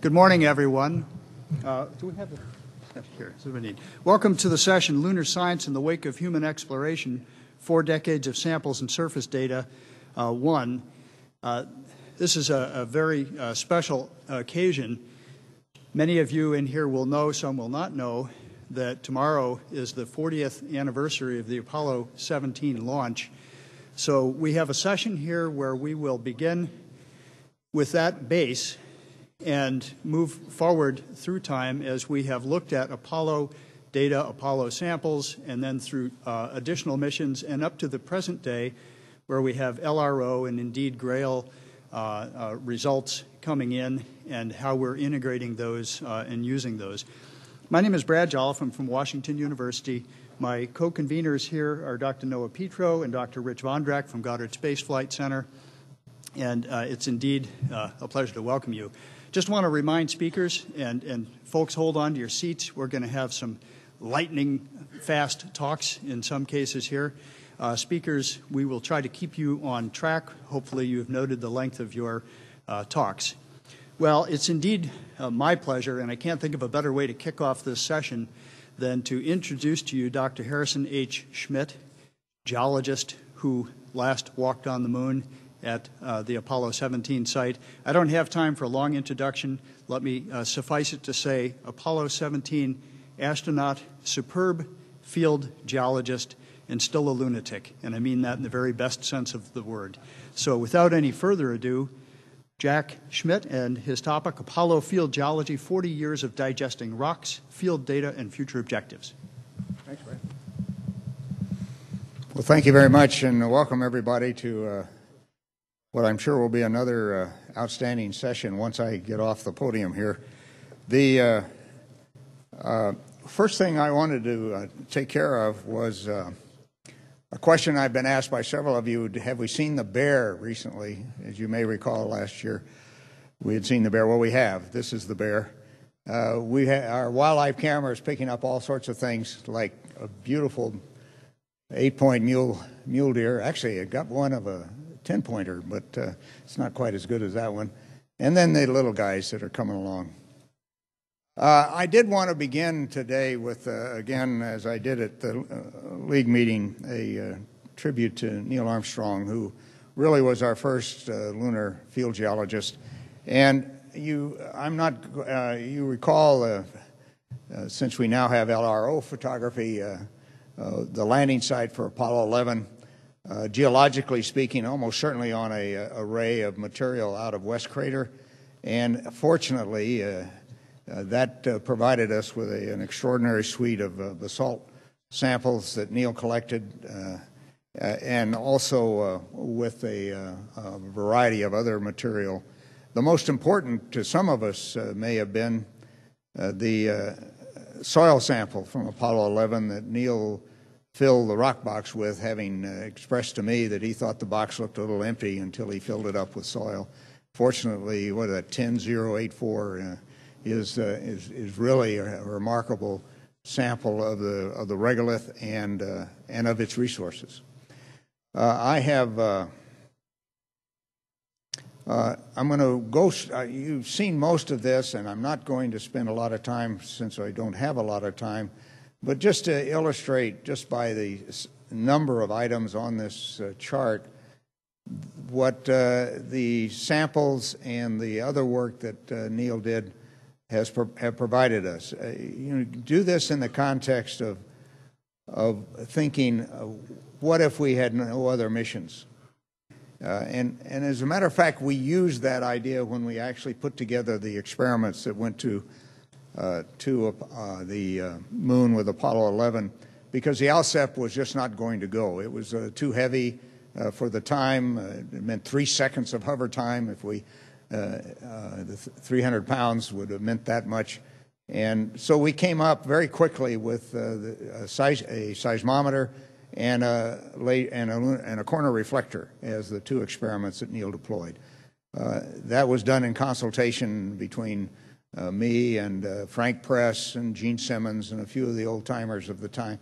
Good morning, everyone. Uh, do we have the here? So we need. Welcome to the session, Lunar Science in the Wake of Human Exploration: Four Decades of Samples and Surface Data. Uh, one. Uh, this is a, a very uh, special occasion. Many of you in here will know, some will not know, that tomorrow is the 40th anniversary of the Apollo 17 launch. So we have a session here where we will begin with that base and move forward through time as we have looked at Apollo data, Apollo samples, and then through uh, additional missions and up to the present day where we have LRO and indeed GRAIL uh, uh, results coming in and how we're integrating those uh, and using those. My name is Brad Jolliff. I'm from Washington University. My co-conveners here are Dr. Noah Petro and Dr. Rich Vondrak from Goddard Space Flight Center. And uh, it's indeed uh, a pleasure to welcome you. Just want to remind speakers and, and folks hold on to your seats. We're going to have some lightning fast talks in some cases here. Uh, speakers, we will try to keep you on track. Hopefully, you've noted the length of your uh, talks. Well, it's indeed uh, my pleasure, and I can't think of a better way to kick off this session than to introduce to you Dr. Harrison H. Schmitt, geologist who last walked on the moon at uh, the Apollo 17 site. I don't have time for a long introduction. Let me uh, suffice it to say Apollo 17 astronaut, superb field geologist, and still a lunatic. And I mean that in the very best sense of the word. So without any further ado, Jack Schmitt and his topic Apollo Field Geology 40 Years of Digesting Rocks, Field Data, and Future Objectives. Thanks, Brad. Well, thank you very much, and welcome everybody to. Uh what I'm sure will be another uh, outstanding session once I get off the podium here. The uh, uh, first thing I wanted to uh, take care of was uh, a question I've been asked by several of you. Have we seen the bear recently? As you may recall, last year we had seen the bear. Well, we have. This is the bear. Uh, we our wildlife camera is picking up all sorts of things like a beautiful eight-point mule mule deer. Actually, it got one of a 10 pointer, but uh, it's not quite as good as that one. And then the little guys that are coming along. Uh, I did want to begin today with, uh, again, as I did at the uh, LEAG meeting, a uh, tribute to Neil Armstrong, who really was our first uh, lunar field geologist. And you, I'm not, you recall, since we now have LRO photography, the landing site for Apollo 11 uh, geologically speaking, almost certainly on a, a, array of material out of West Crater. And fortunately, uh, uh, that uh, provided us with a, an extraordinary suite of uh, basalt samples that Neil collected, uh, and also with a, a, variety of other material. The most important to some of us may have been the soil sample from Apollo 11 that Neil fill the rock box with, having uh, expressed to me that he thought the box looked a little empty until he filled it up with soil. Fortunately, what that 10084 uh, is, uh, is is really a, remarkable sample of the of the regolith and uh, and of its resources. Uh, I have. Uh, I'm going to go. you've seen most of this, and I'm not going to spend a lot of time since I don't have a lot of time but just to illustrate, just by the number of items on this uh, chart, what uh, the samples and the other work that uh, Neil did has pro- have provided us. Uh, you know, do this in the context of of thinking, uh, what if we had no other missions? Uh, and, and as a matter of fact, we used that idea when we actually put together the experiments that went to Uh, to uh, the uh, moon with Apollo 11 because the ALSEP was just not going to go. It was uh, too heavy uh, for the time. it meant three seconds of hover time. If we, the 300 pounds would have meant that much. And so we came up very quickly with the, a, seis a, seismometer and a, and, a, and a corner reflector as the two experiments that Neil deployed. Uh, that was done in consultation between uh, me and uh, Frank Press and Gene Simmons and a few of the old timers of the time,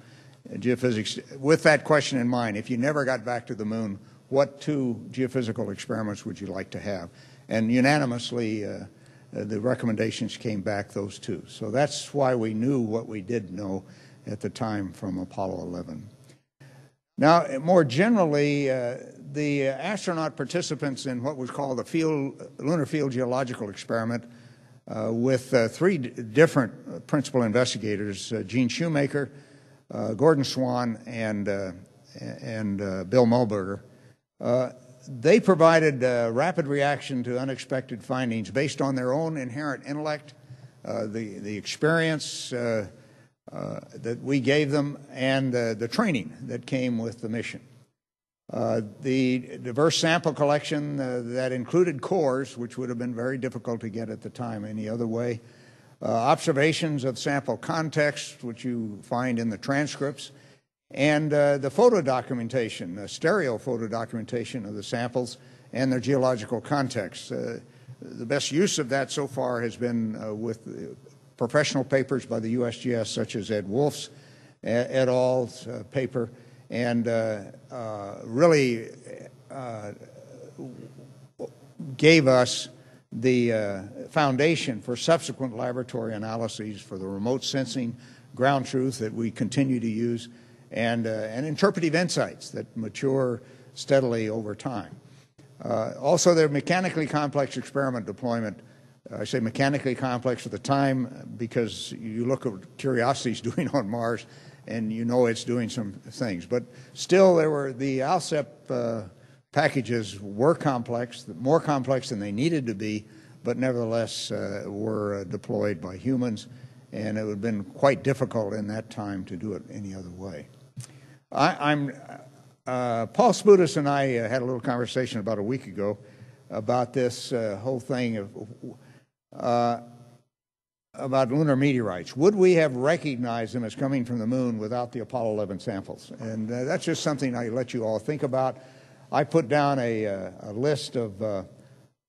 uh, geophysics. With that question in mind, if you never got back to the moon, what two geophysical experiments would you like to have? And unanimously, uh, uh, the recommendations came back those two. So that's why we knew what we did know at the time from Apollo 11. Now, more generally, uh, the astronaut participants in what was called the field, Lunar Field Geological Experiment uh, with uh, three different principal investigators, uh, Gene Shoemaker, uh, Gordon Swann, and, uh, and Bill Muehlberger, they provided rapid reaction to unexpected findings based on their own inherent intellect, the, the experience uh, that we gave them and uh, the training that came with the mission. Uh, the diverse sample collection uh, that included cores, which would have been very difficult to get at the time any other way, uh, observations of sample context, which you find in the transcripts, and the photo documentation, the stereo photo documentation of the samples and their geological context. the best use of that so far has been with professional papers by the USGS, such as Ed Wolfe's et uh, paper, and uh, uh, really uh, gave us the uh, foundation for subsequent laboratory analyses for the remote sensing ground truth that we continue to use and, uh, and interpretive insights that mature steadily over time. also, their mechanically complex experiment deployment I say mechanically complex at the time because you look at what Curiosity's doing on Mars and you know it's doing some things. But still, there were the ALSEP uh, packages were complex, more complex than they needed to be, but nevertheless uh, were uh, deployed by humans, and it would have been quite difficult in that time to do it any other way. I, am uh, Paul Spudis and I uh, had a little conversation about a week ago about this uh, whole thing of about lunar meteorites. Would we have recognized them as coming from the moon without the Apollo 11 samples? And uh, that's just something I let you all think about. I put down a, uh, a list of, uh,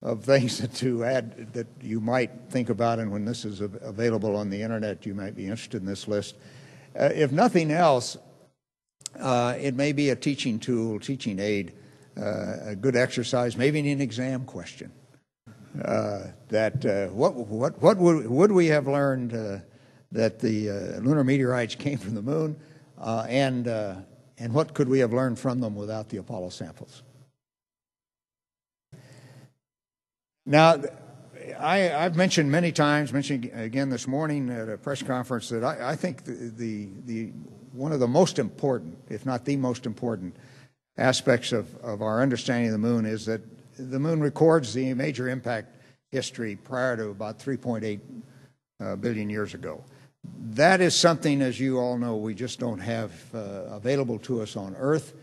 of things to add that you might think about, and when this is available on the internet, you might be interested in this list. Uh, if nothing else, uh, it may be a teaching tool, teaching aid, a good exercise, maybe an exam question. Uh, that uh, what what what would, would we have learned uh, that the lunar meteorites came from the moon, and and what could we have learned from them without the Apollo samples? Now, I, have mentioned many times, mentioned again this morning at a press conference, that I, I think the, the, the, one of the most important, if not the most important, aspects of, of our understanding of the moon is that the moon records the major impact history prior to about 3.8 uh, billion years ago. That is something, as you all know, we just don't have uh, available to us on Earth.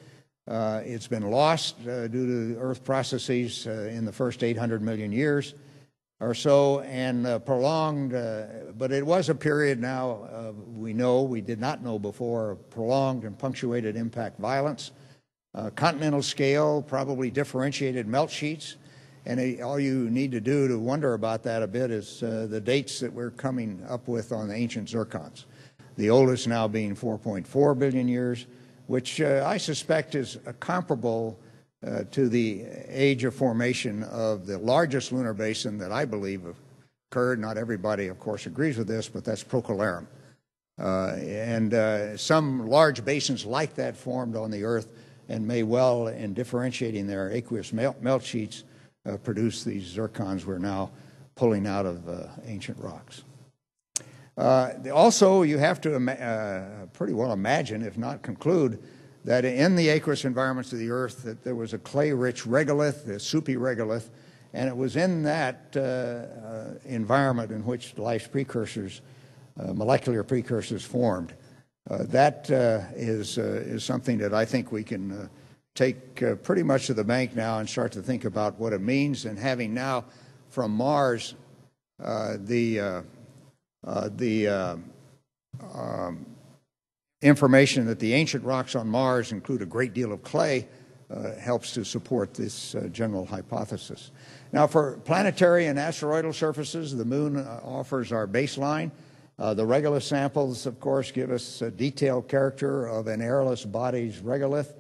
Uh, it's been lost uh, due to Earth processes uh, in the first 800 million years or so and uh, prolonged, but it was a period now we know, we did not know before, of prolonged and punctuated impact violence uh, continental scale, probably differentiated melt sheets. And all you need to do to wonder about that a bit is uh, the dates that we're coming up with on the ancient zircons. The oldest now being 4.4 billion years, which uh, I suspect is comparable uh, to the age of formation of the largest lunar basin that I believe occurred. Not everybody, of course, agrees with this, but that's Procellarum. Uh, and uh, some large basins like that formed on the Earth and may well, in differentiating their aqueous melt sheets, uh, produce these zircons we're now pulling out of uh, ancient rocks. Uh, also, you have to uh, pretty well imagine, if not conclude, that in the aqueous environments of the Earth, that there was a clay-rich regolith, the soupy regolith, and it was in that uh, uh, environment in which life's precursors, molecular precursors, formed. Uh, that uh, is uh, is something that I think we can take pretty much to the bank now and start to think about what it means. And having now from Mars the the um, information that the ancient rocks on Mars include a great deal of clay uh, helps to support this uh, general hypothesis. Now, for planetary and asteroidal surfaces, the moon offers our baseline. Uh, the regolith samples, of course, give us a detailed character of an airless body's regolith.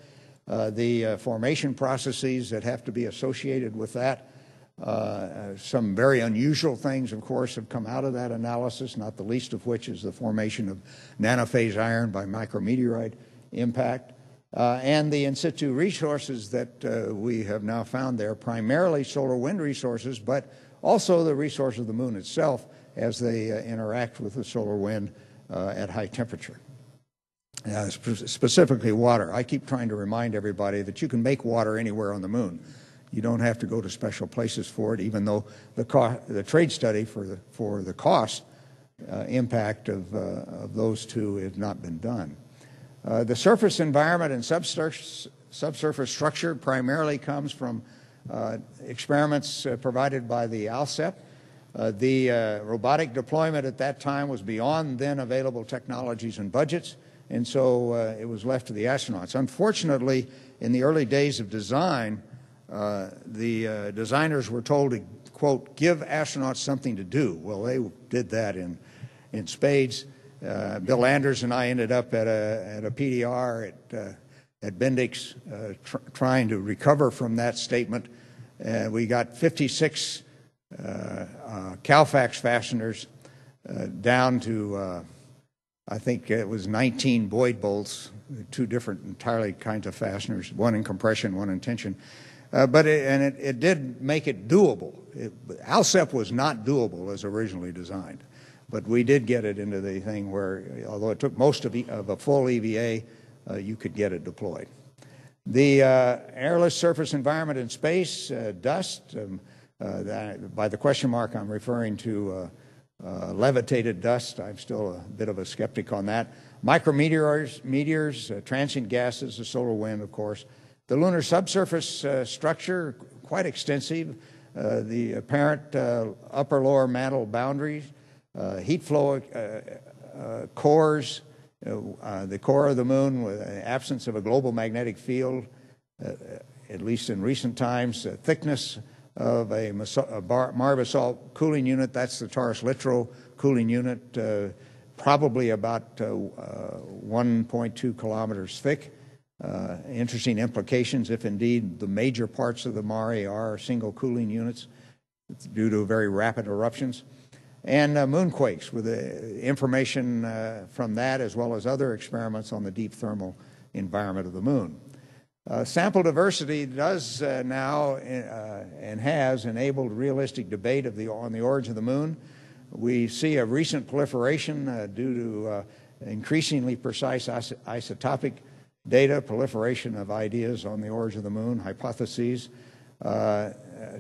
Uh, the uh, formation processes that have to be associated with that Uh, some very unusual things, of course, have come out of that analysis, not the least of which is the formation of nanophase iron by micrometeorite impact. Uh, and the in situ resources that uh, we have now found there, primarily solar wind resources, but also the resource of the moon itself as they uh, interact with the solar wind uh, at high temperature. Uh, spe- specifically, water. I keep trying to remind everybody that you can make water anywhere on the moon. You don't have to go to special places for it, even though the, the trade study for the, for the cost uh, impact of, of those two has not been done. Uh, the surface environment and subsurface, subsurface structure primarily comes from uh, experiments uh, provided by the ALSEP. Uh, the uh, robotic deployment at that time was beyond then available technologies and budgets, and so uh, it was left to the astronauts. Unfortunately, in the early days of design, the designers were told to, quote, give astronauts something to do. Well, they did that in, in spades. Uh, Bill Anders and I ended up at a, at a PDR at, uh, at Bendix uh, tr- trying to recover from that statement. and we got 56 uh, uh, Calfax fasteners uh, down to, I think it was 19 Boyd bolts, two different entirely kinds of fasteners, one in compression, one in tension. but it, and it, it, did make it doable. It, ALSEP was not doable as originally designed. But we did get it into the thing where, although it took most of, of a full EVA, uh, you could get it deployed. The uh, airless surface environment in space, uh, dust, um, uh, that, by the question mark, I'm referring to uh, uh, levitated dust. I'm still a bit of a skeptic on that. Micrometeors, meteors, transient gases, the solar wind, of course. The lunar subsurface structure, quite extensive. the apparent upper lower mantle boundaries, uh, heat flow uh, uh, cores, the core of the moon with absence of a global magnetic field, at least in recent times, thickness of a, basalt cooling unit. That's the Taurus Littrow cooling unit, uh, probably about uh, uh, 1.2 kilometers thick. interesting implications if indeed the major parts of the Mare are single cooling units due to very rapid eruptions and uh, moonquakes with uh, information uh, from that as well as other experiments on the deep thermal environment of the moon. Uh, sample diversity does uh, now uh, and has enabled realistic debate of the, on the origin of the moon. We see a recent proliferation due to increasingly precise is- isotopic data, proliferation of ideas on the origin of the moon, hypotheses,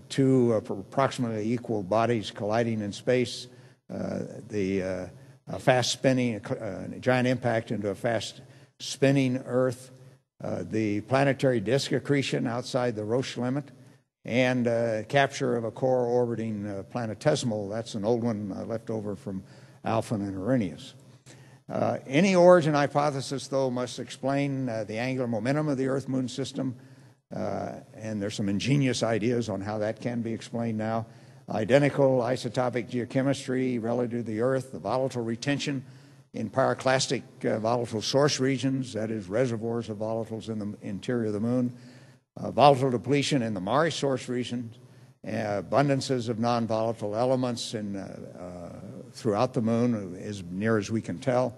two approximately equal bodies colliding in space uh, the uh, fast spinning, uh, giant impact into a fast spinning Earth, the planetary disk accretion outside the Roche limit, and uh, capture of a core orbiting uh, planetesimal. That's an old one uh, left over from Alfvén and Arrhenius. any origin hypothesis, though, must explain the angular momentum of the Earth Moon system, and there's some ingenious ideas on how that can be explained now identical isotopic geochemistry relative to the Earth, the volatile retention in pyroclastic uh, volatile source regions, that is, reservoirs of volatiles in the interior of the moon, uh, volatile depletion in the Mare source regions, uh, abundances of non volatile elements in, uh, uh, throughout the moon, as near as we can tell.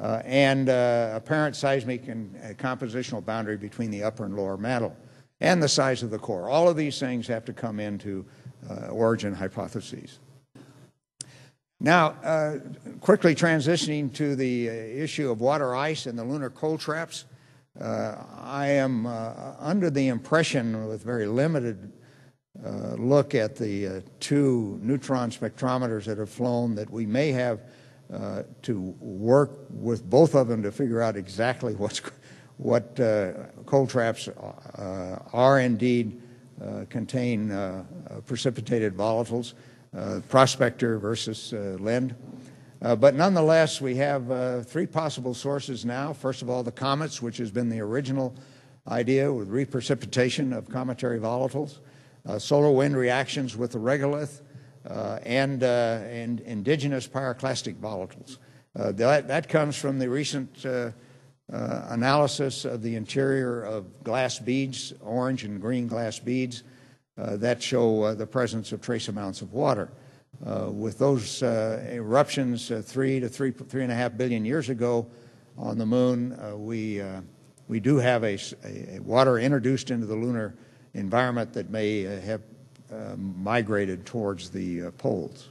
Uh, and apparent seismic and compositional boundary between the upper and lower mantle, and the size of the core. All of these things have to come into uh, origin hypotheses. Now, uh, quickly transitioning to the uh, issue of water ice and the lunar cold traps, uh, I am uh, under the impression, with very limited uh, look at the two neutron spectrometers that have flown, that we may have to work with both of them to figure out exactly what's, what cold traps are indeed uh, contain uh, uh, precipitated volatiles, prospector versus LEND. but nonetheless, we have three possible sources now. First of all, the comets, which has been the original idea with reprecipitation of cometary volatiles, solar wind reactions with the regolith, uh, and, uh, and, indigenous pyroclastic volatiles. Uh, that, that, comes from the recent uh, analysis of the interior of glass beads, orange and green glass beads, uh, that show uh, the presence of trace amounts of water. Uh, with those uh, eruptions uh, three to three, three and a half billion years ago on the moon, uh, we, uh, we do have a, a, water introduced into the lunar environment that may uh, have uh, migrated towards the uh, poles.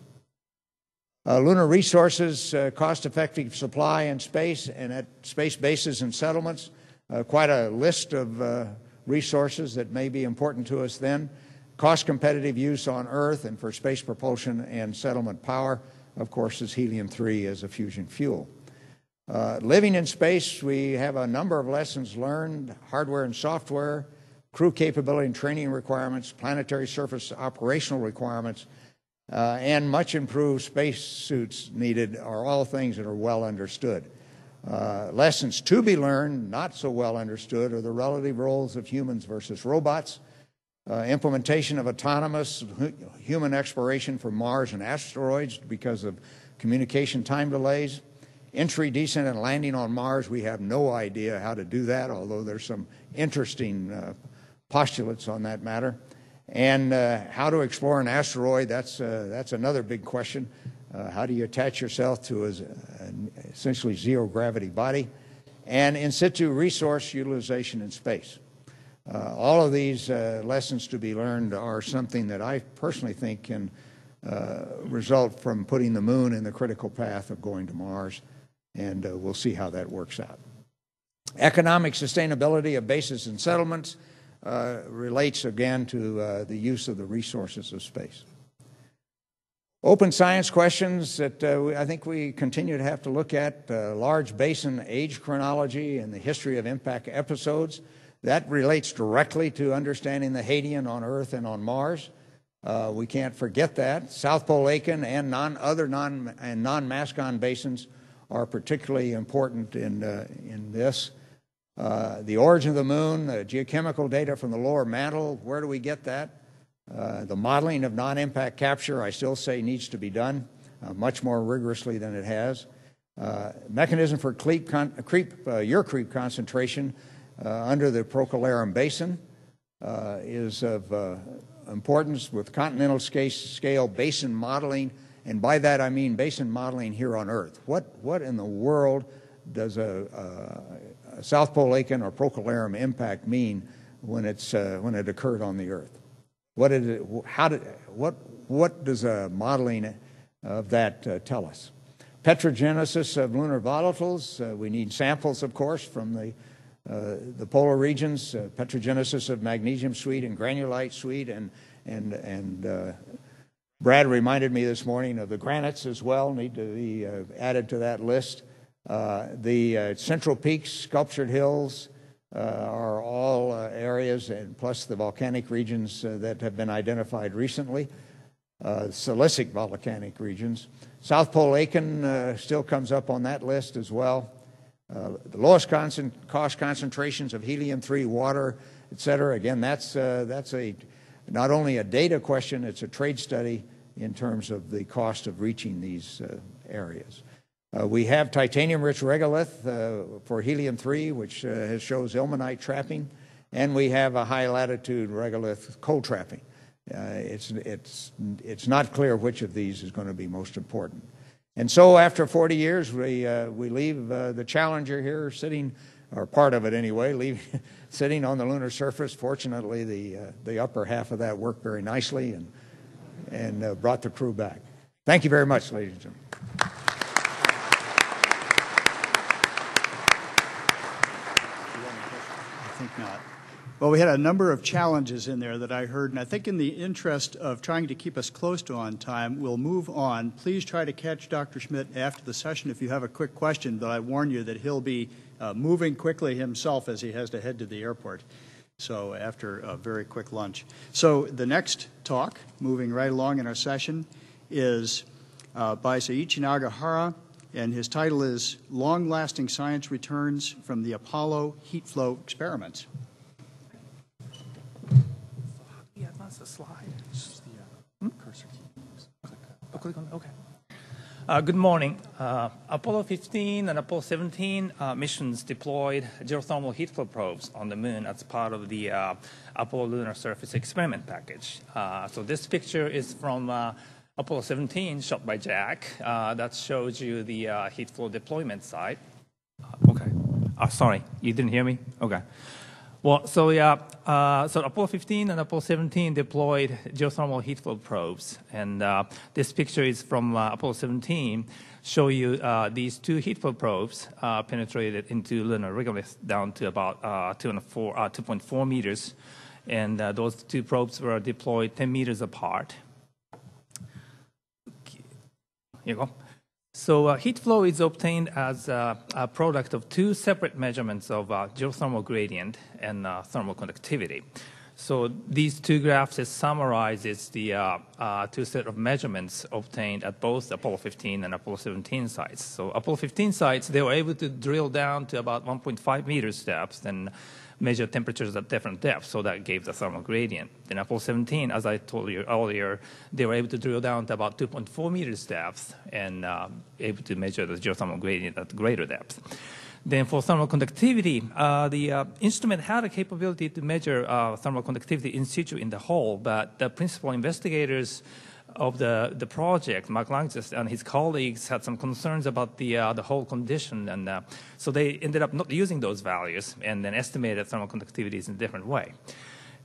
Uh, lunar resources, uh, cost-effective supply in space and at space bases and settlements, uh, quite a list of uh, resources that may be important to us then. Cost-competitive use on Earth and for space propulsion and settlement power, of course, is helium-3 as a fusion fuel. Uh, living in space, we have a number of lessons learned, hardware and software, crew capability and training requirements, planetary surface operational requirements, uh, and much improved space suits needed are all things that are well understood. Uh, lessons to be learned, not so well understood, are the relative roles of humans versus robots, uh, implementation of autonomous human exploration for Mars and asteroids because of communication time delays, entry, descent, and landing on Mars. We have no idea how to do that, although there's some interesting uh, postulates on that matter. And uh, how to explore an asteroid, that's, uh, that's another big question. Uh, how do you attach yourself to a, an essentially zero gravity body? And in situ resource utilization in space. Uh, all of these uh, lessons to be learned are something that I personally think can uh, result from putting the moon in the critical path of going to Mars, and we'll see how that works out. Economic sustainability of bases and settlements uh, relates again to uh, the use of the resources of space. Open science questions that uh, I think we continue to have to look at uh, large basin age chronology and the history of impact episodes. That relates directly to understanding the Hadean on Earth and on Mars. Uh, we can't forget that. South Pole Aitken and non, other non, and non-Mascon basins are particularly important in, uh, in this. Uh, the origin of the moon, the geochemical data from the lower mantle, where do we get that? Uh, the modeling of non-impact capture, I still say needs to be done uh, much more rigorously than it has. Uh, mechanism for KREEP, KREEP your KREEP concentration under the Procellarum Basin is of importance with continental scale basin modeling, and by that I mean basin modeling here on Earth. What, what in the world does a, South Pole Aitken or Procellarum impact mean when, it's, uh, when it occurred on the Earth? What, did it, how did, what, what does a modeling of that uh, tell us? Petrogenesis of lunar volatiles. Uh, we need samples, of course, from the, uh, the polar regions. Uh, petrogenesis of magnesium suite and granulite suite. And, and, and uh, Brad reminded me this morning of the granites as well, need to be added to that list. Uh, the uh, Central Peaks, Sculptured Hills uh, are all uh, areas, and plus the volcanic regions uh, that have been identified recently, silicic volcanic regions. South Pole Aitken still comes up on that list as well. The lowest concent cost concentrations of helium-3, water, et cetera. Again, that's, that's a, not only a data question, it's a trade study in terms of the cost of reaching these areas. Uh, we have titanium-rich regolith uh, for helium-3, which uh, shows ilmenite trapping, and we have a high-latitude regolith cold trapping. Uh, it's, it's, it's not clear which of these is going to be most important. And so after 40 years, we, uh, we leave uh, the Challenger here sitting, or part of it anyway, leave, sitting on the lunar surface. Fortunately, the, the upper half of that worked very nicely and, and brought the crew back. Thank you very much, ladies and gentlemen. think not. Well, we had a number of challenges in there that I heard, and I think in the interest of trying to keep us close to on time, we'll move on. Please try to catch Dr. Schmitt after the session if you have a quick question, but I warn you that he'll be uh, moving quickly himself as he has to head to the airport. So after a very quick lunch. So the next talk, moving right along in our session, is uh, by Seiichi Nagihara, and his title is Long Lasting Science Returns from the Apollo Heat Flow Experiments. A slide. It's the uh, hmm? cursor key. Click, oh, click on, okay. Uh, good morning. Uh, Apollo 15 and Apollo 17 uh, missions deployed geothermal heat flow probes on the moon as part of the uh, Apollo Lunar Surface Experiment Package. Uh, so this picture is from uh, Apollo 17, shot by Jack. that shows you the heat flow deployment site. okay. sorry, you didn't hear me? Okay. Well, so yeah, uh, so Apollo 15 and Apollo 17 deployed geothermal heat flow probes, and uh, this picture is from uh, Apollo 17. Show you uh, these two heat flow probes uh, penetrated into lunar regolith down to about uh, 2.4 meters, and those two probes were deployed 10 meters apart. Here you go. So uh, heat flow is obtained as a, a, product of two separate measurements of uh, geothermal gradient and uh, thermal conductivity. So these two graphs summarizes the uh, uh, two set of measurements obtained at both Apollo 15 and Apollo 17 sites. So Apollo 15 sites, they were able to drill down to about 1.5 meters depth and measure temperatures at different depths, so that gave the thermal gradient. In Apollo 17, as I told you earlier, they were able to drill down to about 2.4 meters depth and uh, able to measure the geothermal gradient at greater depth. Then for thermal conductivity, uh, the uh, instrument had a capability to measure uh, thermal conductivity in situ in the hole, but the principal investigators of the, the project, Mark Langseth and his colleagues had some concerns about the, uh, the whole condition, and uh, so they ended up not using those values and then estimated thermal conductivities in a different way.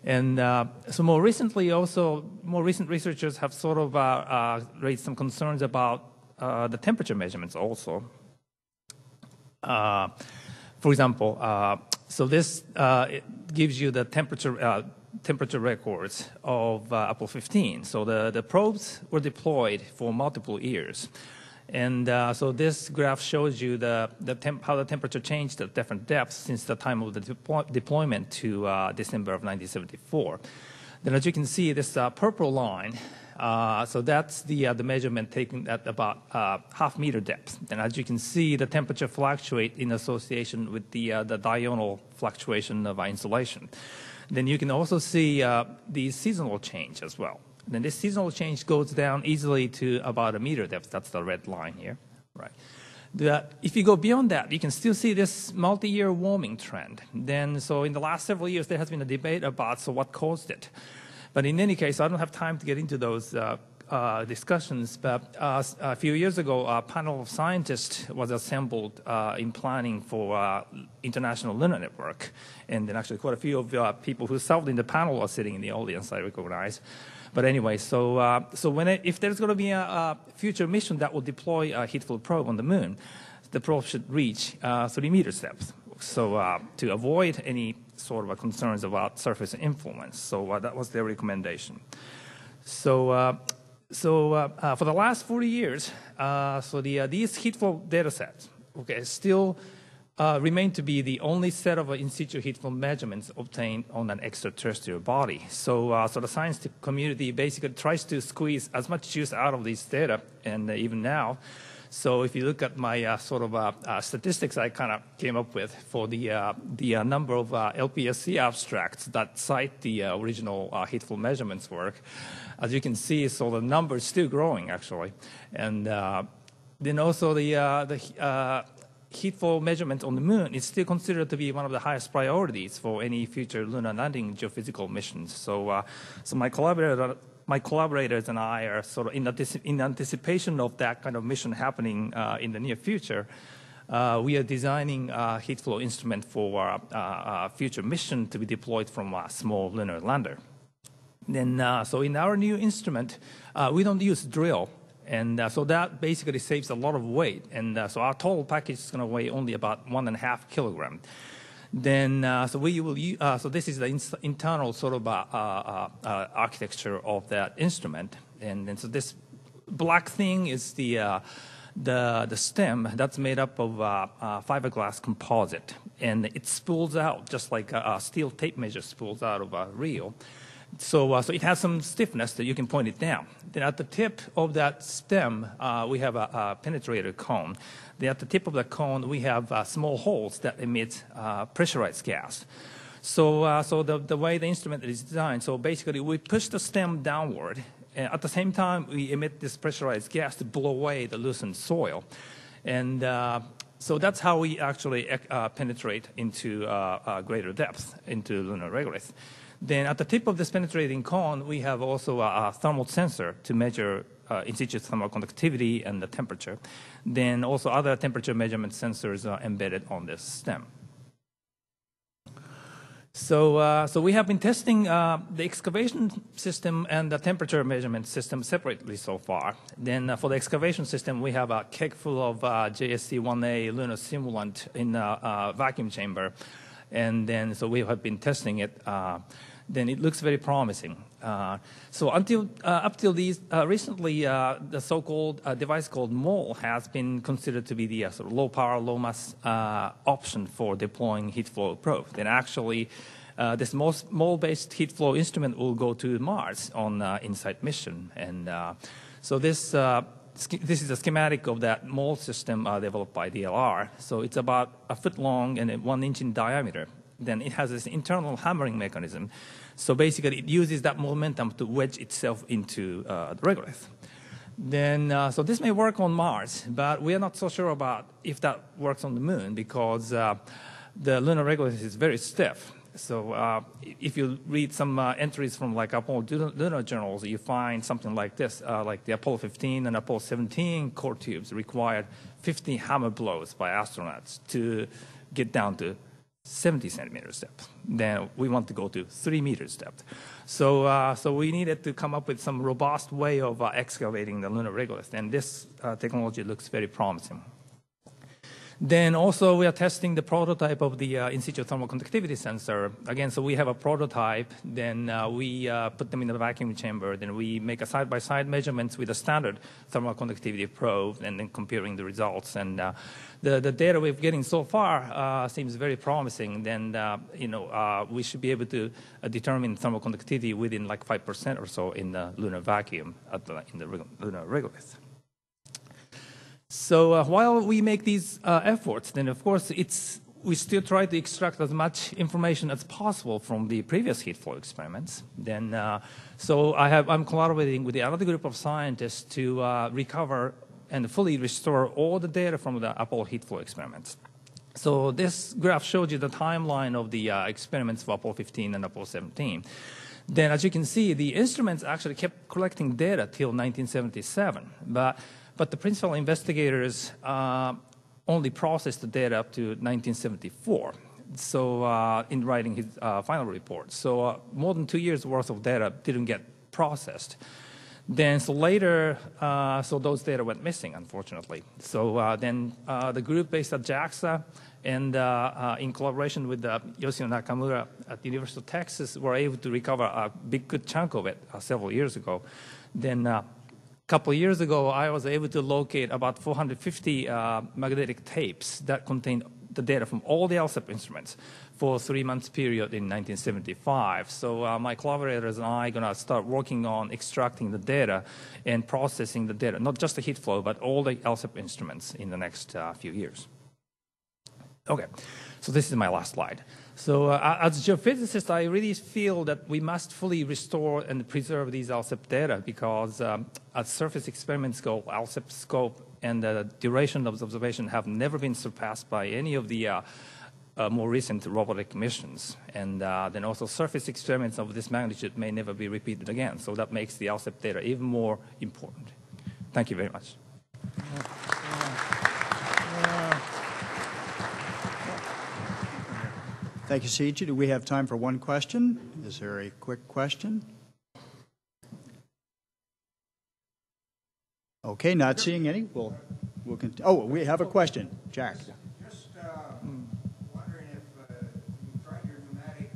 And uh, so more recently, also, more recent researchers have sort of uh, uh, raised some concerns about uh, the temperature measurements also. for example, so this gives you the temperature temperature records of uh, Apollo 15. So the, the probes were deployed for multiple years. And uh, so this graph shows you the, the how the temperature changed at different depths since the time of the deploy deployment to uh, December of 1974. Then as you can see, this uh, purple line, uh, so that's the, uh, the measurement taken at about half meter depth. And as you can see, the temperature fluctuate in association with the, the diurnal fluctuation of insolation. Then you can also see uh, the seasonal change as well. Then this seasonal change goes down easily to about a meter depth. That's the red line here, right? The, if you go beyond that, you can still see this multi-year warming trend. Then, so in the last several years, there has been a debate about so what caused it. But in any case, I don't have time to get into those uh, uh, discussions, but uh, a few years ago, a panel of scientists was assembled uh, in planning for uh, International Lunar Network. And then actually quite a few of uh, people who served in the panel are sitting in the audience, I recognize. But anyway, so, so when it, if there's going to be a, a, future mission that will deploy a heat flow probe on the moon, the probe should reach three meters depth. So to avoid any sort of concerns about surface influence. So that was their recommendation. So so uh, uh, for the last 40 years, uh, so the, uh, these heat flow data sets okay, still uh, remain to be the only set of in situ heat flow measurements obtained on an extraterrestrial body. So, so the science community basically tries to squeeze as much juice out of these data, and even now, so if you look at my uh, sort of uh, uh, statistics I kind of came up with for the, the number of LPSC abstracts that cite the original heat flow measurements work, as you can see, so the number is still growing actually. And then also the, the heat flow measurement on the moon is still considered to be one of the highest priorities for any future lunar landing geophysical missions. So, uh, so my collaborator, my collaborators and I are sort of in, in anticipation of that kind of mission happening uh, in the near future. Uh, we are designing a heat flow instrument for uh, a future mission to be deployed from a small lunar lander. Then, uh, so in our new instrument, uh, we don't use drill, and uh, so that basically saves a lot of weight. And so our total package is going to weigh only about one and a half kilogram then uh, so we will uh, so this is the in internal sort of uh, uh, uh, architecture of that instrument, and, and so this black thing is the uh, the the stem that's made up of fiberglass composite, and it spools out just like a, a steel tape measure spools out of a reel. So, uh, so it has some stiffness that you can point it down. Then at the tip of that stem, uh, we have a, a, penetrator cone. Then at the tip of the cone, we have uh, small holes that emit uh, pressurized gas. So, uh, so the, the way the instrument is designed, so basically we push the stem downward, And at the same time, we emit this pressurized gas to blow away the loosened soil. And uh, so that's how we actually penetrate into greater depth into lunar regolith. Then at the tip of this penetrating cone, we have also a, a thermal sensor to measure uh, in situ thermal conductivity and the temperature. Then also other temperature measurement sensors are embedded on this stem. So, uh, so we have been testing uh, the excavation system and the temperature measurement system separately so far. Then uh, for the excavation system, we have a keg full of uh, JSC-1A lunar simulant in a, a, vacuum chamber. And then, so we have been testing it. Uh, then it looks very promising. Uh, so until up till these recently, the so-called device called MOLE has been considered to be the sort of low power, low mass option for deploying heat flow probe. Then actually, uh, this mole-based heat flow instrument will go to Mars on uh, InSight mission. And uh, so this, uh, this is a schematic of that mole system uh, developed by DLR. So it's about a foot long and one inch in diameter. Then it has this internal hammering mechanism. So basically, it uses that momentum to wedge itself into uh, the regolith. Then, so this may work on Mars, but we are not so sure about if that works on the moon because the lunar regolith is very stiff. So uh, if you read some uh, entries from like Apollo lunar journals, you find something like this, uh, like the Apollo 15 and Apollo 17 core tubes required 50 hammer blows by astronauts to get down to 70 centimeters depth. Then we want to go to three meters depth. So, uh, so we needed to come up with some robust way of uh, excavating the lunar regolith, and this uh, technology looks very promising. Then also we are testing the prototype of the uh, in situ thermal conductivity sensor. Again, so we have a prototype, then uh, we uh, put them in the vacuum chamber, then we make a side-by-side measurements with a standard thermal conductivity probe, and then comparing the results. And uh, the, the data we're getting so far uh, seems very promising. Then, uh, you know, we should be able to determine thermal conductivity within like 5% or so in the lunar vacuum, the, in the lunar regolith. So uh, while we make these uh, efforts, then of course it's we still try to extract as much information as possible from the previous heat flow experiments. Then, uh, so I have I'm collaborating with another group of scientists to uh, recover and fully restore all the data from the Apollo heat flow experiments. So this graph shows you the timeline of the uh, experiments for Apollo 15 and Apollo 17. Then, as you can see, the instruments actually kept collecting data till 1977, but but the principal investigators uh, only processed the data up to 1974. So uh, in writing his uh, final report, so uh, more than two years worth of data didn't get processed. Then so later, uh, so those data went missing, unfortunately. So uh, then the group based at JAXA and in collaboration with Yoshio Nakamura at the University of Texas were able to recover a big good chunk of it several years ago. Then couple years ago, I was able to locate about 450 uh, magnetic tapes that contained the data from all the ALSEP instruments for a three months period in 1975. So uh, my collaborators and I are going to start working on extracting the data and processing the data, not just the heat flow, but all the ALSEP instruments in the next uh, few years. Okay, so this is my last slide. So uh, as a geophysicist, I really feel that we must fully restore and preserve these ALSEP data because um, as surface experiments go, ALSEP scope and the duration of the observation have never been surpassed by any of the uh, uh, more recent robotic missions. And uh, then also surface experiments of this magnitude may never be repeated again. So that makes the ALSEP data even more important. Thank you very much. Thank you, Seiichi. Do we have time for one question? Is there a quick question? Okay, not seeing any. We'll, we'll continue. Oh, we have a question. Jack. Just uh, wondering if uh, you tried your pneumatic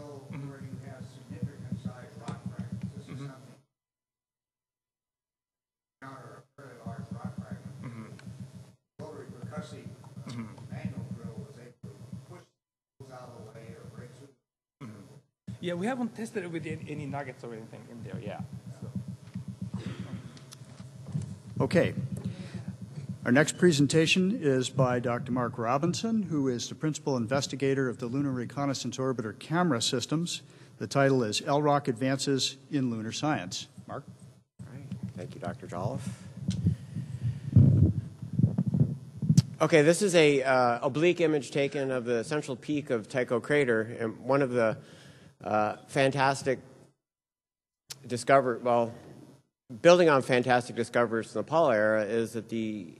mm-hmm. where you have significant size rock fragments. This mm-hmm. is something counter a very large rock fragment. Mm-hmm. Rotary percussive mm-hmm. Yeah, we haven't tested it with any nuggets or anything in there yet. So. Okay. Our next presentation is by Dr. Mark Robinson, who is the principal investigator of the Lunar Reconnaissance Orbiter camera systems The title is LROC Advances in Lunar Science. Mark? All right. Thank you, Dr. Jolliff. Okay, this is a uh, oblique image taken of the central peak of Tycho crater, and one of the uh, fantastic discover well, building on fantastic discoveries in the Apollo era is that the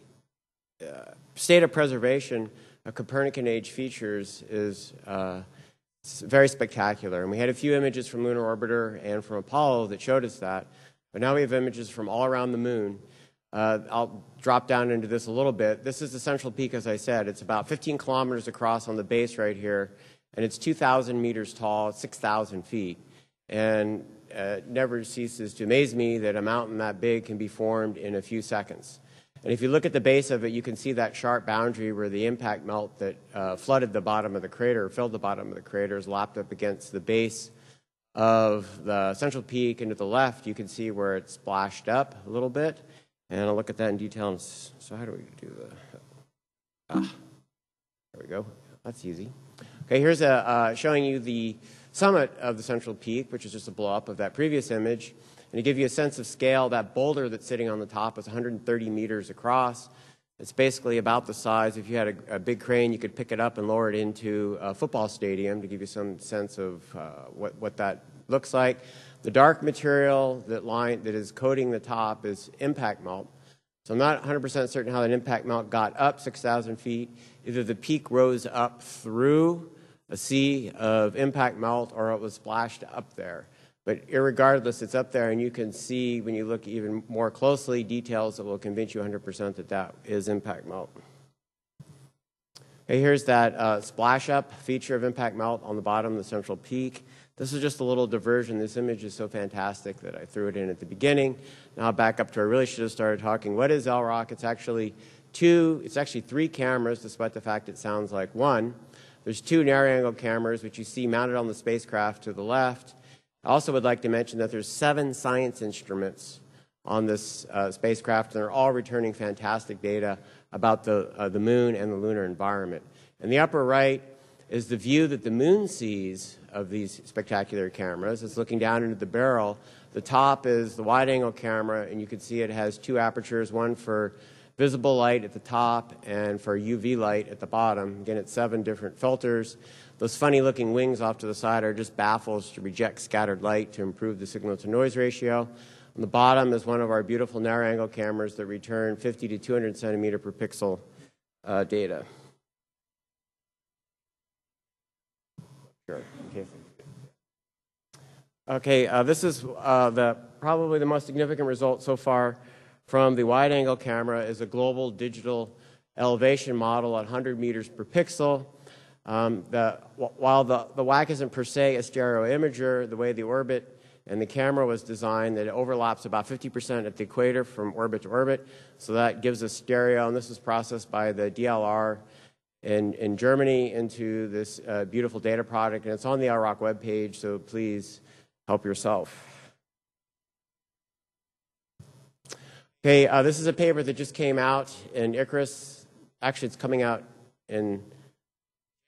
uh, state of preservation of Copernican age features is uh, very spectacular. And we had a few images from Lunar Orbiter and from Apollo that showed us that. But now we have images from all around the moon. Uh, I'll drop down into this a little bit. This is the central peak, as I said. It's about 15 kilometers across on the base right here, and it's 2,000 meters tall, 6,000 feet. And uh, it never ceases to amaze me that a mountain that big can be formed in a few seconds. And if you look at the base of it, you can see that sharp boundary where the impact melt that uh, flooded the bottom of the crater, filled the bottom of the crater, is lapped up against the base of the central peak. And to the left, you can see where it splashed up a little bit. And I'll look at that in detail. So how do we do the? Ah, there we go. That's easy. Okay, here's a uh, showing you the summit of the central peak, which is just a blow up of that previous image. And to give you a sense of scale, that boulder that's sitting on the top is 130 meters across. It's basically about the size. If you had a, a big crane, you could pick it up and lower it into a football stadium to give you some sense of uh, what, what that looks like. The dark material that, line, that is coating the top is impact melt. So I'm not 100% certain how that impact melt got up 6,000 feet. Either the peak rose up through a sea of impact melt or it was splashed up there. But irregardless, it's up there, and you can see when you look even more closely details that will convince you 100% that that is impact melt. Okay, here's that uh, splash up feature of impact melt on the bottom the central peak. This is just a little diversion. This image is so fantastic that I threw it in at the beginning. Now back up to where I really should have started talking. What is LROC? It's actually two, it's actually three cameras, despite the fact it sounds like one. There's two narrow angle cameras, which you see mounted on the spacecraft to the left. I also would like to mention that there's seven science instruments on this uh, spacecraft, and they're all returning fantastic data about the, uh, the moon and the lunar environment. In the upper right is the view that the moon sees of these spectacular cameras. It's looking down into the barrel. The top is the wide angle camera, and you can see it has two apertures one for visible light at the top and for UV light at the bottom. Again, it's seven different filters. Those funny looking wings off to the side are just baffles to reject scattered light to improve the signal to noise ratio. On the bottom is one of our beautiful narrow angle cameras that return 50 to 200 centimeter per pixel uh, data. Sure. Okay. Okay, uh, this is uh, the, probably the most significant result so far from the wide angle camera is a global digital elevation model at 100 meters per pixel. Um, the, while the, the WAC isn't per se a stereo imager, the way the orbit and the camera was designed, that it overlaps about 50% at the equator from orbit to orbit. So that gives us stereo, and this was processed by the DLR in, in Germany into this uh, beautiful data product. And it's on the LROC webpage, so please help yourself. Okay, uh, this is a paper that just came out in Icarus. Actually, it's coming out in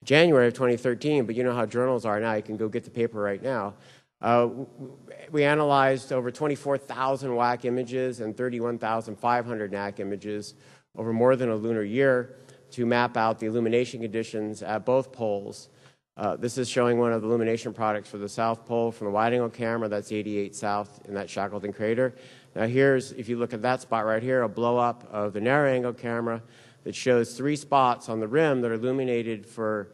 January of 2013, but you know how journals are now. You can go get the paper right now. Uh, we analyzed over 24,000 WAC images and 31,500 NAC images over more than a lunar year to map out the illumination conditions at both poles. Uh, this is showing one of the illumination products for the South Pole from the wide angle camera. That's 88 South in that Shackleton crater. Now, here's, if you look at that spot right here, a blow up of the narrow angle camera that shows three spots on the rim that are illuminated for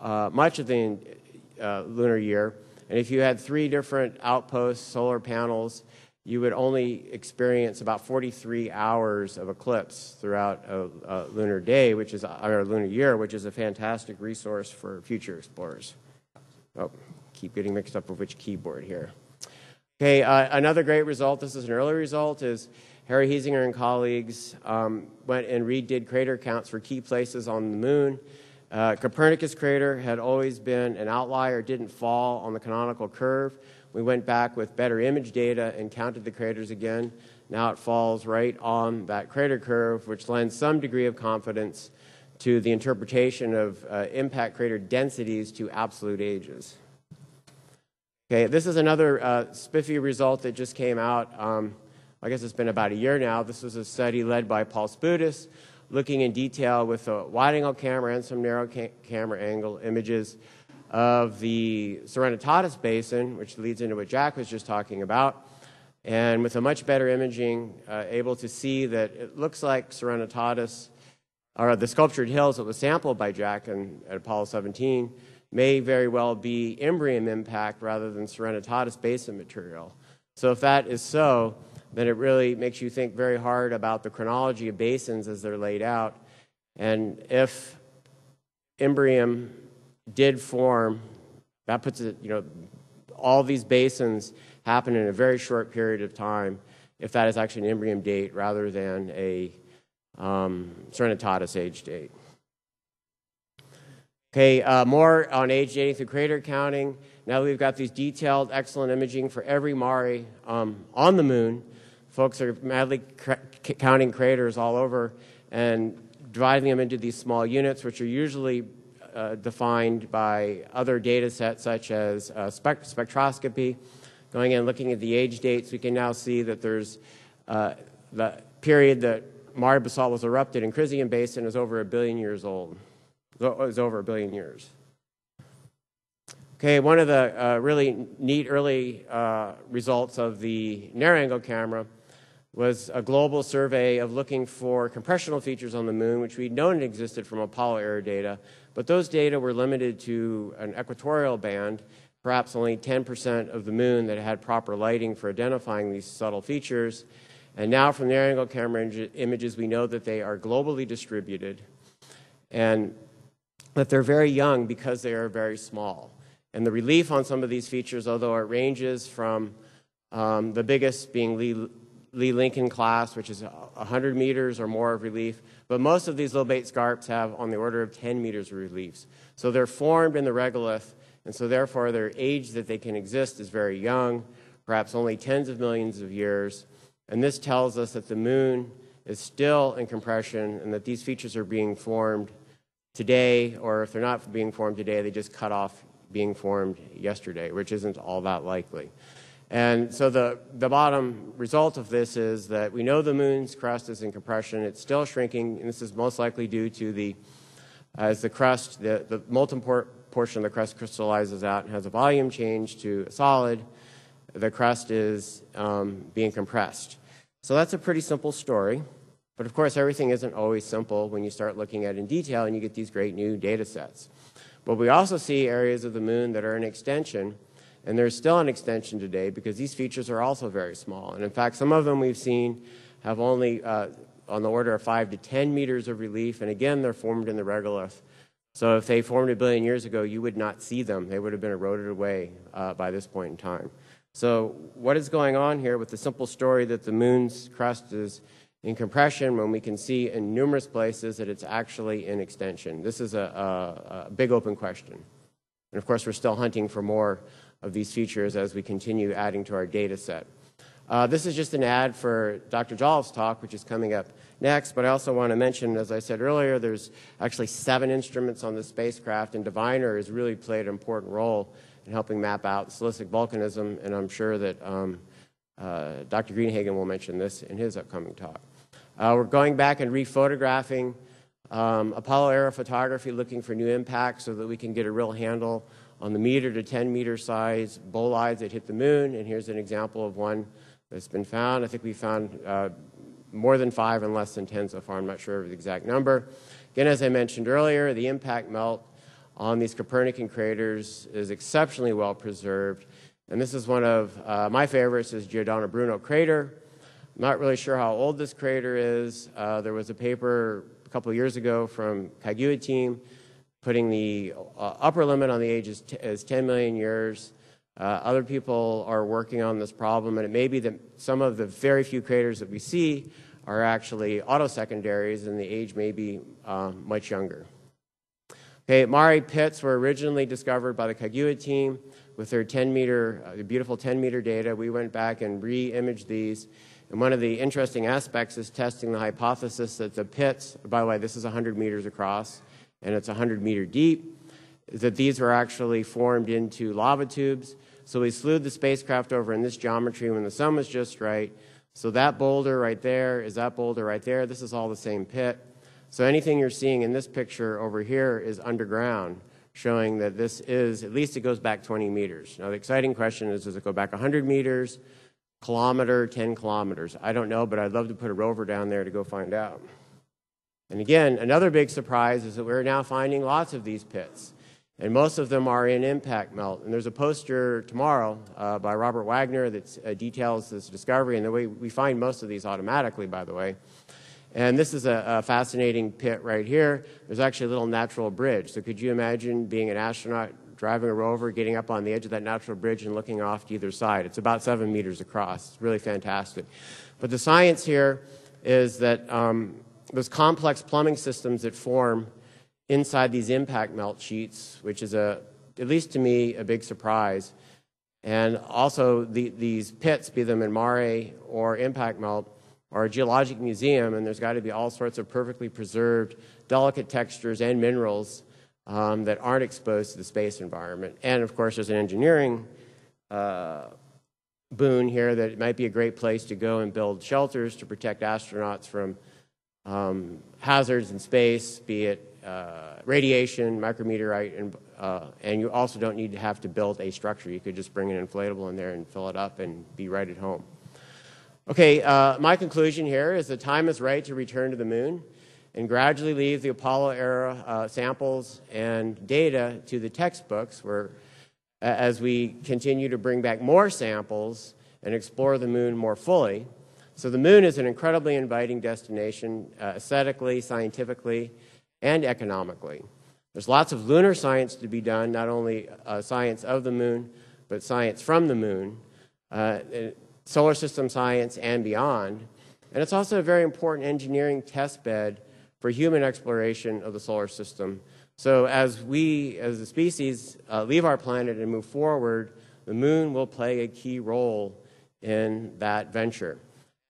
uh, much of the uh, lunar year. And if you had three different outposts, solar panels, you would only experience about 43 hours of eclipse throughout a, a lunar day, which is our lunar year, which is a fantastic resource for future explorers. Oh, keep getting mixed up with which keyboard here. Okay, uh, another great result. This is an early result. Is Harry Hiesinger and colleagues um, went and redid crater counts for key places on the moon. Uh, Copernicus crater had always been an outlier, didn't fall on the canonical curve. We went back with better image data and counted the craters again. Now it falls right on that crater curve, which lends some degree of confidence to the interpretation of uh, impact crater densities to absolute ages. Okay, this is another uh, spiffy result that just came out. Um, I guess it's been about a year now. This was a study led by Paul Spudis, looking in detail with a wide-angle camera and some narrow ca camera angle images of the Serenitatis Basin, which leads into what Jack was just talking about. And with a much better imaging, uh, able to see that it looks like Serenitatis, or the sculptured hills that was sampled by Jack and, at Apollo 17, may very well be Imbrium impact rather than Serenitatis Basin material. So if that is so, then it really makes you think very hard about the chronology of basins as they're laid out. And if Imbrium did form, that puts it, you know, all these basins happen in a very short period of time, if that is actually an Imbrium date rather than a um, Serenitatis age date. Okay, uh, more on age dating through crater counting. Now that we've got these detailed, excellent imaging for every Mare um, on the moon. Folks are madly counting craters all over and dividing them into these small units, which are usually uh, defined by other data sets such as uh, spect spectroscopy. Going in and looking at the age dates, we can now see that there's uh, the period that Mare basalt was erupted in Crisium Basin is over a billion years old. Is over a billion years. Okay, one of the uh, really neat early uh, results of the narrow angle camera was a global survey of looking for compressional features on the moon, which we'd known existed from Apollo era data, but those data were limited to an equatorial band, perhaps only 10% of the moon that had proper lighting for identifying these subtle features. And now from the aerial camera images, we know that they are globally distributed and that they're very young because they are very small. And the relief on some of these features, although it ranges from um, the biggest being Lee Lee Lincoln class, which is 100 meters or more of relief. But most of these lobate scarps have on the order of 10 meters of reliefs. So they're formed in the regolith, and so therefore their age that they can exist is very young, perhaps only tens of millions of years. And this tells us that the moon is still in compression and that these features are being formed today, or if they're not being formed today, they just cut off being formed yesterday, which isn't all that likely. And so the, the bottom result of this is that we know the moon's crust is in compression. It's still shrinking, and this is most likely due to the, as the crust, the, the molten por portion of the crust crystallizes out and has a volume change to a solid, the crust is um, being compressed. So that's a pretty simple story. But of course, everything isn't always simple when you start looking at it in detail and you get these great new data sets. But we also see areas of the moon that are an extension and there's still an extension today because these features are also very small. And in fact, some of them we've seen have only uh, on the order of 5 to 10 meters of relief. And again, they're formed in the regolith. So if they formed a billion years ago, you would not see them. They would have been eroded away uh, by this point in time. So what is going on here with the simple story that the moon's crust is in compression when we can see in numerous places that it's actually in extension? This is a, a, a big open question. And of course, we're still hunting for more of these features as we continue adding to our data set. Uh, this is just an ad for Dr. Jolliff's talk, which is coming up next, but I also want to mention, as I said earlier, there's actually seven instruments on the spacecraft, and Diviner has really played an important role in helping map out silicic volcanism, and I'm sure that um, uh, Dr. Greenhagen will mention this in his upcoming talk. Uh, we're going back and rephotographing um, Apollo era photography, looking for new impacts so that we can get a real handle on the meter to 10 meter size bolides that hit the moon. And here's an example of one that's been found. I think we found uh, more than five and less than 10 so far. I'm not sure of the exact number. Again, as I mentioned earlier, the impact melt on these Copernican craters is exceptionally well preserved. And this is one of uh, my favorites is Giordano Bruno crater. I'm not really sure how old this crater is. Uh, there was a paper a couple years ago from Kaguya team putting the uh, upper limit on the age is, is 10 million years. Uh, other people are working on this problem, and it may be that some of the very few craters that we see are actually autosecondaries, and the age may be uh, much younger. Okay, Mare pits were originally discovered by the Kaguya team with their 10 meter, uh, beautiful 10 meter data. We went back and re imaged these. And one of the interesting aspects is testing the hypothesis that the pits, by the way, this is 100 meters across, and it's 100 meter deep, that these were actually formed into lava tubes. So we slewed the spacecraft over in this geometry when the sun was just right. So that boulder right there is that boulder right there. This is all the same pit. So anything you're seeing in this picture over here is underground, showing that this is, at least it goes back 20 meters. Now the exciting question is, does it go back 100 meters, kilometer, 10 kilometers? I don't know, but I'd love to put a rover down there to go find out. And again, another big surprise is that we're now finding lots of these pits. And most of them are in impact melt. And there's a poster tomorrow uh, by Robert Wagner that uh, details this discovery. And the way we find most of these automatically, by the way. And this is a, a, fascinating pit right here. There's actually a little natural bridge. So could you imagine being an astronaut driving a rover, getting up on the edge of that natural bridge and looking off to either side? It's about seven meters across. It's really fantastic. But the science here is that um, those complex plumbing systems that form inside these impact melt sheets, which is a, at least to me, a big surprise. And also the, these pits, be them in Mare or impact melt, are a geologic museum, and there's got to be all sorts of perfectly preserved, delicate textures and minerals um, that aren't exposed to the space environment. And of course, there's an engineering uh, boon here that it might be a great place to go and build shelters to protect astronauts from um, hazards in space, be it uh, radiation, micrometeorite, and, uh, and you also don't need to have to build a structure. You could just bring an inflatable in there and fill it up and be right at home. Okay, uh, my conclusion here is the time is right to return to the moon and gradually leave the Apollo era uh, samples and data to the textbooks where as we continue to bring back more samples and explore the moon more fully. So the moon is an incredibly inviting destination uh, aesthetically, scientifically, and economically. There's lots of lunar science to be done, not only uh, science of the moon, but science from the moon. Uh, solar system science, and beyond. And it's also a very important engineering test bed for human exploration of the solar system. So, as we, as a species, uh, leave our planet and move forward, the moon will play a key role in that venture.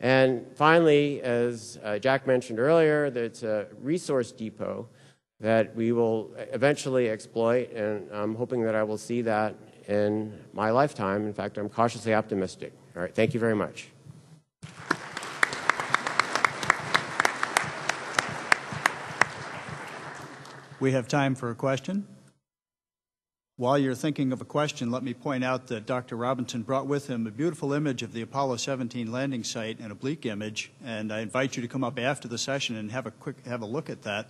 And finally, as uh, Jack mentioned earlier, it's a resource depot that we will eventually exploit, and I'm hoping that I will see that in my lifetime. In fact, I'm cautiously optimistic. All right, thank you very much. We have time for a question. While you're thinking of a question, let me point out that Dr. Robinson brought with him a beautiful image of the Apollo 17 landing site, an oblique image, and I invite you to come up after the session and have a quick have a look at that.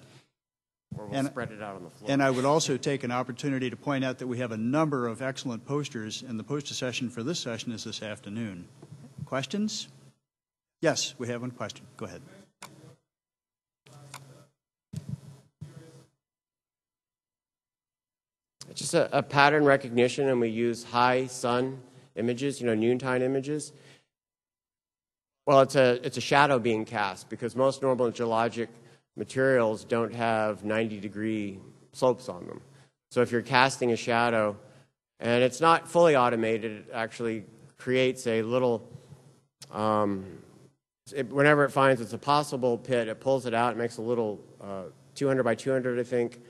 Or we'll and, spread it out on the floor. And I would also take an opportunity to point out that we have a number of excellent posters, and the poster session for this session is this afternoon. Questions? Yes, we have one question. Go ahead. It's just a, a pattern recognition, and we use high sun images, you know, noontime images. Well, it's a, it's a shadow being cast because most normal geologic materials don't have 90 degree slopes on them. So if you're casting a shadow, and it's not fully automated, it actually creates a little, um, it, whenever it finds it's a possible pit, it pulls it out, it makes a little uh, 200 by 200, I think,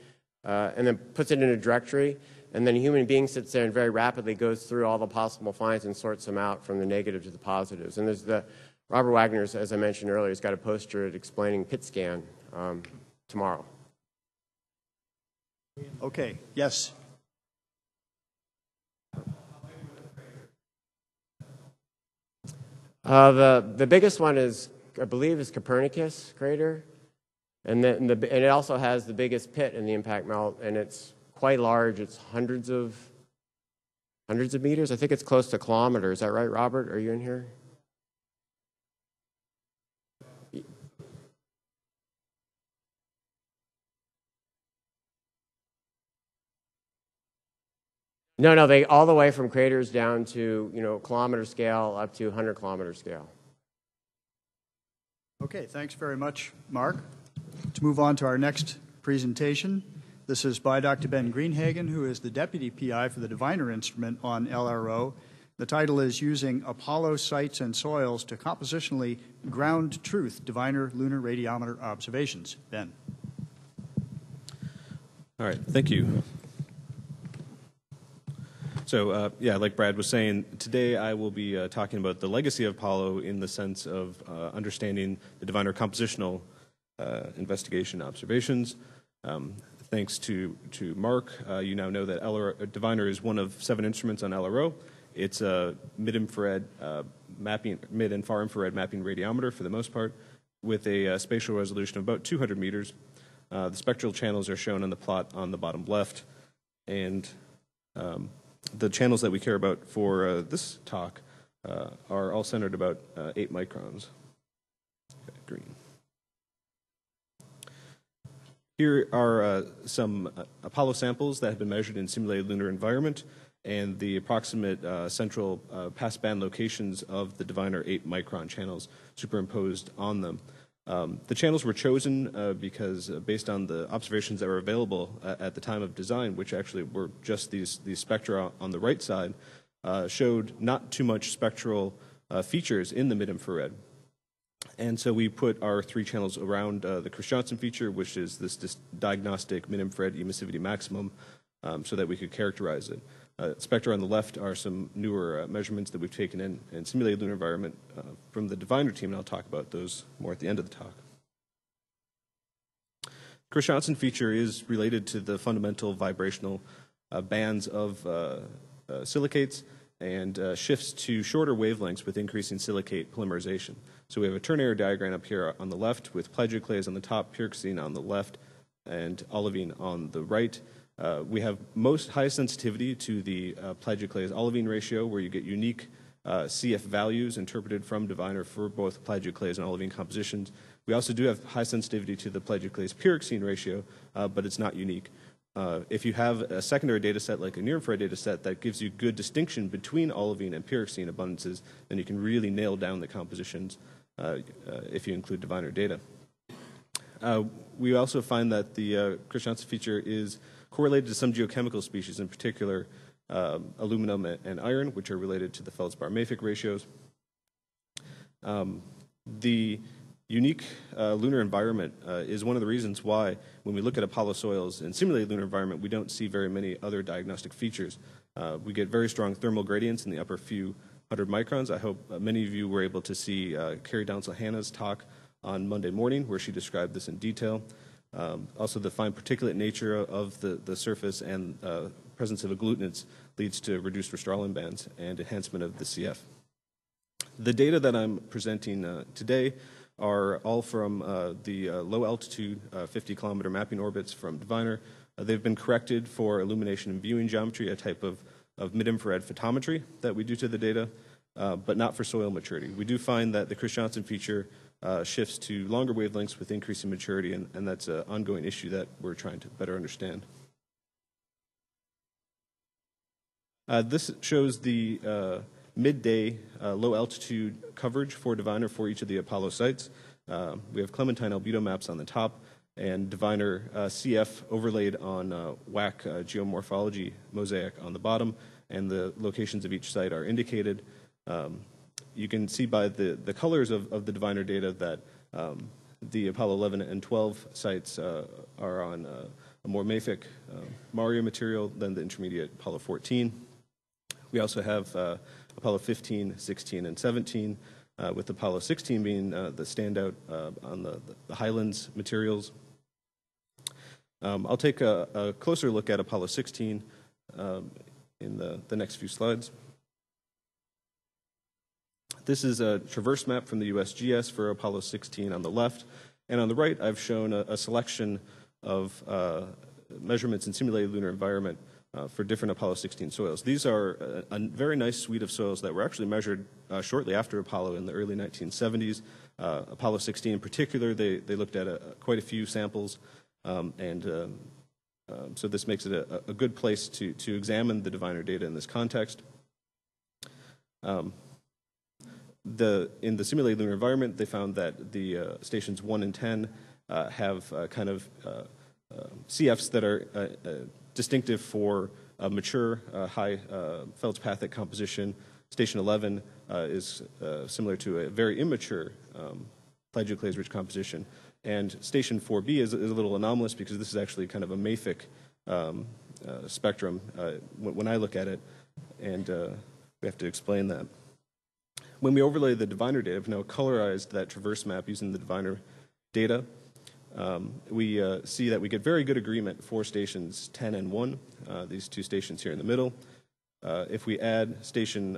uh, and then puts it in a directory. And then a human being sits there and very rapidly goes through all the possible finds and sorts them out from the negative to the positives. And there's the Robert Wagner, as I mentioned earlier, has got a poster explaining PIT scan um, tomorrow. Okay, yes. Uh, the, the biggest one is, I believe, is Copernicus crater. And, the, and, the, and it also has the biggest pit in the impact melt, and it's quite large. It's hundreds of hundreds of meters. I think it's close to kilometers. Is that right, Robert? Are you in here? No, no, they all the way from craters down to you know kilometer scale up to 100 kilometer scale. Okay, thanks very much, Mark. To move on to our next presentation, this is by Dr. Ben Greenhagen, who is the deputy PI for the Diviner instrument on LRO. The title is Using Apollo Sites and Soils to Compositionally Ground Truth Diviner Lunar Radiometer Observations. Ben. All right, thank you. So, uh, yeah, like Brad was saying, today I will be uh, talking about the legacy of Apollo in the sense of uh, understanding the diviner compositional investigation observations. Um, thanks to, to Mark, uh, you now know that LR, uh, diviner is one of seven instruments on LRO. It's a mid-infrared mapping, mid and far infrared mapping radiometer for the most part, with a spatial resolution of about 200 meters. the spectral channels are shown on the plot on the bottom left, and um, the channels that we care about for uh, this talk uh, are all centered about uh, 8 microns. Okay, green. Here are uh, some uh, Apollo samples that have been measured in simulated lunar environment and the approximate uh, central passband locations of the Diviner 8 micron channels superimposed on them. Um, the channels were chosen uh, because, uh, based on the observations that were available uh, at the time of design, which actually were just these, these spectra on the right side, uh, showed not too much spectral uh, features in the mid infrared. And so we put our three channels around uh, the Christiansen feature, which is this, this diagnostic mid infrared emissivity maximum, um, so that we could characterize it. Uh, spectra on the left are some newer uh, measurements that we've taken in, in simulated lunar environment uh, from the Diviner team, and I'll talk about those more at the end of the talk. Christiansen feature is related to the fundamental vibrational uh, bands of uh, silicates and shifts to shorter wavelengths with increasing silicate polymerization. So we have a ternary diagram up here on the left with plagioclase on the top, pyroxene on the left, and olivine on the right. Uh, we have most high sensitivity to the uh, plagioclase olivine ratio, where you get unique uh, CF values interpreted from Diviner for both plagioclase and olivine compositions. We also do have high sensitivity to the plagioclase pyroxene ratio, uh, but it's not unique. Uh, if you have a secondary data set like a near infrared data set that gives you good distinction between olivine and pyroxene abundances, then you can really nail down the compositions uh, if you include Diviner data. we also find that the Christiansen feature is correlated to some geochemical species, in particular um, aluminum and iron, which are related to the feldspar-mafic ratios. Um, the unique uh, lunar environment uh, is one of the reasons why, when we look at Apollo soils in simulated lunar environment, we don't see very many other diagnostic features. Uh, we get very strong thermal gradients in the upper few hundred microns. I hope uh, many of you were able to see uh, Kerri Donaldson Hanna's talk on Monday morning, where she described this in detail. Um, also, the fine particulate nature of the, the surface and uh, presence of agglutinates leads to reduced reststrahlen bands and enhancement of the CF. The data that I'm presenting uh, today are all from uh, the uh, low altitude uh, 50 kilometer mapping orbits from Diviner. Uh, they've been corrected for illumination and viewing geometry, a type of, of mid infrared photometry that we do to the data, but not for soil maturity. We do find that the Christiansen feature uh, shifts to longer wavelengths with increasing maturity, and, and that's an ongoing issue that we're trying to better understand. Uh, this shows the uh, midday uh, low altitude coverage for Diviner for each of the Apollo sites. Uh, we have Clementine albedo maps on the top and Diviner uh, CF overlaid on WAC geomorphology mosaic on the bottom, and the locations of each site are indicated. Um, you can see by the, the colors of, of the diviner data that um, the Apollo 11 and 12 sites uh, are on uh, a more mafic uh, Maria material than the intermediate Apollo 14. We also have uh, Apollo 15, 16, and 17, uh, with Apollo 16 being uh, the standout on the, the, Highlands materials. Um, I'll take a, a, closer look at Apollo 16 um, in the, the next few slides. This is a traverse map from the USGS for Apollo 16 on the left. And on the right, I've shown a, a selection of uh, measurements in simulated lunar environment uh, for different Apollo 16 soils. These are a, a, very nice suite of soils that were actually measured uh, shortly after Apollo in the early 1970s. Uh, Apollo 16 in particular, they, they looked at a, quite a few samples, um, and um, um, so this makes it a, a, good place to, to examine the diviner data in this context. Um, the, in the simulated lunar environment, they found that the uh, stations 1 and 10 uh, have uh, kind of uh, uh, CFs that are uh, distinctive for a mature, high feldspathic composition. Station 11 is similar to a very immature um, plagioclase-rich composition. And station 4B is, is, a little anomalous because this is actually kind of a mafic um, spectrum. When, when, I look at it, and uh, we have to explain that. When we overlay the diviner data, we've now colorized that traverse map using the diviner data. Um, we uh, see that we get very good agreement for stations 10 and 1, uh, these two stations here in the middle. Uh, if we add station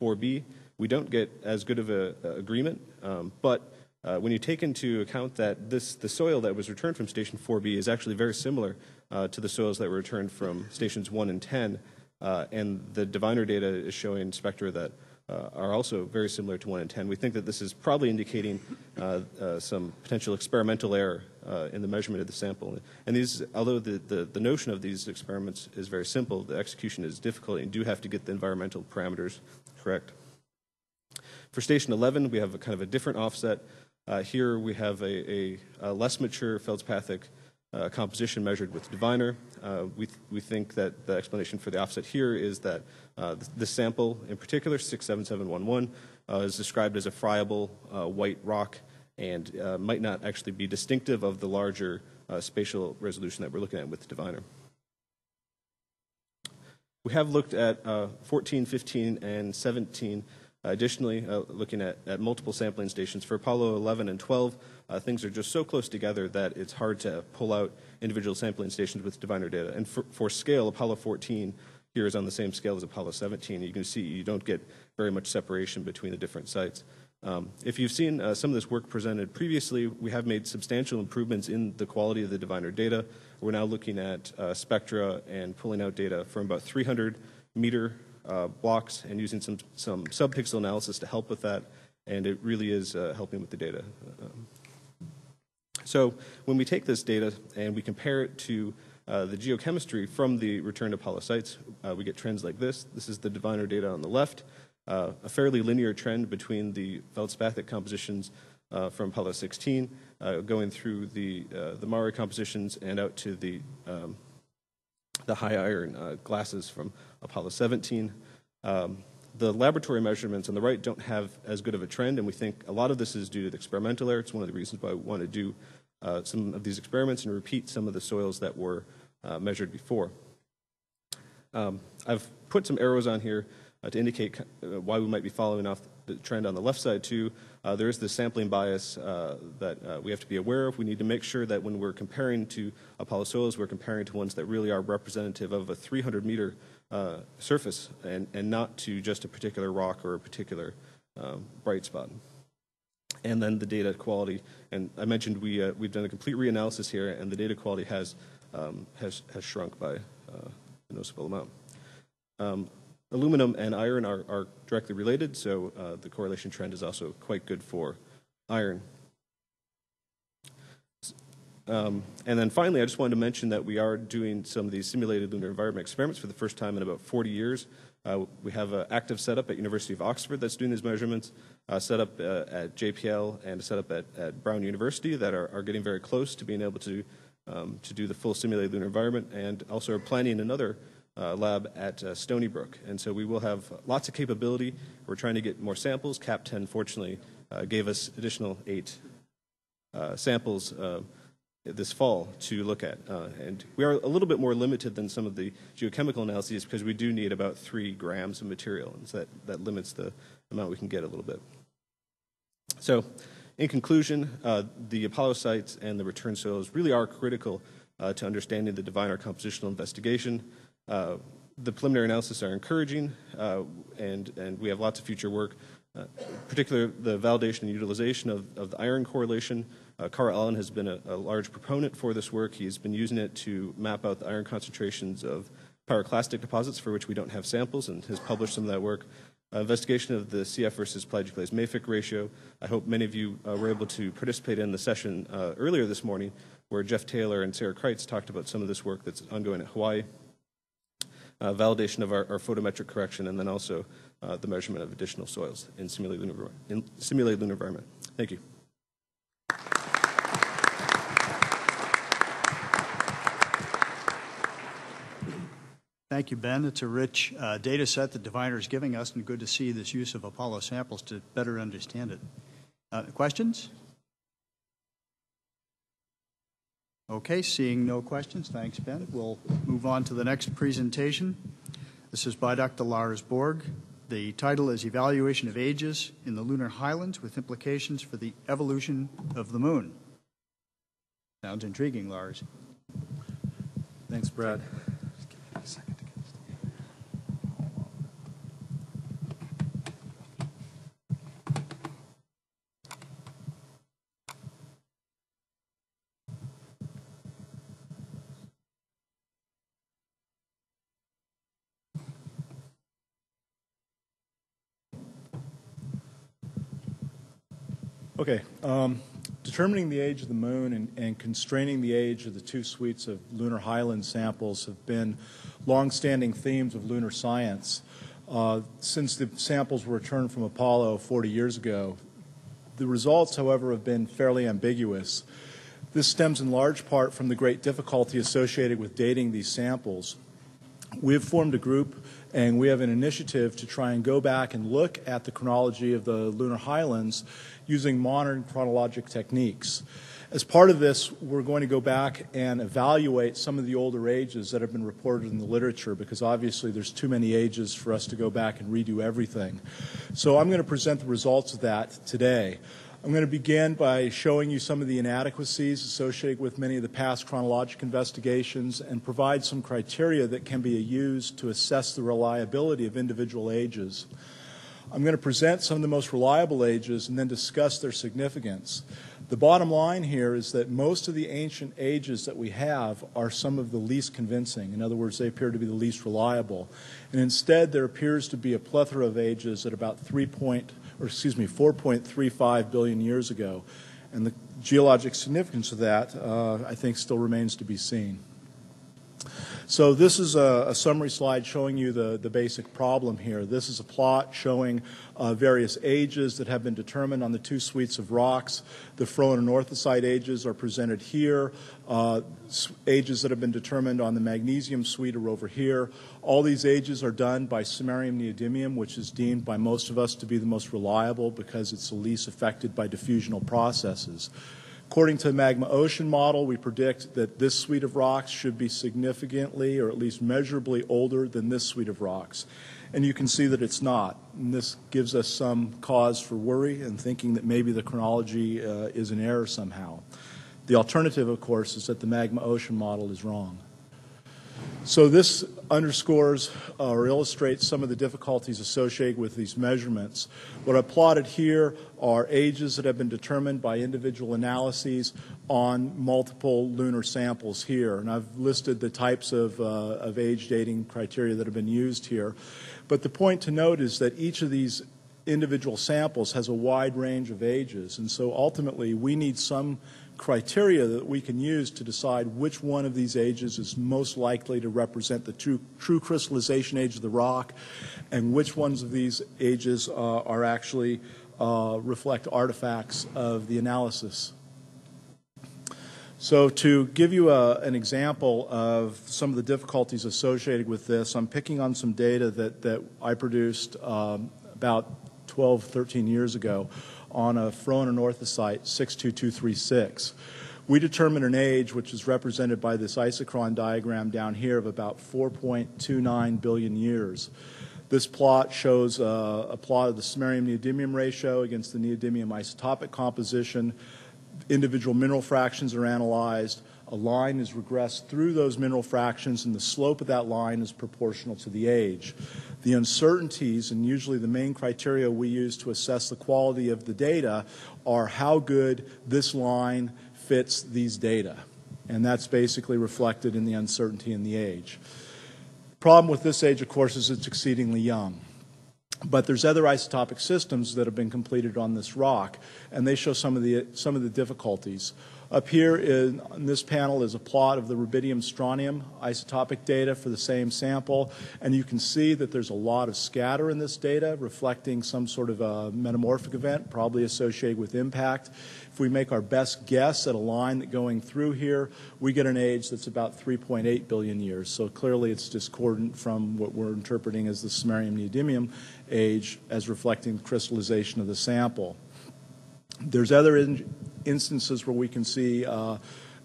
4B, we don't get as good of an agreement, um, but uh, when you take into account that this, the soil that was returned from Station 4B is actually very similar uh, to the soils that were returned from Stations 1 and 10, uh, and the diviner data is showing spectra that uh, are also very similar to 1 in 10, we think that this is probably indicating uh, uh, some potential experimental error in the measurement of the sample. And these, although the, the, the notion of these experiments is very simple, the execution is difficult, and you do have to get the environmental parameters correct. For Station 11, we have a kind of a different offset. Uh, here we have a, a, a less mature feldspathic uh, composition measured with diviner. Uh, we, th we think that the explanation for the offset here is that uh, this sample, in particular 67711, uh, is described as a friable uh, white rock and might not actually be distinctive of the larger spatial resolution that we're looking at with diviner. We have looked at 14, 15, and 17 Additionally, uh, looking at, at, multiple sampling stations for Apollo 11 and 12, uh, things are just so close together that it's hard to pull out individual sampling stations with diviner data. And for, for, scale, Apollo 14 here is on the same scale as Apollo 17. You can see you don't get very much separation between the different sites. Um, if you've seen uh, some of this work presented previously, we have made substantial improvements in the quality of the diviner data. We're now looking at uh, spectra and pulling out data from about 300 meter uh, blocks and using some, some subpixel analysis to help with that, and it really is uh, helping with the data. Um, so when we take this data and we compare it to uh, the geochemistry from the returned Apollo sites, uh, we get trends like this. This is the diviner data on the left, uh, a fairly linear trend between the feldspathic compositions uh, from Apollo 16, going through the, the Mare compositions and out to the um, the high iron uh, glasses from Apollo 17. Um, the laboratory measurements on the right don't have as good of a trend, and we think a lot of this is due to the experimental error. It's one of the reasons why we want to do uh, some of these experiments and repeat some of the soils that were uh, measured before. Um, I've put some arrows on here uh, to indicate uh, why we might be following off the trend on the left side too. Uh, there is the sampling bias uh, that uh, we have to be aware of. We need to make sure that when we're comparing to Apollo soils, we're comparing to ones that really are representative of a 300 meter uh, surface and, and not to just a particular rock or a particular um, bright spot. And then the data quality, and I mentioned we, uh, we've done a complete reanalysis here, and the data quality has, um, has, has shrunk by uh, a noticeable amount. Um, Aluminum and iron are, are directly related, so uh, the correlation trend is also quite good for iron. Um, and then finally, I just wanted to mention that we are doing some of these simulated lunar environment experiments for the first time in about 40 years. Uh, we have an active setup at University of Oxford that's doing these measurements, a setup uh, at JPL, and a setup at, at Brown University that are, are, getting very close to being able to, um, to do the full simulated lunar environment, and also are planning another uh, lab at uh, Stony Brook. And so we will have lots of capability. We're trying to get more samples. CAPTEM, fortunately, uh, gave us additional eight uh, samples uh, this fall to look at. Uh, and we are a little bit more limited than some of the geochemical analyses because we do need about three grams of material. And so that, that limits the amount we can get a little bit. So, in conclusion, the Apollo sites and the return soils really are critical to understanding the diviner compositional investigation. Uh, the preliminary analysis are encouraging, uh, and, and we have lots of future work, uh, particularly the validation and utilization of, of the iron correlation. Uh, Carl Allen has been a, a, large proponent for this work. He's been using it to map out the iron concentrations of pyroclastic deposits for which we don't have samples and has published some of that work. Uh, investigation of the CF versus plagioclase mafic ratio. I hope many of you uh, were able to participate in the session uh, earlier this morning where Jeff Taylor and Sarah Crites talked about some of this work that's ongoing at Hawaii validation of our, our, photometric correction, and then also uh, the measurement of additional soils in simulated lunar, in simulated lunar environment. Thank you. Thank you, Ben. It's a rich uh, data set that Diviner is giving us, and good to see this use of Apollo samples to better understand it. Uh, questions? Okay, seeing no questions, thanks, Ben. We'll move on to the next presentation. This is by Dr. Lars Borg. The title is Evaluation of Ages in the Lunar Highlands with Implications for the Evolution of the Moon. Sounds intriguing, Lars. Thanks, Brad. Okay, um, determining the age of the moon and, and constraining the age of the two suites of lunar highland samples have been long-standing themes of lunar science. Uh, since the samples were returned from Apollo 40 years ago, the results, however, have been fairly ambiguous. This stems in large part from the great difficulty associated with dating these samples. We have formed a group and we have an initiative to try and go back and look at the chronology of the lunar highlands using modern chronologic techniques. As part of this, we're going to go back and evaluate some of the older ages that have been reported in the literature because obviously there's too many ages for us to go back and redo everything. So I'm going to present the results of that today. I'm going to begin by showing you some of the inadequacies associated with many of the past chronologic investigations and provide some criteria that can be used to assess the reliability of individual ages. I'm going to present some of the most reliable ages and then discuss their significance. The bottom line here is that most of the ancient ages that we have are some of the least convincing. In other words, they appear to be the least reliable. And instead, there appears to be a plethora of ages at about 3 point, or excuse me, 4.35 billion years ago. And the geologic significance of that, uh, I think, still remains to be seen. So this is a, a, summary slide showing you the, the basic problem here. This is a plot showing uh, various ages that have been determined on the two suites of rocks. The ferroan anorthosite ages are presented here. Uh, ages that have been determined on the magnesium suite are over here. All these ages are done by samarium neodymium, which is deemed by most of us to be the most reliable because it's the least affected by diffusional processes. According to the magma ocean model, we predict that this suite of rocks should be significantly or at least measurably older than this suite of rocks. And you can see that it's not. And this gives us some cause for worry and thinking that maybe the chronology uh, is in error somehow. The alternative, of course, is that the magma ocean model is wrong. So this underscores or illustrates some of the difficulties associated with these measurements. What I plotted here are ages that have been determined by individual analyses on multiple lunar samples here. And I've listed the types of, uh, of age dating criteria that have been used here. But the point to note is that each of these individual samples has a wide range of ages. And so ultimately, we need some criteria that we can use to decide which one of these ages is most likely to represent the true, true crystallization age of the rock and which ones of these ages uh, are actually uh, reflect artifacts of the analysis. So to give you a, an example of some of the difficulties associated with this, I'm picking on some data that, that I produced um, about 12, 13 years ago on anorthosite 62236. We determine an age, which is represented by this isochron diagram down here, of about 4.29 billion years. This plot shows uh, a plot of the samarium neodymium ratio against the neodymium isotopic composition. Individual mineral fractions are analyzed. A line is regressed through those mineral fractions, and the slope of that line is proportional to the age. The uncertainties, and usually the main criteria we use to assess the quality of the data, are how good this line fits these data. And that's basically reflected in the uncertainty in the age. Problem with this age, of course, is it's exceedingly young. But there's other isotopic systems that have been completed on this rock, and they show some of the, some of the difficulties. Up here in, in, this panel is a plot of the rubidium strontium isotopic data for the same sample, and you can see that there's a lot of scatter in this data, reflecting some sort of a metamorphic event, probably associated with impact. If we make our best guess at a line that going through here, we get an age that's about 3.8 billion years. So clearly it's discordant from what we're interpreting as the samarium neodymium age as reflecting crystallization of the sample. There's other in instances where we can see uh,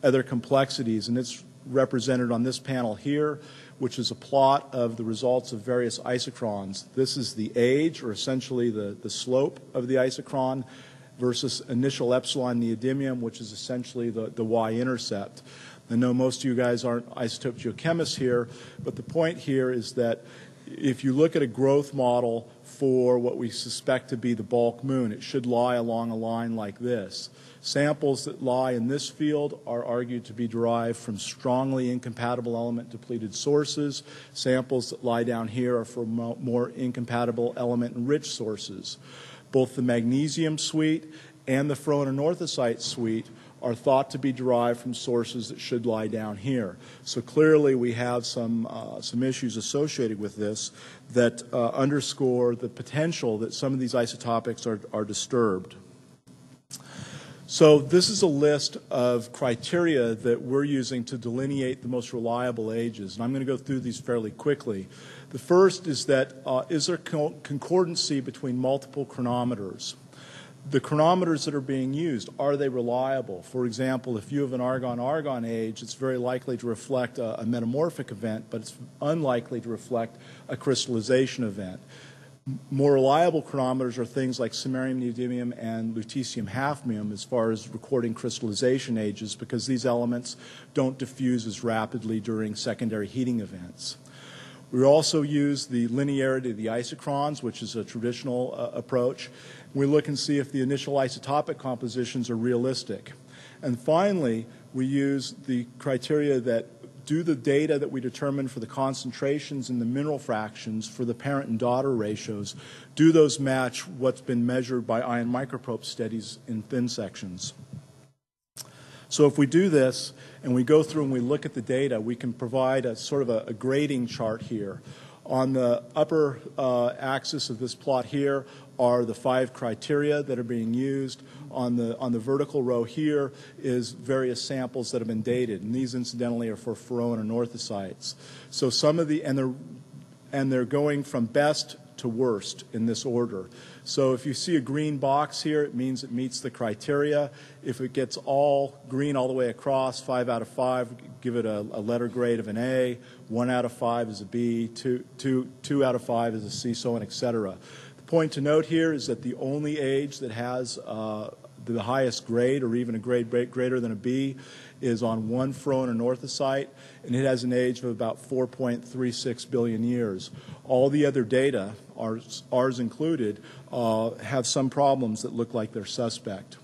other complexities, and it's represented on this panel here, which is a plot of the results of various isochrons. This is the age, or essentially the, the slope of the isochron, versus initial epsilon neodymium, which is essentially the, the y-intercept. I know most of you guys aren't isotope geochemists here, but the point here is that if you look at a growth model for what we suspect to be the bulk moon, it should lie along a line like this. Samples that lie in this field are argued to be derived from strongly incompatible element depleted sources. Samples that lie down here are from more incompatible element enriched sources. Both the magnesium suite and the ferroan anorthosite suite are thought to be derived from sources that should lie down here. So clearly we have some, uh, some issues associated with this that uh, underscore the potential that some of these isotopics are, are disturbed. So this is a list of criteria that we're using to delineate the most reliable ages, and I'm going to go through these fairly quickly. The first is that uh, is there co concordancy between multiple chronometers? The chronometers that are being used, are they reliable? For example, if you have an argon-argon age, it's very likely to reflect a, a metamorphic event, but it's unlikely to reflect a crystallization event. More reliable chronometers are things like samarium neodymium and lutetium hafnium as far as recording crystallization ages because these elements don't diffuse as rapidly during secondary heating events. We also use the linearity of the isochrons, which is a traditional uh, approach. We look and see if the initial isotopic compositions are realistic. And finally, we use the criteria that do the data that we determine for the concentrations and the mineral fractions for the parent and daughter ratios, do those match what's been measured by ion microprobe studies in thin sections? So if we do this and we go through and we look at the data, we can provide a sort of a, a grading chart here. On the upper uh, axis of this plot here are the five criteria that are being used. On the, on the vertical row here is various samples that have been dated, and these incidentally are for ferroan anorthosites. So some of the, and they're, and they're going from best to worst in this order. So if you see a green box here, it means it meets the criteria. If it gets all green all the way across, five out of five, give it a, a letter grade of an A. One out of five is a B. Two, two, two out of five is a C, so on, et cetera. Point to note here is that the only age that has uh, the highest grade, or even a grade greater than a B, is on one ferroan anorthosite, and it has an age of about 4.36 billion years. All the other data, ours, ours included, uh, have some problems that look like they're suspect.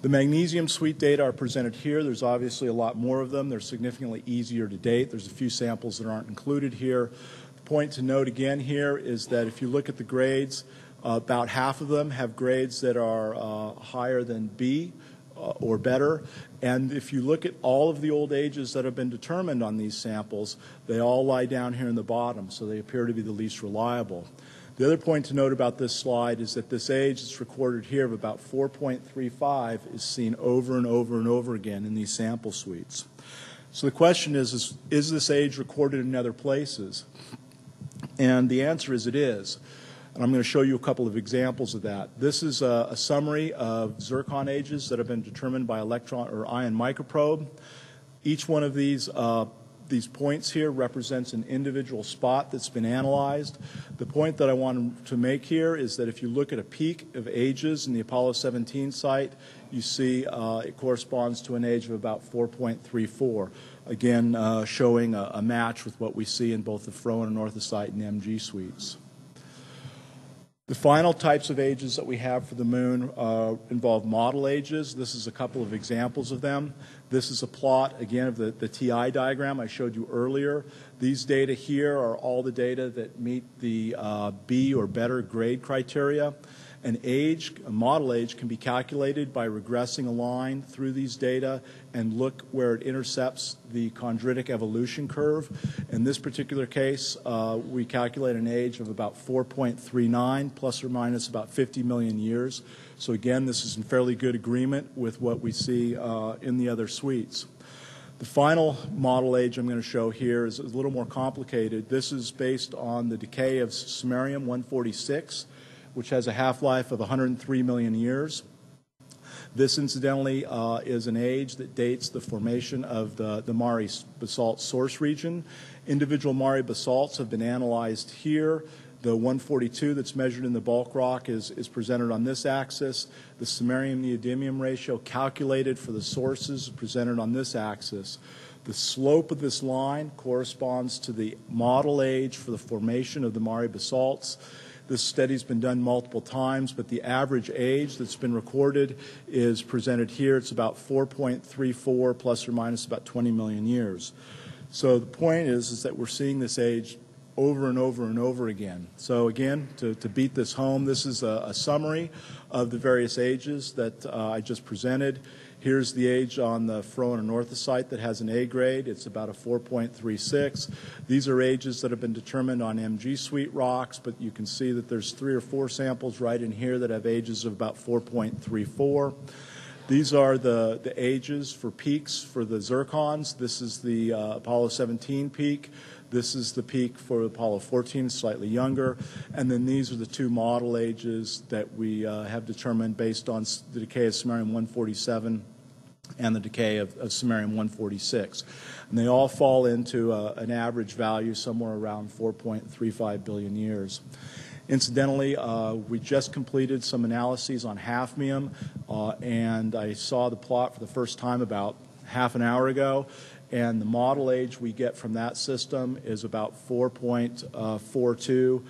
The magnesium suite data are presented here. There's obviously a lot more of them. They're significantly easier to date. There's a few samples that aren't included here. Point to note again here is that if you look at the grades, uh, about half of them have grades that are uh, higher than B uh, or better. And if you look at all of the old ages that have been determined on these samples, they all lie down here in the bottom, so they appear to be the least reliable. The other point to note about this slide is that this age that's recorded here of about 4.35 is seen over and over and over again in these sample suites. So the question is, is, is this age recorded in other places? And the answer is it is. And I'm going to show you a couple of examples of that. This is a, a summary of zircon ages that have been determined by electron or ion microprobe. Each one of these uh, these points here represents an individual spot that's been analyzed. The point that I want to make here is that if you look at a peak of ages in the Apollo 17 site, you see uh, it corresponds to an age of about 4.34. Again, uh, showing a, a, match with what we see in both the ferronorthosite and orthosite and MG suites. The final types of ages that we have for the moon uh, involve model ages. This is a couple of examples of them. This is a plot, again, of the, the TI diagram I showed you earlier. These data here are all the data that meet the uh, B or better grade criteria. An age, a model age, can be calculated by regressing a line through these data and look where it intercepts the chondritic evolution curve. In this particular case, uh, we calculate an age of about 4.39 plus or minus about 50 million years. So again, this is in fairly good agreement with what we see uh, in the other suites. The final model age I'm going to show here is a little more complicated. This is based on the decay of samarium 146 which has a half-life of 103 million years. This, incidentally, uh, is an age that dates the formation of the, the Mare basalt source region. Individual Mare basalts have been analyzed here. The 142 that's measured in the bulk rock is, is presented on this axis. The samarium neodymium ratio calculated for the sources presented on this axis. The slope of this line corresponds to the model age for the formation of the Mare basalts. This study's been done multiple times, but the average age that's been recorded is presented here. It's about 4.34 plus or minus about 20 million years. So the point is, is that we're seeing this age over and over and over again. So again, to, to beat this home, this is a, a summary of the various ages that uh, I just presented. Here's the age on the ferroan anorthosite that has an A grade. It's about a 4.36. These are ages that have been determined on MG suite rocks, but you can see that there's three or four samples right in here that have ages of about 4.34. These are the, the ages for peaks for the zircons. This is the uh, Apollo 17 peak. This is the peak for Apollo 14, slightly younger. And then these are the two model ages that we uh, have determined based on the decay of samarium 147 and the decay of, of samarium 146. And they all fall into uh, an average value somewhere around 4.35 billion years. Incidentally, uh, we just completed some analyses on hafnium, uh, and I saw the plot for the first time about half an hour ago, and the model age we get from that system is about 4.42.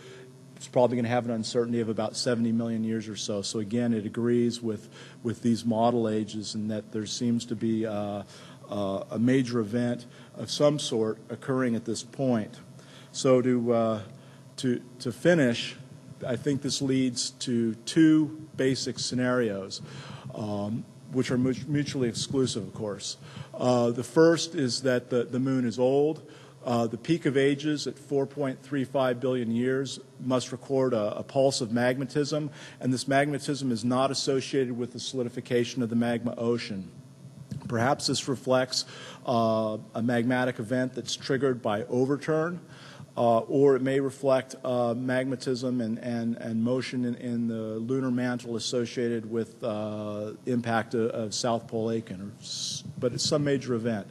It's probably going to have an uncertainty of about 70 million years or so. So again, it agrees with, with these model ages in that there seems to be uh, uh, a major event of some sort occurring at this point. So to, uh, to, to finish, I think this leads to two basic scenarios, um, which are mutually exclusive, of course. Uh, the first is that the, the moon is old. Uh, the peak of ages at 4.35 billion years must record a, a, pulse of magmatism, and this magmatism is not associated with the solidification of the magma ocean. Perhaps this reflects uh, a magmatic event that's triggered by overturn uh, or it may reflect uh, magmatism and, and, and motion in, in, the lunar mantle associated with uh, impact of, of, South Pole Aitken, or, but it's some major event.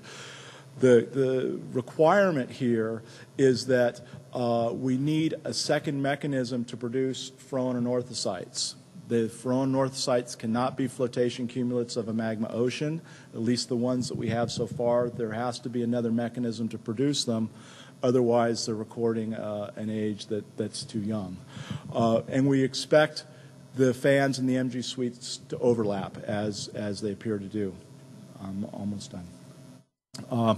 The, the requirement here is that uh, we need a second mechanism to produce ferroan anorthosites. The ferroan anorthosites cannot be flotation cumulates of a magma ocean, at least the ones that we have so far. There has to be another mechanism to produce them. Otherwise, they're recording uh, an age that, that's too young. Uh, and we expect the fans and the MG suites to overlap as, as they appear to do. I'm almost done. Uh,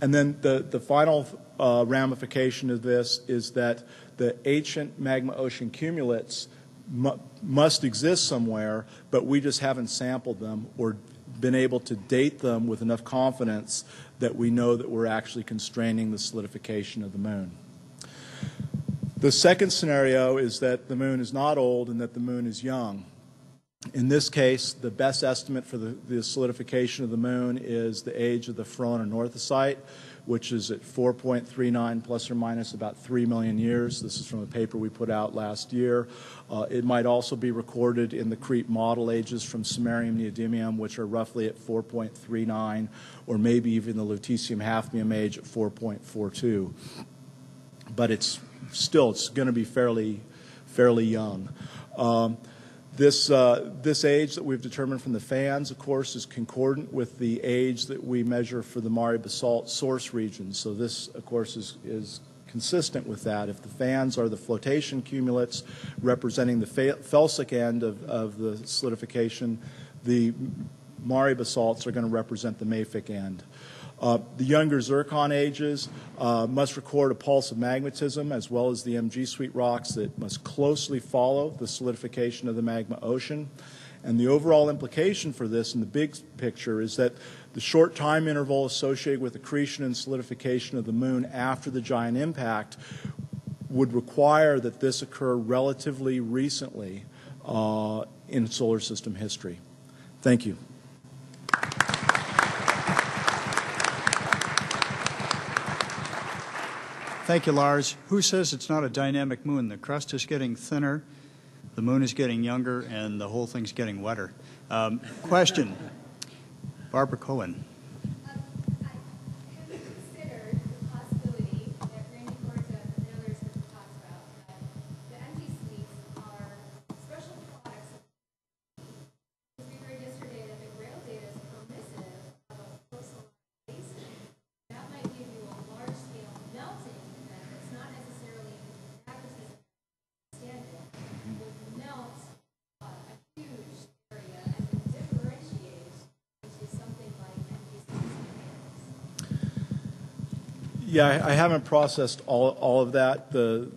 and then the, the final uh, ramification of this is that the ancient magma ocean cumulates mu must exist somewhere, but we just haven't sampled them or been able to date them with enough confidence that we know that we're actually constraining the solidification of the moon. The second scenario is that the moon is not old and that the moon is young. In this case, the best estimate for the, the solidification of the moon is the age of the ferroan anorthosite, which is at 4.39 plus or minus about 3 million years. This is from a paper we put out last year. Uh, it might also be recorded in the KREEP model ages from samarium neodymium, which are roughly at 4.39, or maybe even the lutetium hafnium age at 4.42. But it's still, it's going to be fairly, fairly young. Um, this, uh, this age that we've determined from the fans, of course, is concordant with the age that we measure for the Mare basalt source region. So this, of course, is, is consistent with that. If the fans are the flotation cumulates representing the felsic end of, of the solidification, the Mare basalts are going to represent the mafic end. Uh, the younger zircon ages uh, must record a pulse of magmatism as well as the MG suite rocks that must closely follow the solidification of the magma ocean. And the overall implication for this in the big picture is that the short time interval associated with accretion and solidification of the moon after the giant impact would require that this occur relatively recently uh, in solar system history. Thank you. Thank you, Lars. Who says it's not a dynamic moon? The crust is getting thinner, the moon is getting younger, and the whole thing's getting wetter. Um, Question. Barbara Cohen. Have you considered the possibility that Randy Corza and others have talked about, that the MG suites are special products? of- We heard yesterday that the GRAIL data is permissive of a coastal basin. That might give you a large-scale melting event that's not necessarily magnetism standard. Would melt uh, a huge area and differentiate into something like MG suites. Yeah, I, I haven't processed all, all of that. The,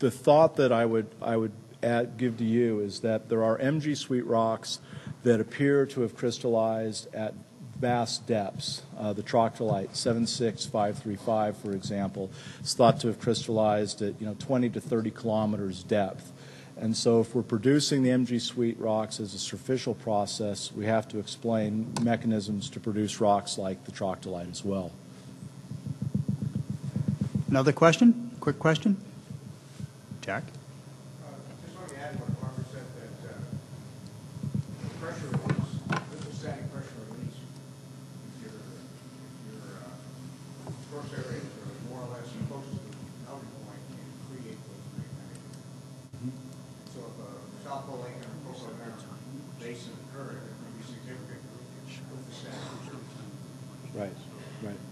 the thought that I would, I would add, give to you is that there are MG suite rocks that appear to have crystallized at vast depths. Uh, the troctolite 76535, for example, is thought to have crystallized at you know 20 to 30 kilometers depth. And so, if we're producing the MG suite rocks as a superficial process, we have to explain mechanisms to produce rocks like the troctolite as well. Another question? Quick question? Jack? Just want to add what Barbara said, that uh, the pressure release, this is static pressure release. Your, your uh, source areas are more or less close to the melting point and create those magnetic. So if a South Pole Lake and a Coastal American basin occur, there can be significant with the static. Right, right.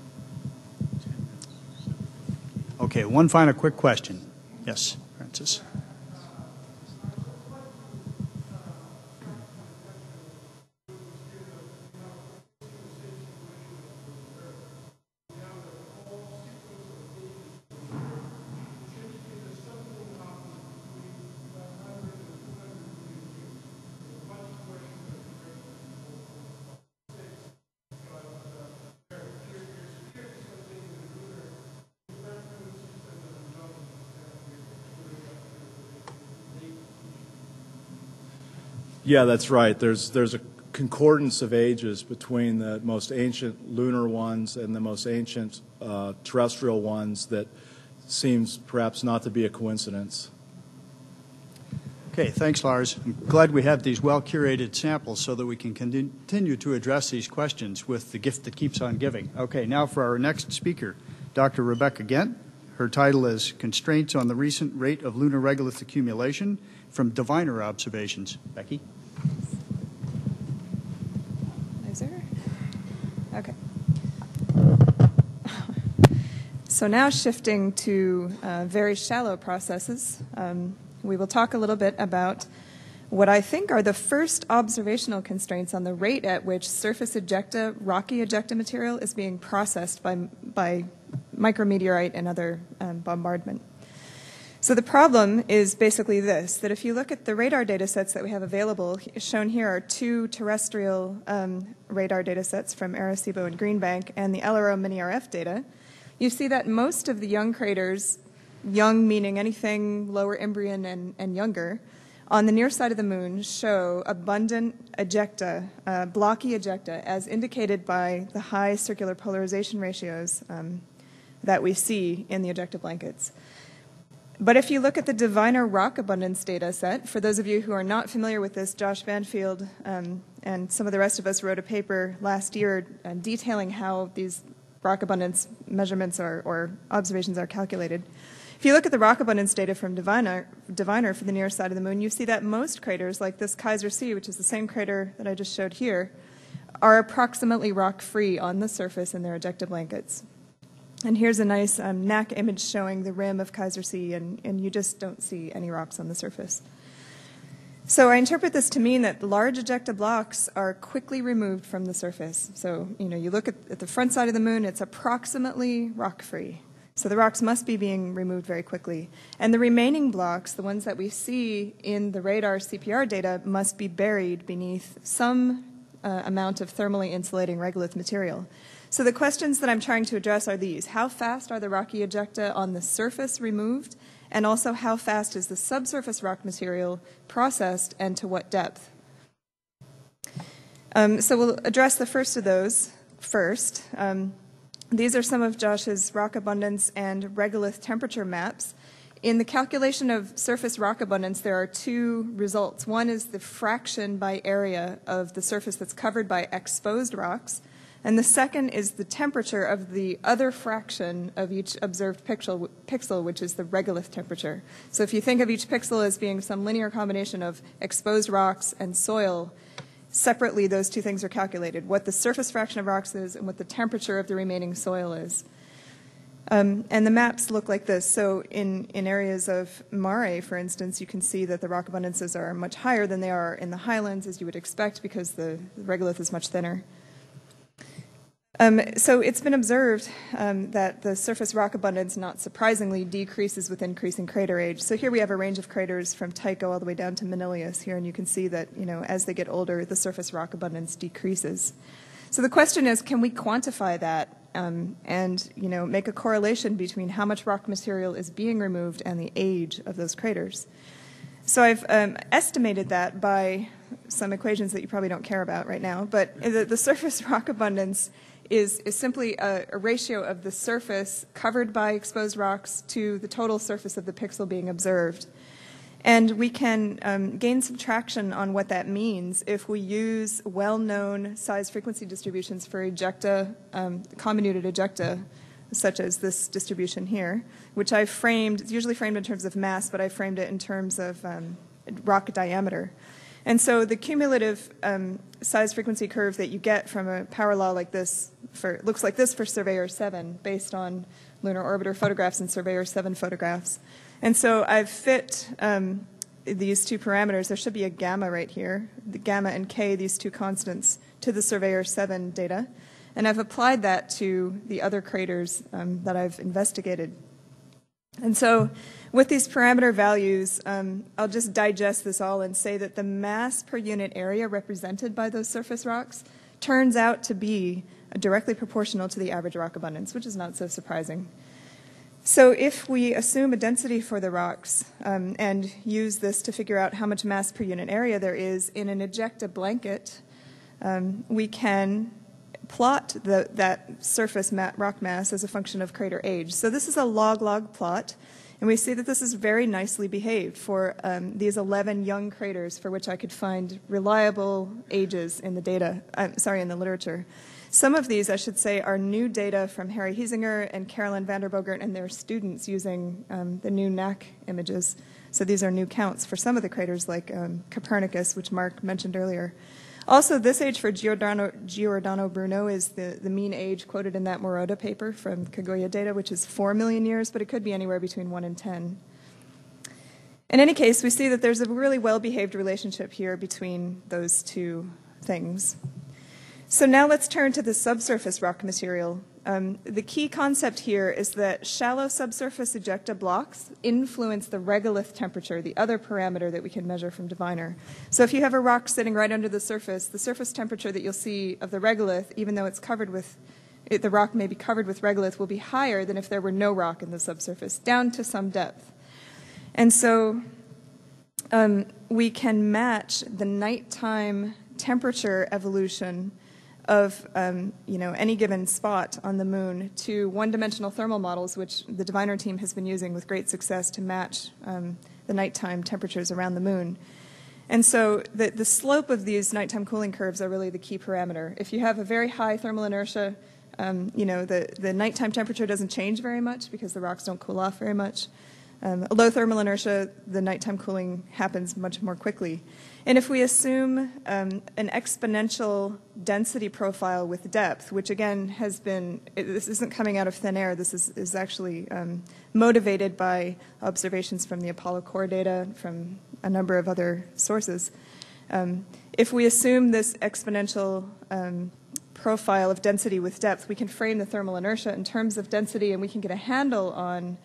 Okay, one final quick question. Yes, Francis. Yeah, that's right. There's, there's a concordance of ages between the most ancient lunar ones and the most ancient uh, terrestrial ones that seems perhaps not to be a coincidence. Okay, thanks, Lars. I'm glad we have these well-curated samples so that we can continue to address these questions with the gift that keeps on giving. Okay, now for our next speaker, Dr. Rebecca Ghent. Her title is Constraints on the Recent Rate of Lunar Regolith Accumulation from Diviner Observations. Becky? Is there? Okay. So now shifting to uh, very shallow processes, um, we will talk a little bit about what I think are the first observational constraints on the rate at which surface ejecta, rocky ejecta material is being processed by, by micrometeorite and other um, bombardment. So the problem is basically this, that if you look at the radar data sets that we have available, shown here are two terrestrial um, radar data sets from Arecibo and Greenbank and the LRO mini-RF data, you see that most of the young craters, young meaning anything lower Imbrian and, and younger, on the near side of the moon show abundant ejecta, uh, blocky ejecta, as indicated by the high circular polarization ratios um, that we see in the ejecta blankets. But if you look at the Diviner rock abundance data set, for those of you who are not familiar with this, Josh Bandfield um, and some of the rest of us wrote a paper last year uh, detailing how these rock abundance measurements are, or observations are calculated. If you look at the rock abundance data from Diviner, Diviner for the near side of the moon, you see that most craters, like this Kaiser C, which is the same crater that I just showed here, are approximately rock free on the surface in their ejecta blankets. And here's a nice um, NAC image showing the rim of Kaiser C, and, and you just don't see any rocks on the surface. So I interpret this to mean that large ejecta blocks are quickly removed from the surface. So, you know, you look at, at the front side of the moon, it's approximately rock free. So the rocks must be being removed very quickly. And the remaining blocks, the ones that we see in the radar CPR data, must be buried beneath some uh, amount of thermally insulating regolith material. So the questions that I'm trying to address are these. How fast are the rocky ejecta on the surface removed? And also, how fast is the subsurface rock material processed and to what depth? Um, so we'll address the first of those first. Um, these are some of Josh's rock abundance and regolith temperature maps in the calculation of surface rock abundance, there are two results. One is the fraction by area of the surface that's covered by exposed rocks, and the second is the temperature of the other fraction of each observed pixel, pixel, which is the regolith temperature. So if you think of each pixel as being some linear combination of exposed rocks and soil, separately those two things are calculated what the surface fraction of rocks is and what the temperature of the remaining soil is. Um, and the maps look like this. So in, in areas of Mare, for instance, you can see that the rock abundances are much higher than they are in the highlands, as you would expect, because the, the regolith is much thinner. Um, so it's been observed um, that the surface rock abundance, not surprisingly, decreases with increasing crater age. So here we have a range of craters from Tycho all the way down to Manilius here, and you can see that you know as they get older, the surface rock abundance decreases. So the question is, can we quantify that um, and you know make a correlation between how much rock material is being removed and the age of those craters? So I've um, estimated that by some equations that you probably don't care about right now, but the, the surface rock abundance is, is simply a, a, ratio of the surface covered by exposed rocks to the total surface of the pixel being observed. And we can um, gain some traction on what that means if we use well known size frequency distributions for ejecta, um, comminuted ejecta, such as this distribution here, which I've framed, it's usually framed in terms of mass, but I framed it in terms of um, rock diameter. And so the cumulative um, size frequency curve that you get from a power law like this for looks like this for Surveyor 7 based on lunar orbiter photographs and Surveyor 7 photographs. And so I've fit um, these two parameters. There should be a gamma right here, the gamma and k, these two constants, to the Surveyor 7 data. And I've applied that to the other craters um, that I've investigated. And so with these parameter values, um, I'll just digest this all and say that the mass per unit area represented by those surface rocks turns out to be directly proportional to the average rock abundance, which is not so surprising. So if we assume a density for the rocks um, and use this to figure out how much mass per unit area there is in an ejecta blanket, um, we can plot the, that surface rock mass as a function of crater age. So this is a log-log plot. And we see that this is very nicely behaved for um, these 11 young craters for which I could find reliable ages in the data, uh, sorry, in the literature. Some of these, I should say, are new data from Harry Hiesinger and Carolyn van der Bogert and their students using um, the new NAC images. So these are new counts for some of the craters like um, Copernicus, which Mark mentioned earlier. Also, this age for Giordano, Giordano Bruno is the, the mean age quoted in that Morota paper from Kaguya data, which is 4 million years, but it could be anywhere between 1 and 10. In any case, we see that there's a really well behaved relationship here between those two things. So now let's turn to the subsurface rock material. Um, the key concept here is that shallow subsurface ejecta blocks influence the regolith temperature, the other parameter that we can measure from Diviner. So if you have a rock sitting right under the surface, the surface temperature that you'll see of the regolith, even though it's covered with it, the rock may be covered with regolith, will be higher than if there were no rock in the subsurface, down to some depth. And so um, we can match the nighttime temperature evolution of um, you know any given spot on the moon to one-dimensional thermal models, which the Diviner team has been using with great success to match um, the nighttime temperatures around the moon. And so the, the slope of these nighttime cooling curves are really the key parameter. If you have a very high thermal inertia, um, you know the, the nighttime temperature doesn't change very much because the rocks don't cool off very much. Um, low thermal inertia, the nighttime cooling happens much more quickly. And if we assume um, an exponential density profile with depth, which again has been, it, this isn't coming out of thin air, this is, is actually um, motivated by observations from the Apollo core data, from a number of other sources. Um, if we assume this exponential um, profile of density with depth, we can frame the thermal inertia in terms of density and we can get a handle on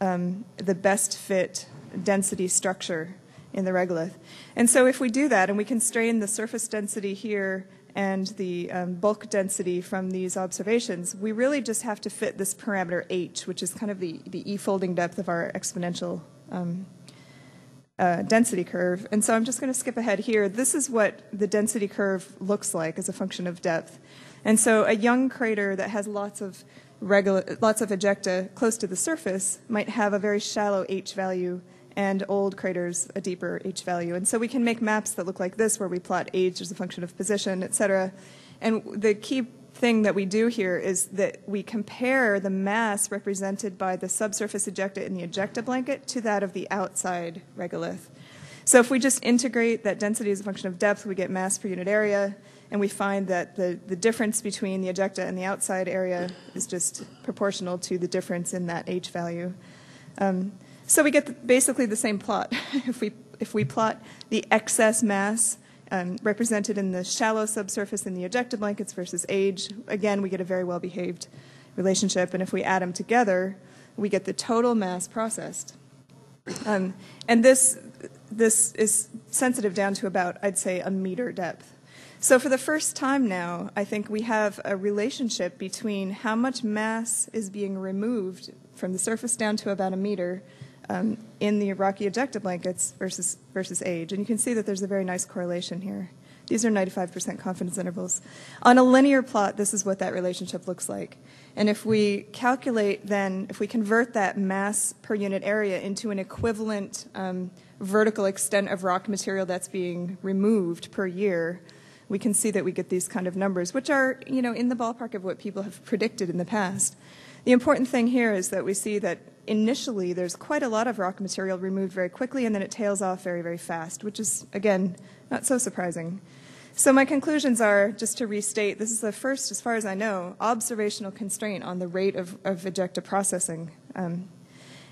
um, the best fit density structure in the regolith. And so if we do that and we constrain the surface density here and the um, bulk density from these observations, we really just have to fit this parameter h, which is kind of the, the e-folding depth of our exponential um, uh, density curve. And so I'm just going to skip ahead here. This is what the density curve looks like as a function of depth. And so a young crater that has lots of regula- lots of ejecta close to the surface might have a very shallow H value and old craters a deeper H value. And so we can make maps that look like this where we plot age as a function of position, et cetera. And the key thing that we do here is that we compare the mass represented by the subsurface ejecta in the ejecta blanket to that of the outside regolith. So if we just integrate that density as a function of depth, we get mass per unit area, and we find that the, the difference between the ejecta and the outside area is just proportional to the difference in that H value. Um, so we get the, basically the same plot. if, we, if we plot the excess mass um, represented in the shallow subsurface in the ejecta blankets versus age, again, we get a very well behaved relationship. And if we add them together, we get the total mass processed. Um, and this, this is sensitive down to about, I'd say, a meter depth. So for the first time now, I think we have a relationship between how much mass is being removed from the surface down to about a meter um, in the rocky ejecta blankets versus, versus age. And you can see that there's a very nice correlation here. These are 95% confidence intervals. On a linear plot, this is what that relationship looks like. And if we calculate then, if we convert that mass per unit area into an equivalent um, vertical extent of rock material that's being removed per year, we can see that we get these kind of numbers, which are, you know, in the ballpark of what people have predicted in the past. The important thing here is that we see that initially there's quite a lot of rock material removed very quickly and then it tails off very, very fast, which is, again, not so surprising. So my conclusions are, just to restate, this is the first, as far as I know, observational constraint on the rate of, of ejecta processing. Um,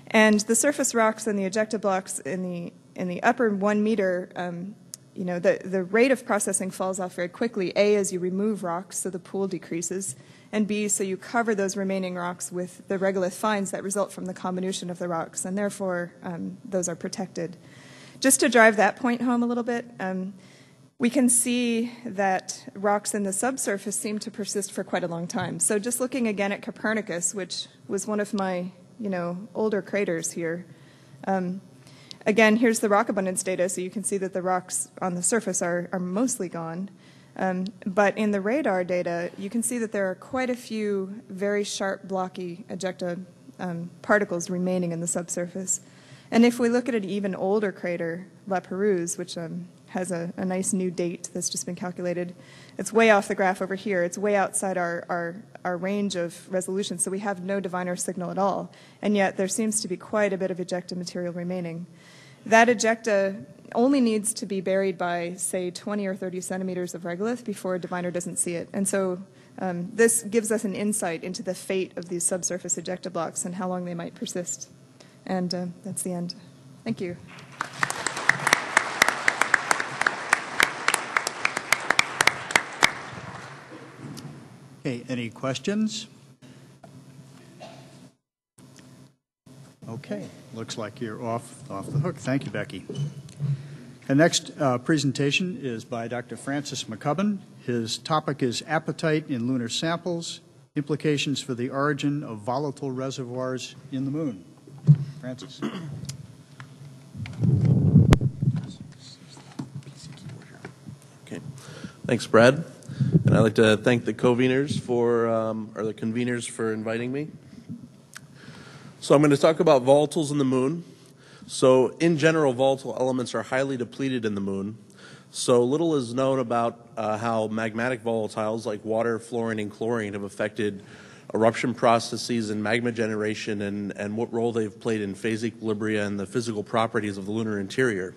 and the surface rocks and the ejecta blocks in the, in the upper one meter, um, you know, the, the rate of processing falls off very quickly. A, as you remove rocks, so the pool decreases and B, so you cover those remaining rocks with the regolith fines that result from the comminution of the rocks, and therefore um, those are protected. Just to drive that point home a little bit, um, we can see that rocks in the subsurface seem to persist for quite a long time. So just looking again at Copernicus, which was one of my you know older craters here. Um, again, here's the rock abundance data, so you can see that the rocks on the surface are, are mostly gone. Um, but in the radar data, you can see that there are quite a few very sharp, blocky ejecta um, particles remaining in the subsurface. And if we look at an even older crater, La Perouse, which um, has a, a, nice new date that's just been calculated, it's way off the graph over here. It's way outside our, our, our range of resolution, so we have no diviner signal at all. And yet there seems to be quite a bit of ejecta material remaining. That ejecta only needs to be buried by, say, 20 or 30 centimeters of regolith before a diviner doesn't see it. And so um, this gives us an insight into the fate of these subsurface ejecta blocks and how long they might persist. And uh, that's the end. Thank you. Okay, any questions? Okay, looks like you're off, off the hook. Thank you, Becky. The next uh, presentation is by Dr. Francis McCubbin. His topic is Apatite in Lunar Samples, Implications for the Origin of Volatile Reservoirs in the Moon. Francis. Okay. Thanks, Brad. And I'd like to thank the conveners for, um, or the conveners for inviting me. So I'm going to talk about volatiles in the moon. So in general, volatile elements are highly depleted in the moon. So little is known about uh, how magmatic volatiles like water, fluorine, and chlorine have affected eruption processes and magma generation and, and what role they've played in phase equilibria and the physical properties of the lunar interior.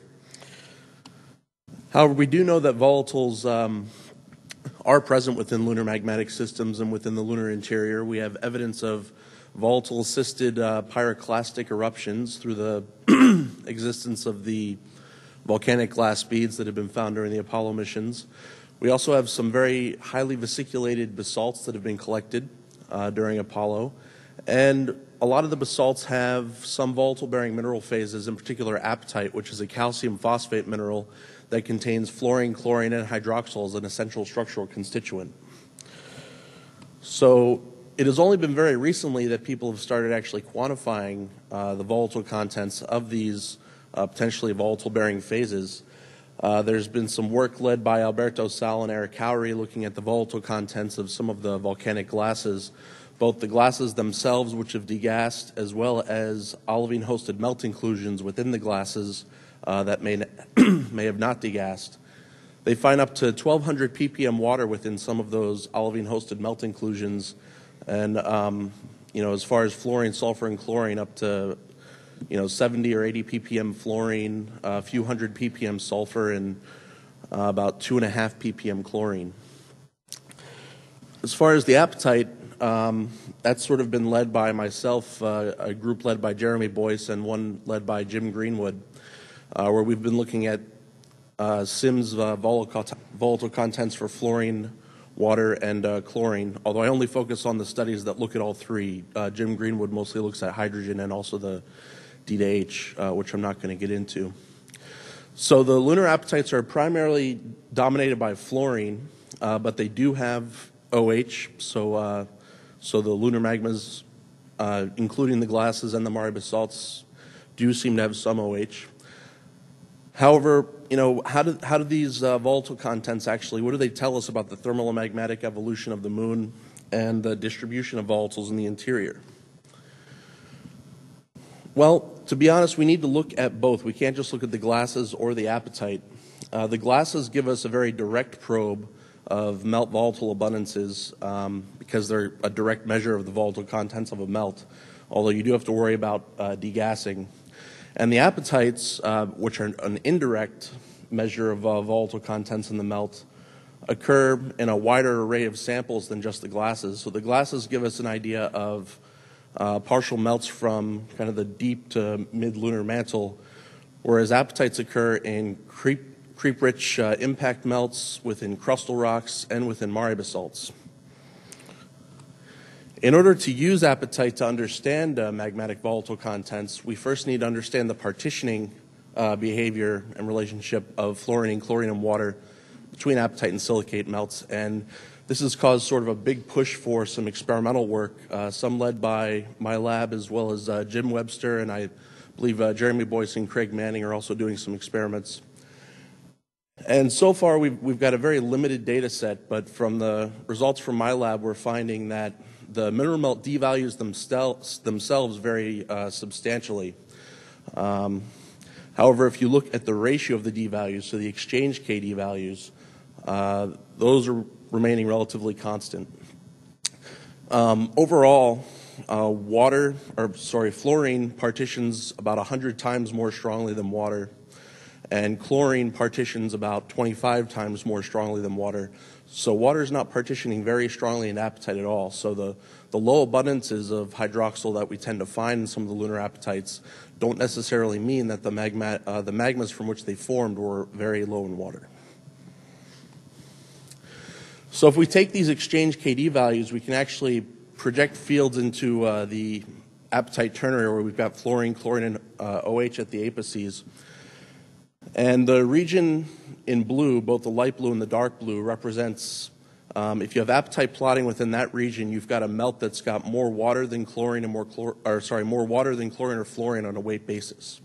However, we do know that volatiles um, are present within lunar magmatic systems and within the lunar interior. We have evidence of volatile assisted uh, pyroclastic eruptions through the existence of the volcanic glass beads that have been found during the Apollo missions. We also have some very highly vesiculated basalts that have been collected uh, during Apollo. And a lot of the basalts have some volatile bearing mineral phases, in particular apatite, which is a calcium phosphate mineral that contains fluorine, chlorine, and hydroxyl as an essential structural constituent. So it has only been very recently that people have started actually quantifying uh, the volatile contents of these uh, potentially volatile bearing phases. Uh, there's been some work led by Alberto Saal and Eric Hauri looking at the volatile contents of some of the volcanic glasses, both the glasses themselves, which have degassed, as well as olivine hosted melt inclusions within the glasses uh, that may, may have not degassed. They find up to 1,200 ppm water within some of those olivine hosted melt inclusions. And, um, you know, as far as fluorine, sulfur, and chlorine, up to, you know, 70 or 80 ppm fluorine, a few hundred ppm sulfur, and uh, about two and a half ppm chlorine. As far as the apatite, um, that's sort of been led by myself, uh, a group led by Jeremy Boyce, and one led by Jim Greenwood, uh, where we've been looking at uh, SIMS volatile contents for fluorine, water, and uh, chlorine. Although I only focus on the studies that look at all three. Uh, Jim Greenwood mostly looks at hydrogen and also the D to H, uh, which I'm not going to get into. So the lunar apatites are primarily dominated by fluorine, uh, but they do have OH. So, uh, so the lunar magmas, uh, including the glasses and the Mare basalts, do seem to have some OH. However, you know, how do, how do these uh, volatile contents actually, what do they tell us about the thermal and magmatic evolution of the moon and the distribution of volatiles in the interior? Well, to be honest, we need to look at both. We can't just look at the glasses or the apatite. Uh, the glasses give us a very direct probe of melt volatile abundances um, because they're a direct measure of the volatile contents of a melt, although you do have to worry about uh, degassing. And the apatites, uh, which are an indirect measure of uh, volatile contents in the melt, occur in a wider array of samples than just the glasses. So the glasses give us an idea of uh, partial melts from kind of the deep to mid-lunar mantle, whereas apatites occur in KREEP, KREEP-rich uh, impact melts within crustal rocks and within Mare basalts. In order to use apatite to understand uh, magmatic volatile contents, we first need to understand the partitioning uh, behavior and relationship of fluorine, and chlorine, and water between apatite and silicate melts. And this has caused sort of a big push for some experimental work, uh, some led by my lab as well as uh, Jim Webster, and I believe uh, Jeremy Boyce and Craig Manning are also doing some experiments. And so far, we've, we've got a very limited data set, but from the results from my lab, we're finding that the mineral melt D values themselves, themselves very uh, substantially. Um, however, if you look at the ratio of the d values, so the exchange KD values, uh, those are remaining relatively constant. Um, overall, uh, water, or sorry, fluorine partitions about 100 times more strongly than water, and chlorine partitions about 25 times more strongly than water. So water is not partitioning very strongly in apatite at all. So the, the low abundances of hydroxyl that we tend to find in some of the lunar apatites don't necessarily mean that the, magma, uh, the magmas from which they formed were very low in water. So if we take these exchange KD values, we can actually project fields into uh, the apatite ternary where we've got fluorine, chlorine, and uh, OH at the apices. And the region in blue, both the light blue and the dark blue, represents um, if you have apatite plotting within that region, you've got a melt that's got more water than chlorine and more chlor- or sorry, more water than chlorine or fluorine on a weight basis.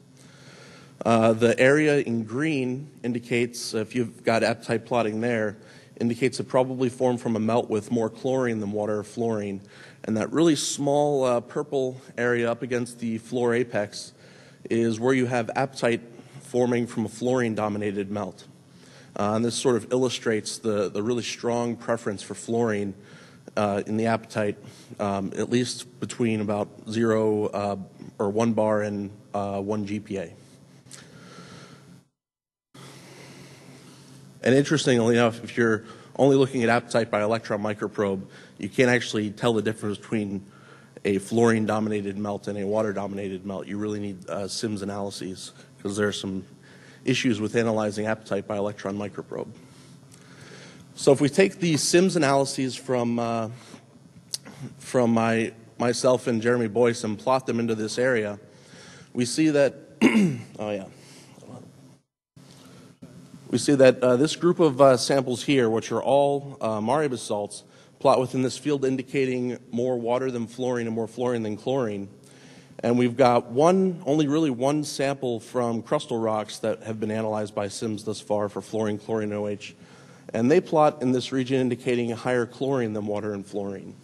Uh, the area in green indicates if you've got apatite plotting there, indicates it probably formed from a melt with more chlorine than water or fluorine. And that really small uh, purple area up against the floor apex is where you have apatite forming from a fluorine dominated melt. Uh, and this sort of illustrates the, the really strong preference for fluorine uh, in the apatite, um, at least between about zero uh, or one bar and uh, one GPa. And interestingly enough, if you're only looking at apatite by electron microprobe, you can't actually tell the difference between a fluorine dominated melt and a water dominated melt. You really need uh, SIMS analyses because there are some issues with analyzing apatite by electron microprobe. So if we take the SIMS analyses from, uh, from my, myself and Jeremy Boyce and plot them into this area, we see that, oh yeah, we see that uh, this group of uh, samples here, which are all uh, Mare basalts, plot within this field indicating more water than fluorine and more fluorine than chlorine. And we've got one, only really one sample from crustal rocks that have been analyzed by SIMS thus far for fluorine, chlorine, OH. And they plot in this region indicating a higher chlorine than water and fluorine.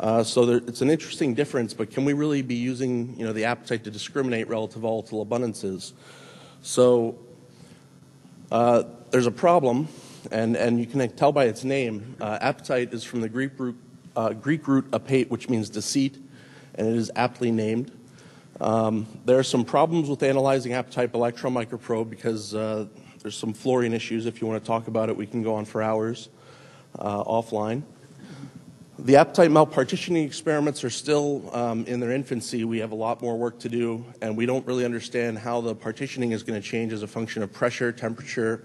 Uh, so there, it's an interesting difference, but can we really be using you know, the apatite to discriminate relative volatile abundances? So uh, there's a problem, and, and you can tell by its name. Uh, apatite is from the Greek root, uh, Greek root apate, which means deceit, and it is aptly named. Um, there are some problems with analyzing apatite electron microprobe because uh, there's some fluorine issues. If you want to talk about it, we can go on for hours uh, offline. The apatite melt partitioning experiments are still um, in their infancy. We have a lot more work to do, and we don't really understand how the partitioning is going to change as a function of pressure, temperature,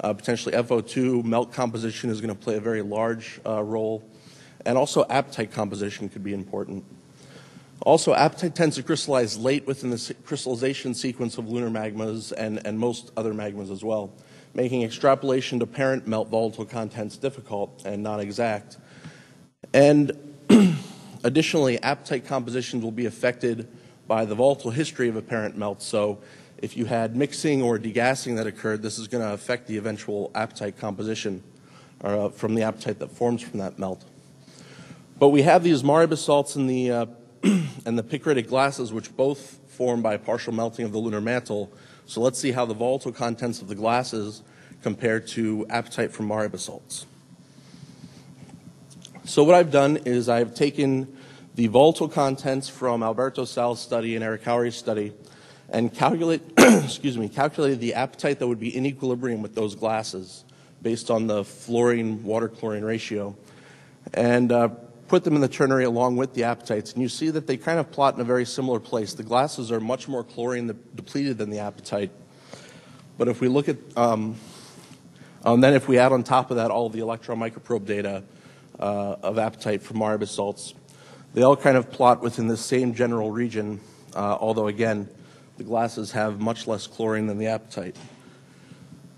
uh, potentially FO2. Melt composition is going to play a very large uh, role, and also apatite composition could be important. Also, apatite tends to crystallize late within the crystallization sequence of lunar magmas and, and most other magmas as well, making extrapolation to parent melt volatile contents difficult and not exact. And additionally, apatite compositions will be affected by the volatile history of a parent melt. So if you had mixing or degassing that occurred, this is going to affect the eventual apatite composition uh, from the apatite that forms from that melt. But we have these Mare basalts in the uh, and the picritic glasses, which both form by partial melting of the lunar mantle. So let's see how the volatile contents of the glasses compare to apatite from Mare basalts. So what I've done is I've taken the volatile contents from Alberto Saal's study and Eric Hauri's study and calculate, excuse me, calculated the apatite that would be in equilibrium with those glasses based on the fluorine water chlorine ratio. And uh, put them in the ternary along with the apatites, and you see that they kind of plot in a very similar place. The glasses are much more chlorine depleted than the apatite. But if we look at, um, and then if we add on top of that all the electron microprobe data uh, of apatite from Mare basalts, they all kind of plot within the same general region, uh, although again, the glasses have much less chlorine than the apatite.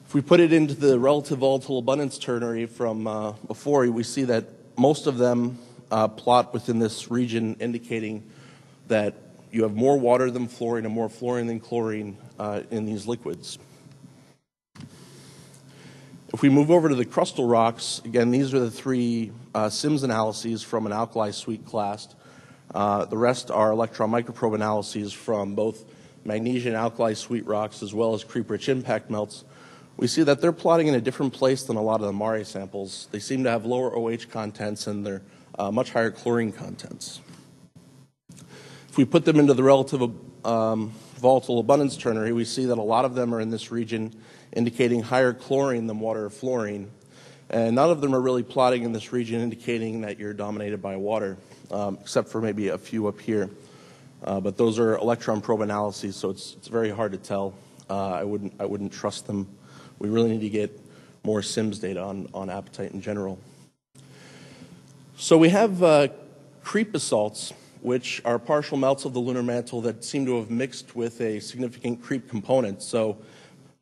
If we put it into the relative volatile abundance ternary from uh, before, we see that most of them uh, plot within this region indicating that you have more water than fluorine and more fluorine than chlorine uh, in these liquids. If we move over to the crustal rocks, again, these are the three uh, SIMS analyses from an alkali suite clast. Uh, the rest are electron microprobe analyses from both magnesian alkali suite rocks as well as KREEP-rich impact melts. We see that they're plotting in a different place than a lot of the Mare samples. They seem to have lower OH contents and they're uh, much higher chlorine contents. If we put them into the relative um, volatile abundance ternary, we see that a lot of them are in this region indicating higher chlorine than water or fluorine. And none of them are really plotting in this region indicating that you're dominated by water, um, except for maybe a few up here. Uh, but those are electron probe analyses, so it's, it's very hard to tell. Uh, I, wouldn't, I wouldn't trust them. We really need to get more SIMS data on, on apatite in general. So we have uh, KREEP basalts, which are partial melts of the lunar mantle that seem to have mixed with a significant KREEP component. So,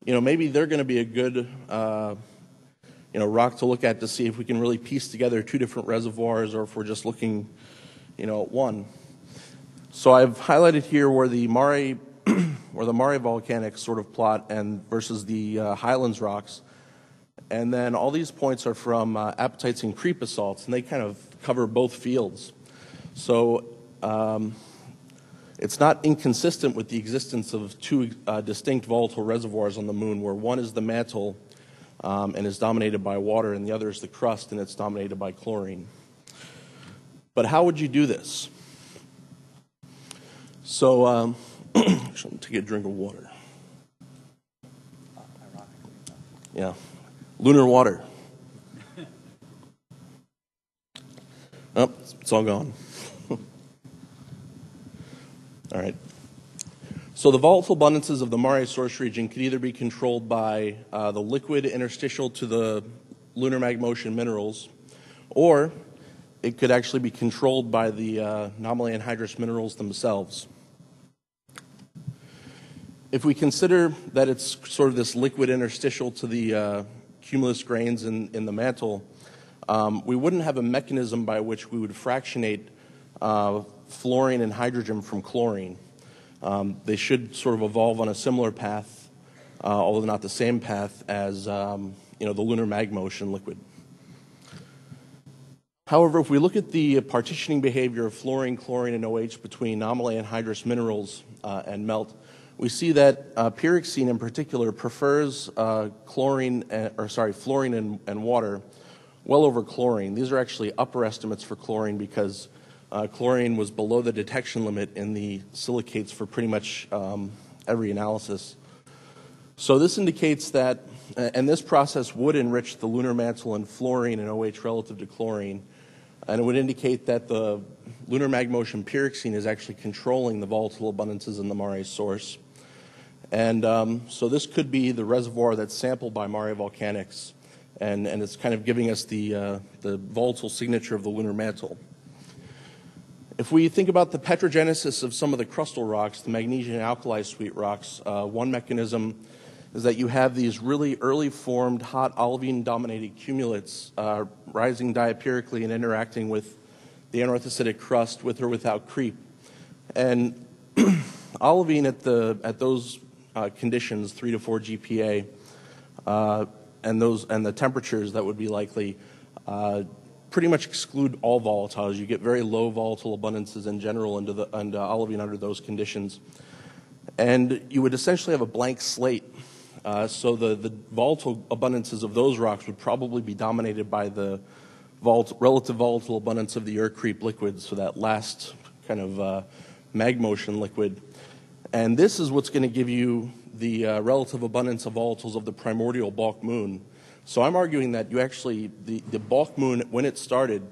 you know, maybe they're going to be a good, uh, you know, rock to look at to see if we can really piece together two different reservoirs or if we're just looking, you know, at one. So I've highlighted here where the Mare, where the Mare volcanics sort of plot and versus the uh, Highlands rocks. And then all these points are from uh, apatites and KREEP basalts, and they kind of cover both fields. So um, it's not inconsistent with the existence of two uh, distinct volatile reservoirs on the moon, where one is the mantle um, and is dominated by water, and the other is the crust and it's dominated by chlorine. But how would you do this? So, um, take a drink of water. Yeah, lunar water. Oh, it's all gone. all right. So the volatile abundances of the Mare source region could either be controlled by uh, the liquid interstitial to the lunar magma ocean minerals, or it could actually be controlled by the uh, nominally anhydrous minerals themselves. If we consider that it's sort of this liquid interstitial to the uh, cumulus grains in, in the mantle, um, we wouldn't have a mechanism by which we would fractionate uh, fluorine and hydrogen from chlorine. Um, they should sort of evolve on a similar path, uh, although not the same path as um, you know the lunar magma ocean liquid. However, if we look at the partitioning behavior of fluorine, chlorine, and OH between nominally anhydrous minerals uh, and melt, we see that uh, pyroxene in particular prefers uh, chlorine, and, or sorry, fluorine and, and, water well over chlorine. These are actually upper estimates for chlorine because uh, chlorine was below the detection limit in the silicates for pretty much um, every analysis. So this indicates that, and this process would enrich the lunar mantle in fluorine and OH relative to chlorine, and it would indicate that the lunar magma ocean pyroxene is actually controlling the volatile abundances in the Mare source. And um, so this could be the reservoir that's sampled by Mare Volcanics, and, and it's kind of giving us the, uh, the volatile signature of the lunar mantle. If we think about the petrogenesis of some of the crustal rocks, the magnesian alkali suite rocks, uh, one mechanism is that you have these really early formed hot olivine dominated cumulates uh, rising diapirically and interacting with the anorthositic crust with or without KREEP. And olivine at, the, at those uh, conditions, 3 to 4 GPa, uh, and, those, and the temperatures that would be likely, uh, pretty much exclude all volatiles. You get very low volatile abundances in general under the, into olivine under those conditions. And you would essentially have a blank slate. Uh, so the, the volatile abundances of those rocks would probably be dominated by the volat- relative volatile abundance of the urKREEP liquid, so that last kind of uh, magma ocean liquid. And this is what's going to give you the uh, relative abundance of volatiles of the primordial bulk moon. So I'm arguing that you actually, the, the bulk moon, when it started,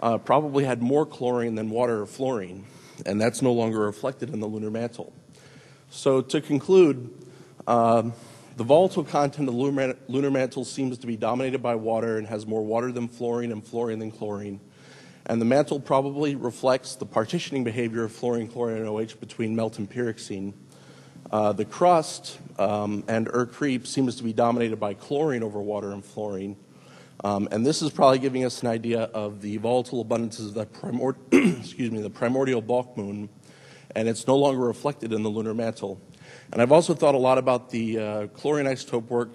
uh, probably had more chlorine than water or fluorine, and that's no longer reflected in the lunar mantle. So to conclude, um, the volatile content of the lunar, lunar mantle seems to be dominated by water and has more water than fluorine and fluorine than chlorine. And the mantle probably reflects the partitioning behavior of fluorine, chlorine, and OH between melt and pyroxene. Uh, the crust um, and KREEP seems to be dominated by chlorine over water and fluorine. Um, and this is probably giving us an idea of the volatile abundances of the, primord- excuse me, the primordial bulk moon, and it's no longer reflected in the lunar mantle. And I've also thought a lot about the uh, chlorine isotope work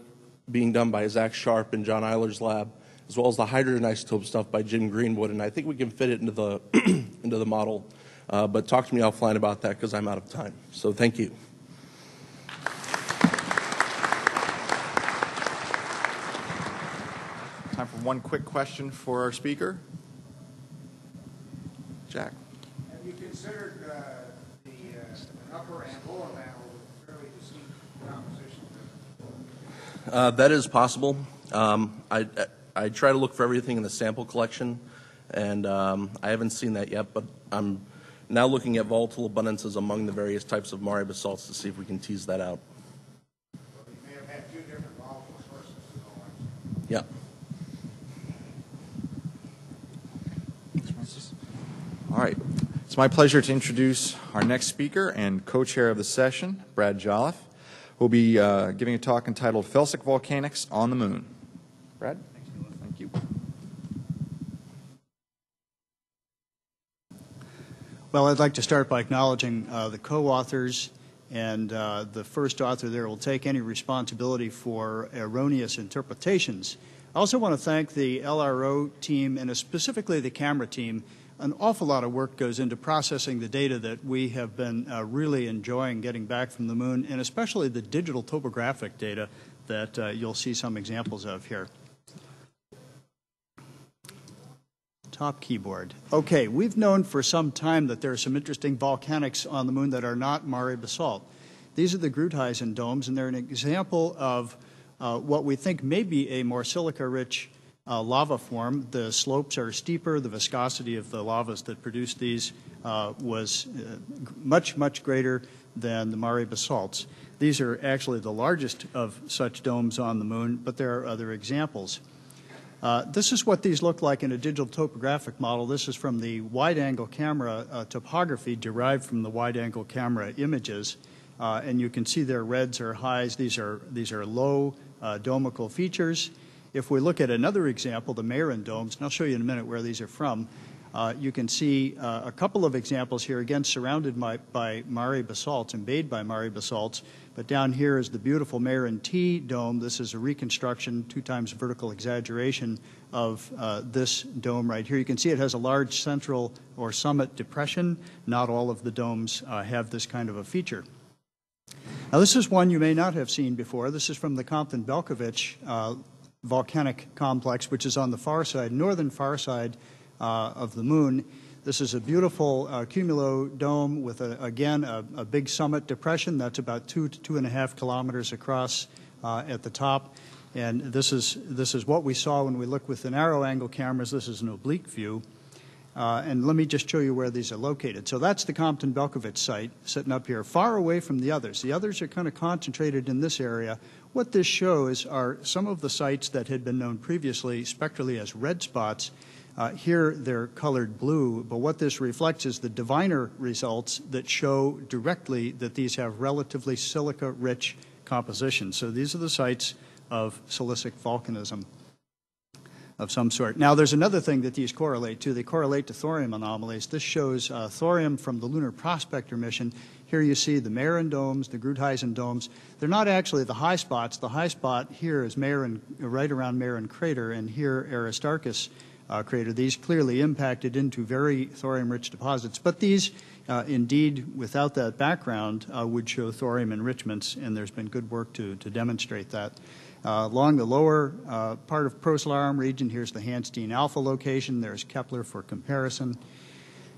being done by Zach Sharp in John Eiler's lab, as well as the hydrogen isotope stuff by Jim Greenwood, and I think we can fit it into the into the model. Uh, but talk to me offline about that because I'm out of time. So thank you. Time for one quick question for our speaker. Jack. Have you considered uh, the uh, upper and lower mantle with fairly distinct composition? Uh, that is possible. Um, I, I try to look for everything in the sample collection, and um, I haven't seen that yet, but I'm now looking at volatile abundances among the various types of Mare basalts to see if we can tease that out. You may have had two different volatile sources. Yeah. All right. It's my pleasure to introduce our next speaker and co-chair of the session, Brad Jolliff, who will be uh, giving a talk entitled Felsic Volcanics on the Moon. Brad? Thank you. Well, I'd like to start by acknowledging uh, the co-authors, and uh, the first author there will take any responsibility for erroneous interpretations. I also want to thank the LRO team and specifically the camera team an awful lot of work goes into processing the data that we have been uh, really enjoying getting back from the moon, and especially the digital topographic data that uh, you'll see some examples of here. Top keyboard. Okay, we've known for some time that there are some interesting volcanics on the moon that are not Mare basalt. These are the Gruithuisen domes, and they're an example of uh, what we think may be a more silica-rich uh, lava form. The slopes are steeper. The viscosity of the lavas that produced these uh, was uh, much, much greater than the Mare basalts. These are actually the largest of such domes on the moon, but there are other examples. Uh, this is what these look like in a digital topographic model. This is from the wide angle camera uh, topography derived from the wide angle camera images. Uh, and you can see their reds are highs. These are, these are low domical features. If we look at another example, the Mairan domes, and I'll show you in a minute where these are from, Uh, you can see uh, a couple of examples here, again surrounded by, by Mare basalts, embayed by Mare basalts. But down here is the beautiful Mairan T dome. This is a reconstruction, two times vertical exaggeration of uh, this dome right here. You can see it has a large central or summit depression. Not all of the domes uh, have this kind of a feature. Now, this is one you may not have seen before. This is from the Compton Belkovich uh, volcanic complex, which is on the far side, northern far side uh, of the moon. This is a beautiful uh, cumulodome with, a, again, a, a, big summit depression that's about two to two and a half kilometers across uh, at the top. And this is, this is what we saw when we looked with the narrow angle cameras. This is an oblique view. Uh, and let me just show you where these are located. So that's the Compton Belkovich site sitting up here, far away from the others. The others are kind of concentrated in this area. What this shows are some of the sites that had been known previously spectrally as red spots. Uh, here they're colored blue, but what this reflects is the Diviner results that show directly that these have relatively silica rich composition. So these are the sites of silicic volcanism of some sort. Now, there's another thing that these correlate to. They correlate to thorium anomalies. This shows uh, thorium from the Lunar Prospector mission. Here you see the Mairan domes, the Gruithuisen domes. They're not actually the high spots. The high spot here is Mairan, right around Mairan crater, and here Aristarchus uh, crater. These clearly impacted into very thorium-rich deposits, but these, uh, indeed, without that background, uh, would show thorium enrichments, and there's been good work to, to demonstrate that. Uh, along the lower uh, part of Procellarum region, here's the Hansteen Alpha location. There's Kepler for comparison.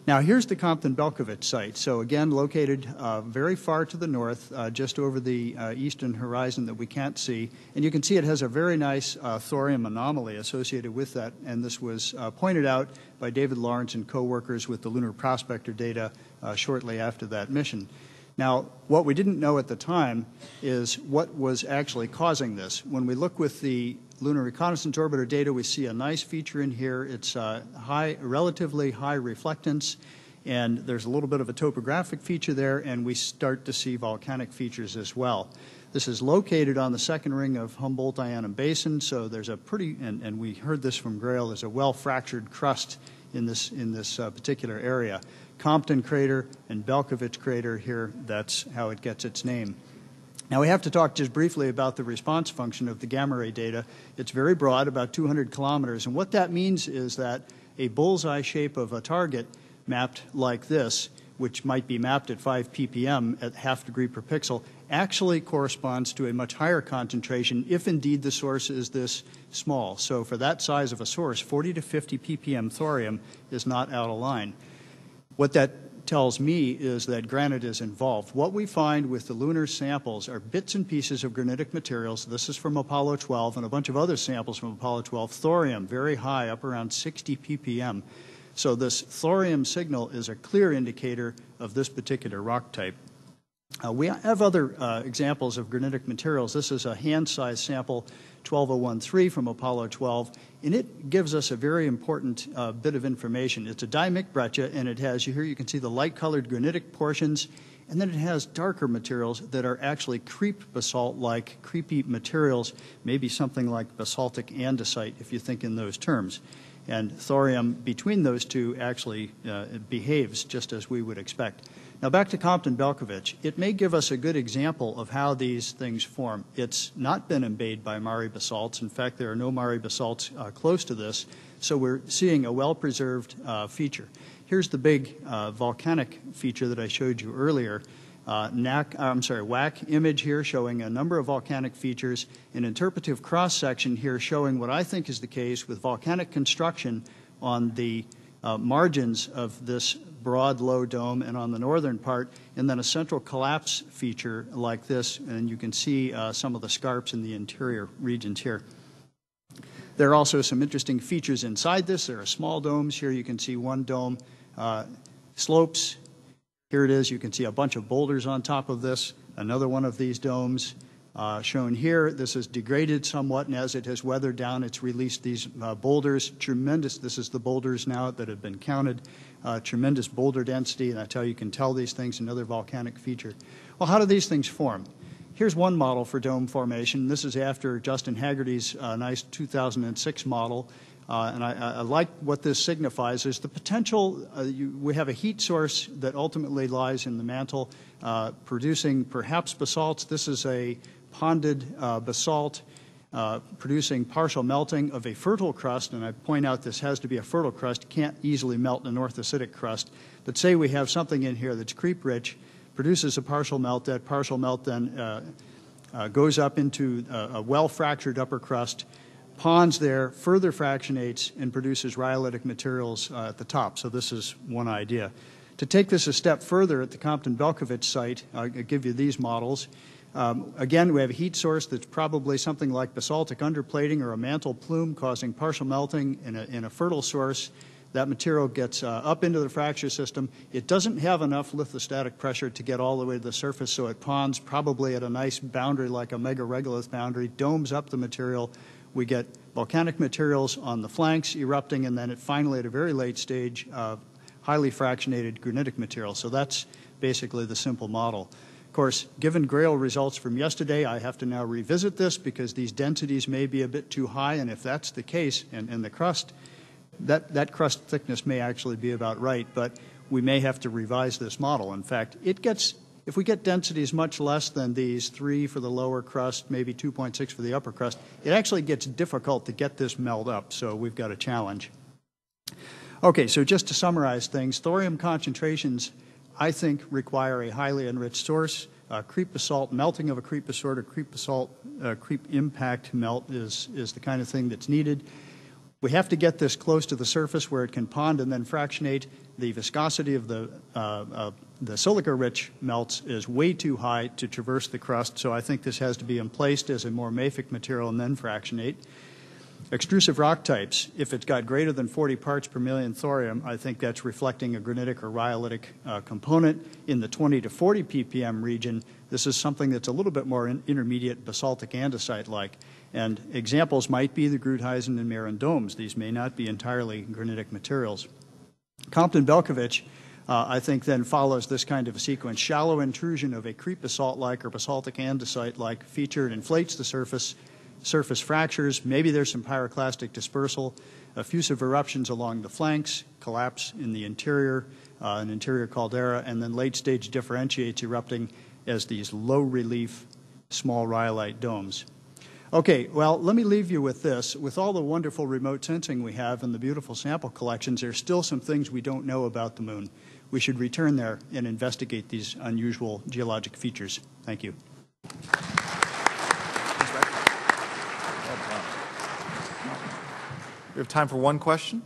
Now, here's the Compton Belkovich site. So, again, located uh, very far to the north, uh, just over the uh, eastern horizon that we can't see. And you can see it has a very nice uh, thorium anomaly associated with that. And this was pointed out by David Lawrence and co workers with the Lunar Prospector data shortly after that mission. Now, what we didn't know at the time is what was actually causing this. When we look with the Lunar Reconnaissance Orbiter data, we see a nice feature in here. It's uh, high, relatively high reflectance, and there's a little bit of a topographic feature there, and we start to see volcanic features as well. This is located on the second ring of Humboldtianum Basin, so there's a pretty, and, and we heard this from GRAIL, there's a well-fractured crust in this, in this uh, particular area. Compton crater and Belkovich crater here, that's how it gets its name. Now we have to talk just briefly about the response function of the gamma ray data. It's very broad, about 200 kilometers, and what that means is that a bullseye shape of a target mapped like this, which might be mapped at 5 ppm at half degree per pixel, actually corresponds to a much higher concentration if indeed the source is this small. So for that size of a source, 40 to 50 ppm thorium is not out of line. What that tells me is that granite is involved. What we find with the lunar samples are bits and pieces of granitic materials. This is from Apollo 12 and a bunch of other samples from Apollo 12. Thorium, very high, up around 60 ppm. So this thorium signal is a clear indicator of this particular rock type. Uh, we have other uh, examples of granitic materials. This is a hand-sized sample 12013 from Apollo 12, and it gives us a very important uh, bit of information. It's a dimict breccia, and it has, here you can see the light-colored granitic portions, and then it has darker materials that are actually KREEP basalt-like, KREEPy materials, maybe something like basaltic andesite, if you think in those terms. And thorium between those two actually uh, behaves just as we would expect. Now, back to Compton Belkovich. It may give us a good example of how these things form. It's not been embayed by Mare basalts. In fact, there are no Mare basalts uh, close to this, so we're seeing a well preserved uh, feature. Here's the big uh, volcanic feature that I showed you earlier. Uh, NAC, uh, I'm sorry, WAC image here showing a number of volcanic features, an interpretive cross section here showing what I think is the case with volcanic construction on the uh, margins of this broad low dome and on the northern part, and then a central collapse feature like this, and you can see uh, some of the scarps in the interior regions here. There are also some interesting features inside this. There are small domes. Here you can see one dome. Uh, slopes. Here it is. You can see a bunch of boulders on top of this. Another one of these domes. Uh, shown here, this has degraded somewhat, and as it has weathered down, it's released these uh, boulders. Tremendous. This is the boulders now that have been counted uh, tremendous boulder density, and that's how you can tell these things, another volcanic feature. Well, how do these things form? Here's one model for dome formation. This is after Justin Hagerty's uh, nice 2006 model. Uh, and I, I I like what this signifies is the potential. Uh, you, we have a heat source that ultimately lies in the mantle, uh, producing perhaps basalts. This is a ponded uh, basalt uh, producing partial melting of a fertile crust, and I point out this has to be a fertile crust, can't easily melt an anorthositic crust. But say we have something in here that's KREEP rich, produces a partial melt, that partial melt then uh, uh, goes up into a, a well fractured upper crust, ponds there, further fractionates, and produces rhyolitic materials uh, at the top. So this is one idea. To take this a step further at the Compton Belkovich site, I'll give you these models. Um, again, we have a heat source that's probably something like basaltic underplating or a mantle plume causing partial melting in a, in a fertile source. That material gets uh, up into the fracture system. It doesn't have enough lithostatic pressure to get all the way to the surface, so it ponds probably at a nice boundary like a megaregolith boundary, domes up the material. We get volcanic materials on the flanks erupting, and then it finally, at a very late stage, uh, highly fractionated granitic material. So that's basically the simple model. Of course, given GRAIL results from yesterday, I have to now revisit this because these densities may be a bit too high, and if that's the case, and, and the crust, that, that crust thickness may actually be about right, but we may have to revise this model. In fact, it gets, if we get densities much less than these, 3 for the lower crust, maybe 2.6 for the upper crust, it actually gets difficult to get this meld up, so we've got a challenge. Okay, so just to summarize things, thorium concentrations, I think, require a highly enriched source. Uh, KREEP basalt, melting of a KREEP basalt or KREEP basalt, uh, KREEP impact melt is, is the kind of thing that's needed. We have to get this close to the surface where it can pond and then fractionate. The viscosity of the, uh, uh, the silica-rich melts is way too high to traverse the crust, so I think this has to be emplaced as a more mafic material and then fractionate. Extrusive rock types, if it's got greater than 40 parts per million thorium, I think that's reflecting a granitic or rhyolitic uh, component. In the 20 to 40 ppm region, this is something that's a little bit more in intermediate basaltic andesite-like. And examples might be the Gruithuisen and Mairan domes. These may not be entirely granitic materials. Compton Belkovich, uh, I think, then follows this kind of a sequence. Shallow intrusion of a KREEP basalt-like or basaltic andesite-like feature. Inflates the surface, surface fractures. Maybe there's some pyroclastic dispersal. Effusive eruptions along the flanks, collapse in the interior, uh, an interior caldera, and then late stage differentiates erupting as these low relief small rhyolite domes. Okay, well, let me leave you with this. With all the wonderful remote sensing we have and the beautiful sample collections, there's still some things we don't know about the moon. We should return there and investigate these unusual geologic features. Thank you. We have time for one question.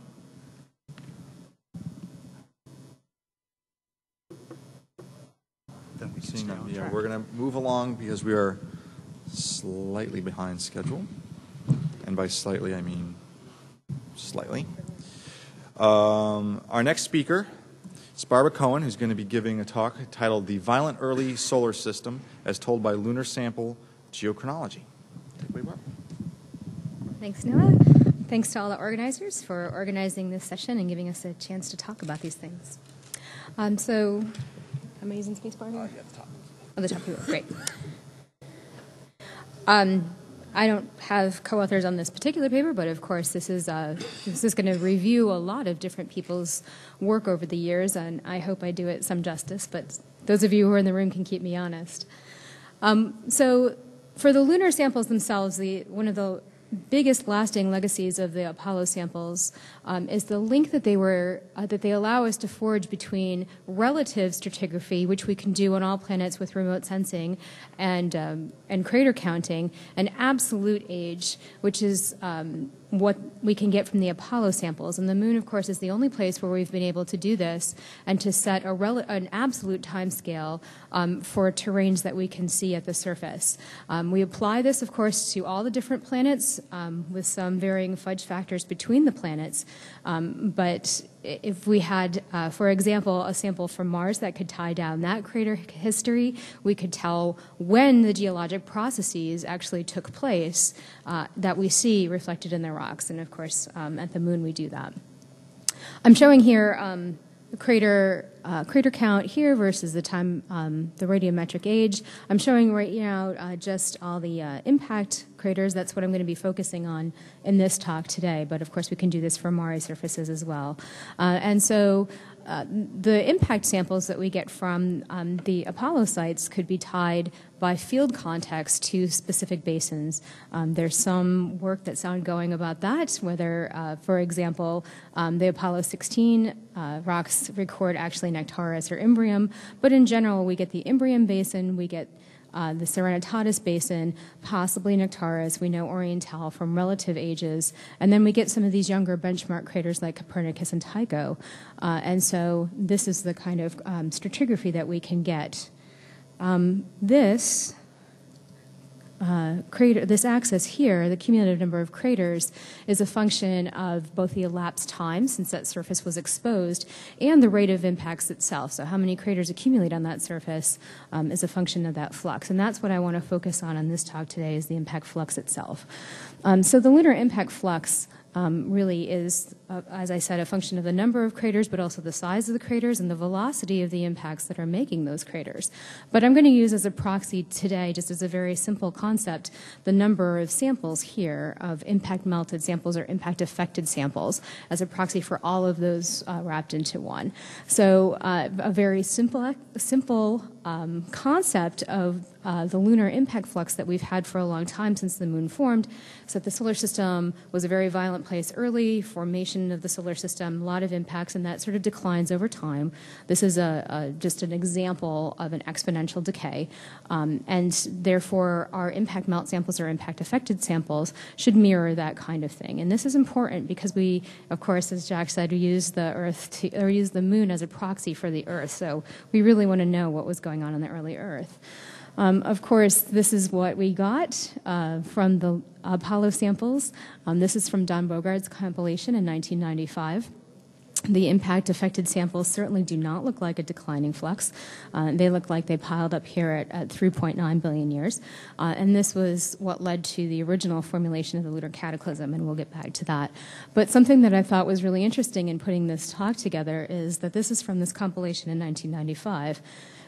Then we can Seeing stay none, on yeah, we're going to move along because we are slightly behind schedule. And by slightly, I mean slightly. Um, our next speaker is Barbara Cohen, who's going to be giving a talk titled The Violent Early Solar System as Told by Lunar Sample Geochronology. Take away, Barbara. Thanks, Noah. Thanks to all the organizers for organizing this session and giving us a chance to talk about these things. Um, so, am I using spacebar here? yeah, the top. Oh, the top here. Great. Um, I don't have co-authors on this particular paper, but of course, this is uh, this is going to review a lot of different people's work over the years, and I hope I do it some justice. But those of you who are in the room can keep me honest. Um, so, for the lunar samples themselves, the one of the biggest lasting legacies of the Apollo samples um, is the link that they were uh, that they allow us to forge between relative stratigraphy, which we can do on all planets with remote sensing, and um, and crater counting, and absolute age, which is um, what we can get from the Apollo samples. And the moon, of course, is the only place where we've been able to do this and to set an absolute time scale um, for terrains that we can see at the surface. Um, we apply this, of course, to all the different planets um, with some varying fudge factors between the planets. Um, but if we had, uh, for example, a sample from Mars that could tie down that crater history, we could tell when the geologic processes actually took place uh, that we see reflected in the rocks. And of course, um, at the moon, we do that. I'm showing here um, crater uh, crater count here versus the time, um, the radiometric age. I'm showing right now uh, just all the uh, impact craters. That's what I'm going to be focusing on in this talk today. But of course, we can do this for Mare surfaces as well. Uh, and so uh, the impact samples that we get from um, the Apollo sites could be tied by field context to specific basins. Um, there's some work that's ongoing about that, whether, uh, for example, um, the Apollo 16 uh, rocks record actually Nectaris or Imbrium, but in general, we get the Imbrium basin, we get uh, the Serenitatis Basin, possibly Nectaris. We know Orientale from relative ages. And then we get some of these younger benchmark craters like Copernicus and Tycho. Uh, and so this is the kind of um, stratigraphy that we can get. Um, this uh, crater, this axis here, the cumulative number of craters, is a function of both the elapsed time since that surface was exposed and the rate of impacts itself. So, how many craters accumulate on that surface um, is a function of that flux, and that's what I want to focus on in this talk today: is the impact flux itself. Um, so, the lunar impact flux um, really is, uh, as I said, a function of the number of craters, but also the size of the craters and the velocity of the impacts that are making those craters. But I'm going to use as a proxy today, just as a very simple concept, the number of samples here of impact melted samples or impact affected samples as a proxy for all of those uh, wrapped into one. So uh, a very simple, simple um, concept of uh, the lunar impact flux that we've had for a long time since the moon formed. So the solar system was a very violent place early, formation of the solar system, a lot of impacts, and that sort of declines over time. This is a, a just an example of an exponential decay, um, and therefore our impact melt samples or impact affected samples should mirror that kind of thing. And this is important because we, of course, as Jack said, we use the Earth to, or use the moon as a proxy for the Earth. So we really want to know what was going on in the early Earth. Um, of course, this is what we got uh, from the Apollo samples. Um, this is from Don Bogard's compilation in 1995. The impact affected samples certainly do not look like a declining flux. Uh, they look like they piled up here at, at 3.9 billion years. Uh, and this was what led to the original formulation of the lunar cataclysm, and we'll get back to that. But something that I thought was really interesting in putting this talk together is that this is from this compilation in 1995.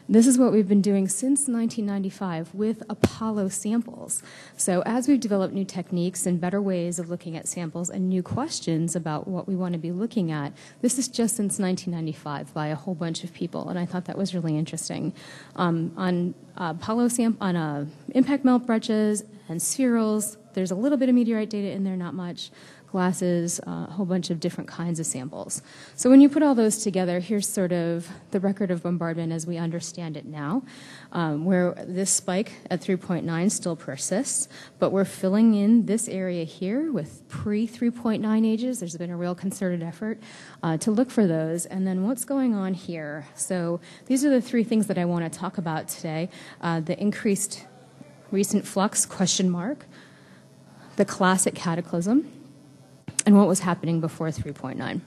This is what we've been doing since 1995 with Apollo samples. So, as we've developed new techniques and better ways of looking at samples and new questions about what we want to be looking at, this is just since 1995 by a whole bunch of people, and I thought that was really interesting. Um, on uh, Apollo sam- on uh, impact melt breccias and spherules, there's a little bit of meteorite data in there, not much glasses, uh, a whole bunch of different kinds of samples. So when you put all those together, here's sort of the record of bombardment as we understand it now, um, where this spike at 3.9 still persists, but we're filling in this area here with pre 3.9 ages. There's been a real concerted effort uh, to look for those. And then what's going on here? So these are the three things that I want to talk about today. Uh, the increased recent flux question mark, the classic cataclysm, and what was happening before 3.9.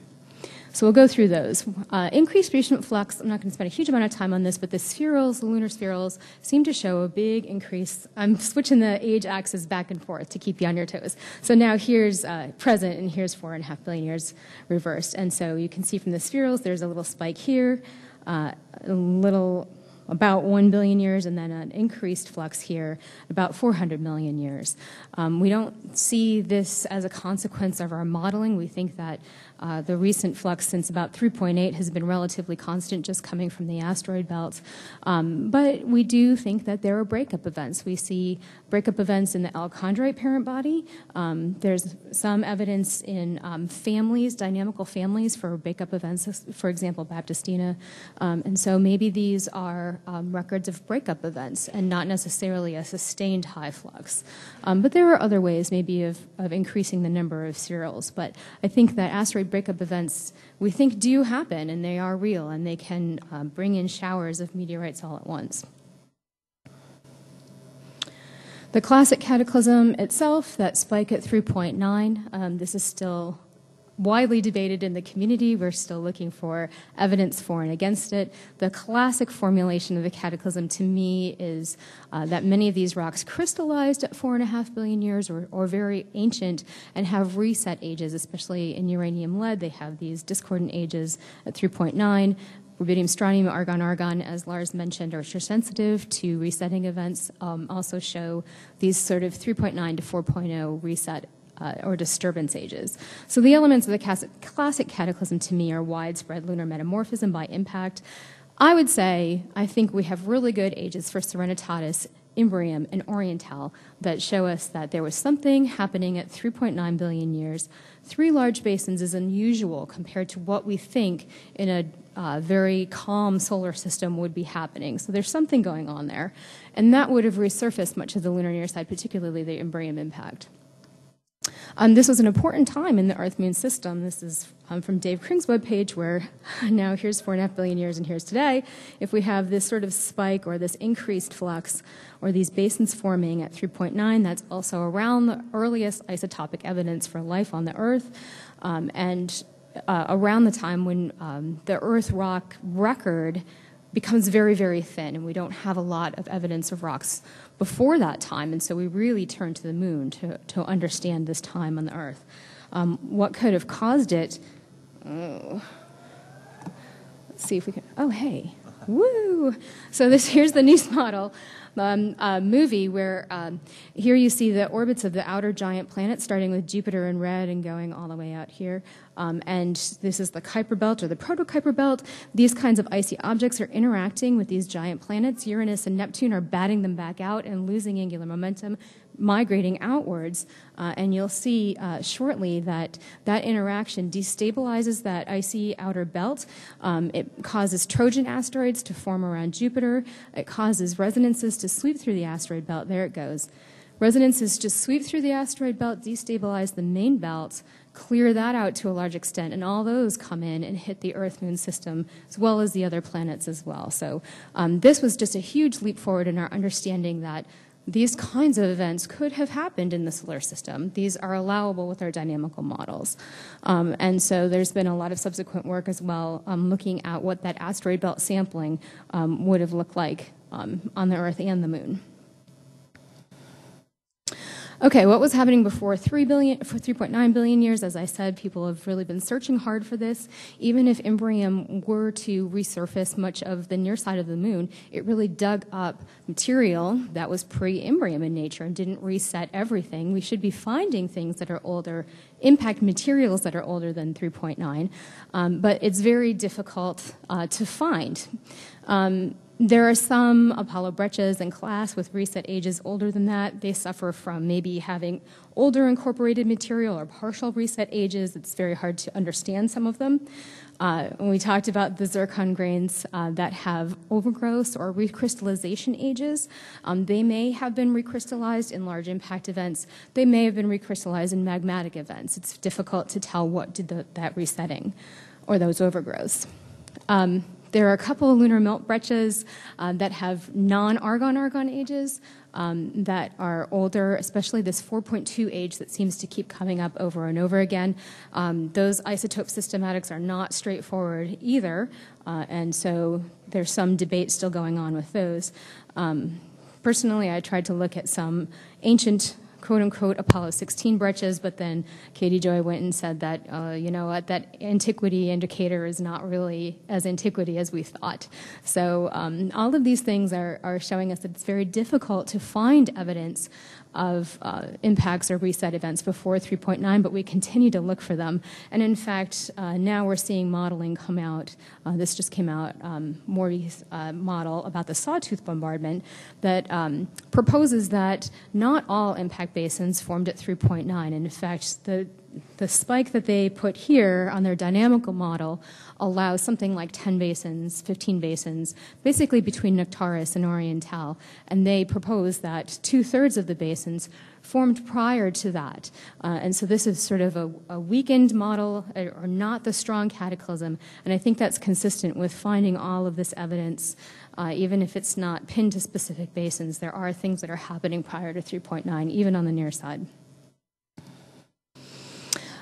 So we'll go through those. Uh, increased recent flux, I'm not going to spend a huge amount of time on this, but the spherules, the lunar spherules, seem to show a big increase. I'm switching the age axis back and forth to keep you on your toes. So now here's uh, present, and here's four and a half billion years reversed. And so you can see from the spherules, there's a little spike here, uh, a little about 1 billion years, and then an increased flux here, about 400 million years. Um, we don't see this as a consequence of our modeling. We think that uh, the recent flux since about 3.8 has been relatively constant, just coming from the asteroid belt. Um, but we do think that there are breakup events. We see breakup events in the L-chondrite parent body. Um, there's some evidence in um, families, dynamical families, for breakup events, for example, Baptistina. Um, and so maybe these are um, records of breakup events and not necessarily a sustained high flux. Um, but there are other ways, maybe, of, of increasing the number of spherules. But I think that asteroid breakup events we think do happen and they are real and they can uh, bring in showers of meteorites all at once. The classic cataclysm itself, that spike at 3.9, um, this is still widely debated in the community. We're still looking for evidence for and against it. The classic formulation of the cataclysm to me is uh, that many of these rocks crystallized at four and a half billion years or, or very ancient and have reset ages, especially in uranium lead. They have these discordant ages at 3.9 Rubidium, strontium, argon, argon, as Lars mentioned, are sensitive to resetting events, um, also show these sort of 3.9 to 4.0 reset uh, or disturbance ages. So the elements of the classic cataclysm to me are widespread lunar metamorphism by impact. I would say I think we have really good ages for Serenitatis, Imbrium, and Orientale that show us that there was something happening at 3.9 billion years. Three large basins is unusual compared to what we think in a uh, very calm solar system would be happening. So there's something going on there. And that would have resurfaced much of the lunar near side, particularly the Imbrium impact. Um, this was an important time in the Earth Moon system. This is um, from Dave Kring's webpage, where now here's four and a half billion years and here's today. If we have this sort of spike or this increased flux or these basins forming at 3.9, that's also around the earliest isotopic evidence for life on the Earth. Um, and uh, around the time when um, the Earth rock record becomes very, very thin, and we don't have a lot of evidence of rocks before that time, and so we really turn to the moon to, to understand this time on the Earth. Um, what could have caused it? Oh. Let's see if we can. Oh, hey. Woo! So this here's the Nice model um, movie where um, here you see the orbits of the outer giant planets, starting with Jupiter in red and going all the way out here. Um, and this is the Kuiper Belt or the Proto Kuiper Belt. These kinds of icy objects are interacting with these giant planets. Uranus and Neptune are batting them back out and losing angular momentum, migrating outwards. Uh, and you'll see uh, shortly that that interaction destabilizes that icy outer belt. Um, it causes Trojan asteroids to form around Jupiter. It causes resonances to sweep through the asteroid belt. There it goes. Resonances just sweep through the asteroid belt, destabilize the main belt, clear that out to a large extent, and all those come in and hit the Earth Moon system as well as the other planets as well. So, um, this was just a huge leap forward in our understanding that these kinds of events could have happened in the solar system. These are allowable with our dynamical models. Um, and so there's been a lot of subsequent work as well um, looking at what that asteroid belt sampling um, would have looked like um, on the Earth and the Moon. Okay, what was happening before 3 billion, for 3.9 billion years? As I said, people have really been searching hard for this. Even if Imbrium were to resurface much of the near side of the moon, it really dug up material that was pre-Imbrium in nature and didn't reset everything. We should be finding things that are older, impact materials that are older than 3.9, um, but it's very difficult uh, to find. Um, there are some Apollo breccias in class with reset ages older than that. They suffer from maybe having older incorporated material or partial reset ages. It's very hard to understand some of them. Uh, when we talked about the zircon grains uh, that have overgrowth or recrystallization ages, um, they may have been recrystallized in large impact events. They may have been recrystallized in magmatic events. It's difficult to tell what did the, that resetting or those overgrowths. Um, there are a couple of lunar melt breccias uh, that have non-argon argon ages um, that are older, especially this 4.2 age that seems to keep coming up over and over again. Um, those isotope systematics are not straightforward either, uh, and so there's some debate still going on with those. Um, personally, I tried to look at some ancient quote unquote Apollo 16 breccias, but then Katie Joy went and said that, uh, you know what, that antiquity indicator is not really as antiquity as we thought. So um, all of these things are, are showing us that it's very difficult to find evidence of uh, impacts or reset events before 3.9, but we continue to look for them. And in fact, uh, now we're seeing modeling come out. Uh, this just came out, um, uh, model about the sawtooth bombardment that um, proposes that not all impact basins formed at 3.9. And in fact, the the spike that they put here on their dynamical model allows something like 10 basins, 15 basins, basically between Nectaris and Orientale. And they propose that two thirds of the basins formed prior to that. Uh, and so this is sort of a, a, weakened model uh, or not the strong cataclysm. And I think that's consistent with finding all of this evidence. Uh, even if it's not pinned to specific basins, there are things that are happening prior to 3.9, even on the near side.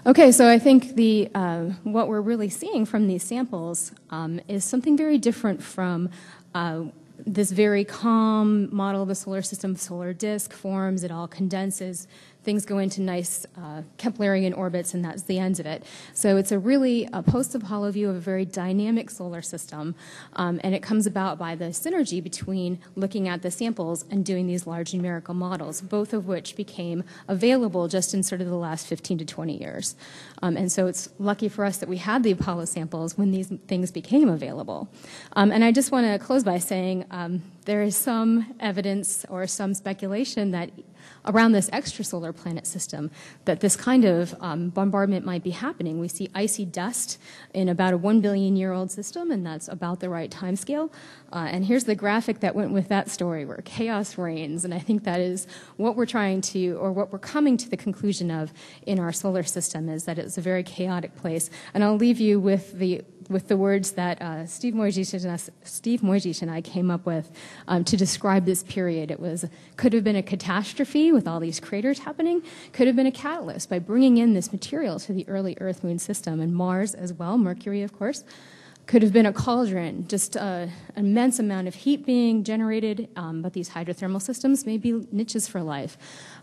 Okay, so I think the, uh, what we're really seeing from these samples um, is something very different from uh, this very calm model of the solar system. Solar disk forms, it all condenses. Things go into nice uh, Keplerian orbits, and that's the end of it. So it's a really a post-Apollo view of a very dynamic solar system, um, and it comes about by the synergy between looking at the samples and doing these large numerical models, both of which became available just in sort of the last 15 to 20 years. Um, and so it's lucky for us that we had the Apollo samples when these things became available. Um, and I just want to close by saying um, there is some evidence or some speculation that around this extrasolar planet system that this kind of um, bombardment might be happening. We see icy dust in about a one billion year old system, and that's about the right time scale. Uh, and here's the graphic that went with that story where chaos reigns. And I think that is what we're trying to, or what we're coming to the conclusion of in our solar system, is that it's a very chaotic place. And I'll leave you with the with the words that uh, Steve Mojzsis and, Steve Mojzsis and I came up with um, to describe this period. It was could have been a catastrophe with all these craters happening, could have been a catalyst by bringing in this material to the early Earth Moon system and Mars as well, Mercury, of course could have been a cauldron, just an immense amount of heat being generated, um, but these hydrothermal systems may be niches for life.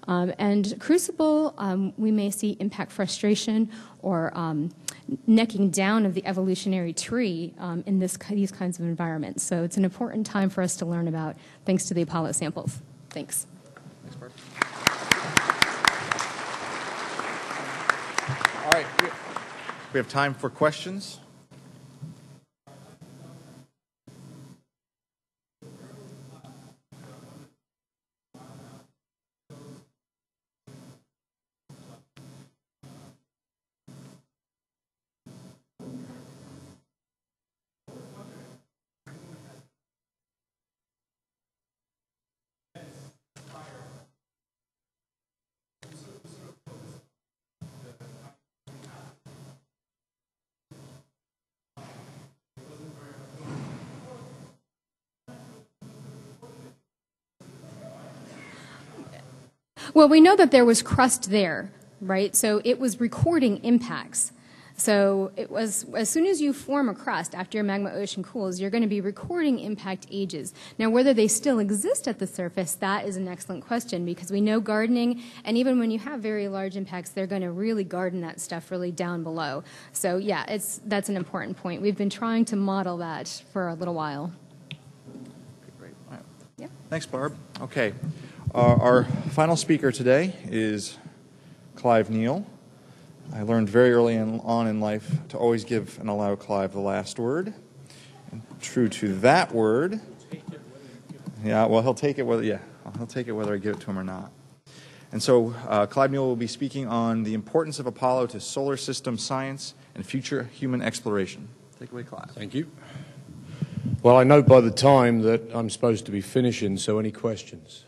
Um, and crucible, um, we may see impact frustration or um, necking down of the evolutionary tree um, in this, these kinds of environments. So it's an important time for us to learn about, thanks to the Apollo samples. Thanks. Thanks, Barb. All right, we have time for questions. Well, we know that there was crust there, right? So it was recording impacts. So it was as soon as you form a crust after your magma ocean cools, you're going to be recording impact ages. Now, whether they still exist at the surface, that is an excellent question because we know gardening, and even when you have very large impacts, they're going to really garden that stuff really down below. So yeah, it's that's an important point. We've been trying to model that for a little while. Great. Yeah. Thanks, Barb. Okay. Uh, our final speaker today is Clive Neal. I learned very early in, on in life to always give and allow Clive the last word. And true to that word, yeah, well, he'll take it whether, yeah, he'll take it whether I give it to him or not. And so, uh, Clive Neal will be speaking on the importance of Apollo to solar system science and future human exploration. Take away, Clive. Thank you. Well, I know by the time that I'm supposed to be finishing, so any questions?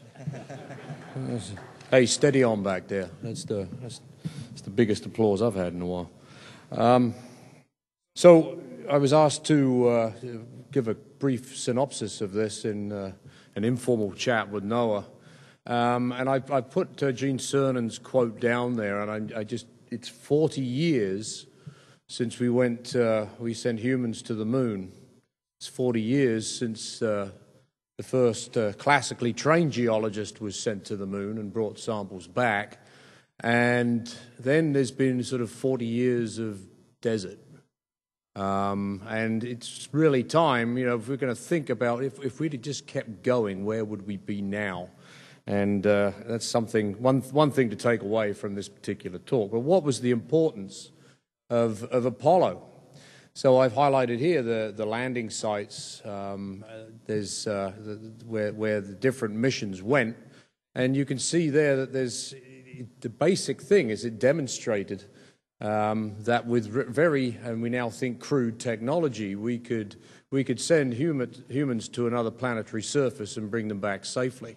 Hey, steady on back there. That's the, that's, that's, the biggest applause I've had in a while. Um, so I was asked to uh, give a brief synopsis of this in uh, an informal chat with Noah. Um, and I, I put uh, Gene Cernan's quote down there, and I, I, just, it's 40 years since we went, uh, we sent humans to the moon. It's 40 years since uh, the first uh, classically trained geologist was sent to the moon and brought samples back. And then there's been sort of 40 years of desert. Um, and it's really time, you know, if we're going to think about if, if we'd just kept going, where would we be now? And uh, that's something, one, one thing to take away from this particular talk. But what was the importance of, of Apollo? So I've highlighted here the, the landing sites. Um, there's uh, the, where, where the different missions went, and you can see there that there's the basic thing is it demonstrated um, that with very and we now think crude technology, we could we could send human, humans to another planetary surface and bring them back safely.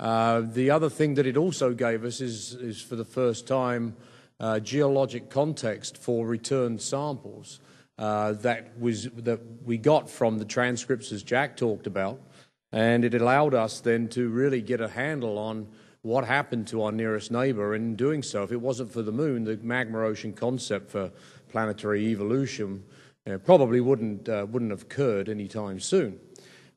Uh, the other thing that it also gave us is, is for the first time uh, geologic context for returned samples uh, that was that we got from the transcripts as Jack talked about, and it allowed us then to really get a handle on what happened to our nearest neighbor. In doing so, if it wasn't for the moon, the magma ocean concept for planetary evolution uh, probably wouldn't uh, wouldn't have occurred anytime soon.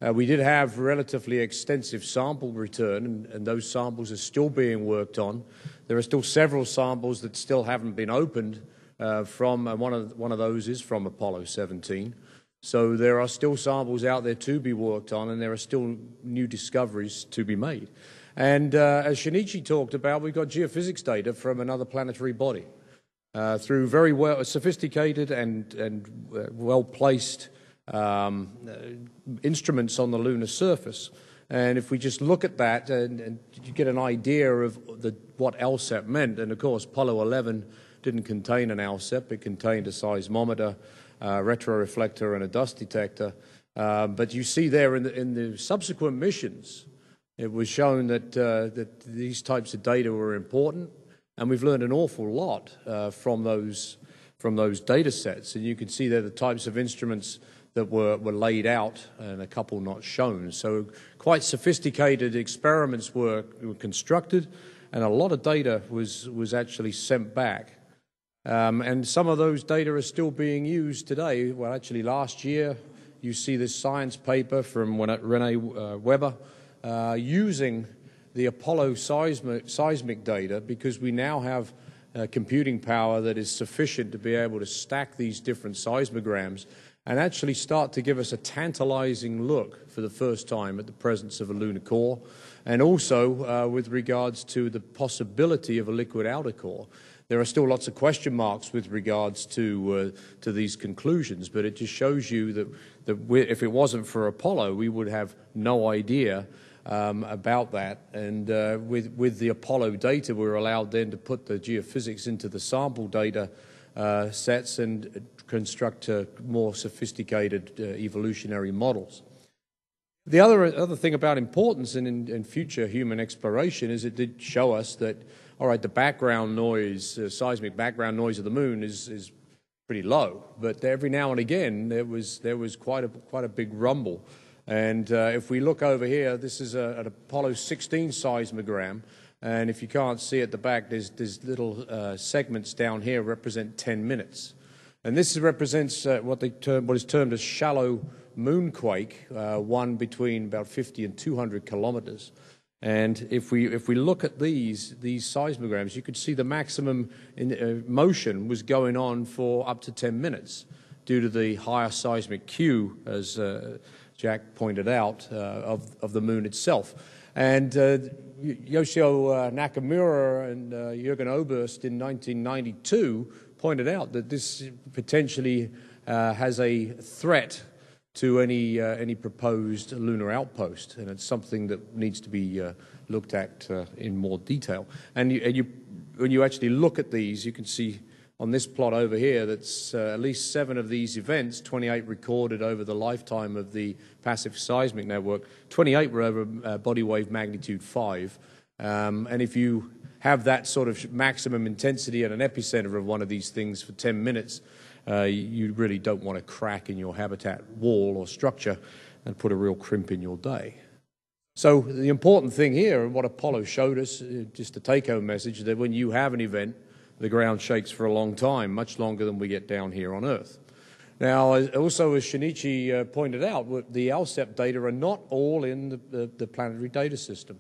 Uh, we did have relatively extensive sample return, and, and, those samples are still being worked on. There are still several samples that still haven't been opened uh, from, and one of, one of those is from Apollo 17. So there are still samples out there to be worked on, and there are still new discoveries to be made. And uh, as Shinichi talked about, we've got geophysics data from another planetary body. Uh, through very well sophisticated and, and uh, well placed um, uh, instruments on the lunar surface. And if we just look at that and, and you get an idea of the, what ALSEP meant, and of course, Apollo 11 didn't contain an ALSEP, it contained a seismometer, uh, retroreflector, and a dust detector. Uh, but you see there in the, in the, subsequent missions, it was shown that, uh, that these types of data were important, and we've learned an awful lot uh, from, those, from those data sets. And you can see there the types of instruments that were, were laid out and a couple not shown. So quite sophisticated experiments were, were constructed and a lot of data was, was actually sent back. Um, and some of those data are still being used today. Well, actually last year you see this science paper from Renee uh, Weber uh, using the Apollo seismic, seismic, data because we now have uh, computing power that is sufficient to be able to stack these different seismograms and actually start to give us a tantalizing look for the first time at the presence of a lunar core, and also uh, with regards to the possibility of a liquid outer core. There are still lots of question marks with regards to uh, to these conclusions, but it just shows you that, that if it wasn't for Apollo, we would have no idea um, about that. And uh, with, with the Apollo data, we were allowed then to put the geophysics into the sample data uh, sets and construct uh, more sophisticated uh, evolutionary models. The other, other thing about importance in, in, in, future human exploration is it did show us that, all right, the background noise, uh, seismic background noise of the moon is, is pretty low, but every now and again there was, there was quite, a, quite a big rumble. And uh, if we look over here, this is a, an Apollo 16 seismogram. And if you can't see at the back, there's, there's little uh, segments down here represent 10 minutes. And this represents uh, what, they term, what is termed a shallow moonquake, uh, one between about 50 and 200 kilometers. And if we, if we look at these, these seismograms, you could see the maximum in, uh, motion was going on for up to 10 minutes due to the higher seismic Q, as uh, Jack pointed out, uh, of, of the moon itself. And uh, Yoshio uh, Nakamura and uh, Jürgen Oberst in 1992 pointed out that this potentially has a threat to any, uh, any proposed lunar outpost, and it's something that needs to be looked at in more detail. And, you, and you, when you actually look at these, you can see on this plot over here that's uh, at least seven of these events, 28 recorded over the lifetime of the passive seismic network, 28 were over uh, body wave magnitude 5. Um, and if you have that sort of maximum intensity at an epicenter of one of these things for 10 minutes, uh, you really don't want to crack in your habitat wall or structure and put a real crimp in your day. So the important thing here, and what Apollo showed us, uh, just a take-home message, that when you have an event, the ground shakes for a long time, much longer than we get down here on Earth. Now, also as Shinichi uh, pointed out, the ALSEP data are not all in the, the, planetary data system.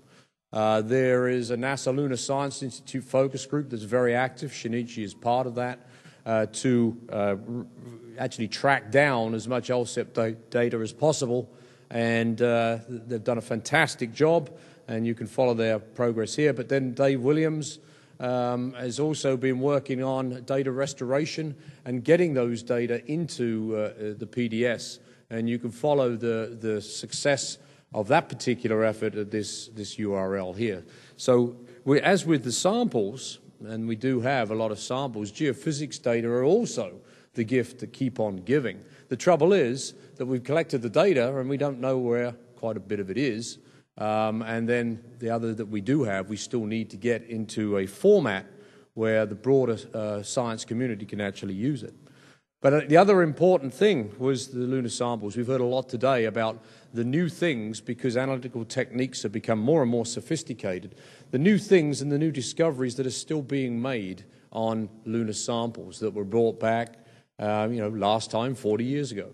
Uh, there is a NASA Lunar Science Institute focus group that's very active. Shinichi is part of that uh, to uh, actually track down as much ALSEP data as possible. And uh, they've done a fantastic job, and you can follow their progress here. But then Dave Williams, um, has also been working on data restoration and getting those data into uh, the PDS. And you can follow the, the success of that particular effort at this, this URL here. So as with the samples, and we do have a lot of samples, geophysics data are also the gift to keep on giving. The trouble is that we've collected the data and we don't know where quite a bit of it is. Um, and then the other that we do have, we still need to get into a format where the broader uh, science community can actually use it. But uh, the other important thing was the lunar samples. We've heard a lot today about the new things because analytical techniques have become more and more sophisticated. The new things and the new discoveries that are still being made on lunar samples that were brought back, uh, you know, last time 40 years ago.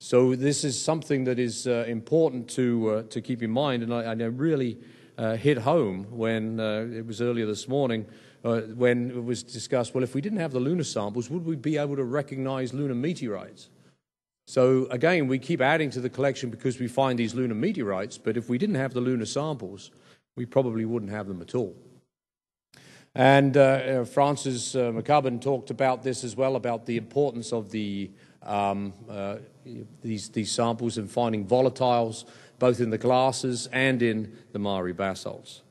So this is something that is uh, important to uh, to keep in mind, and I, I really uh, hit home when uh, it was earlier this morning uh, when it was discussed. Well, if we didn't have the lunar samples, would we be able to recognize lunar meteorites? So again, we keep adding to the collection because we find these lunar meteorites. But if we didn't have the lunar samples, we probably wouldn't have them at all. And uh, uh, Francis uh, McCubbin talked about this as well about the importance of the um, uh, these, these samples and finding volatiles both in the glasses and in the Mare basalts.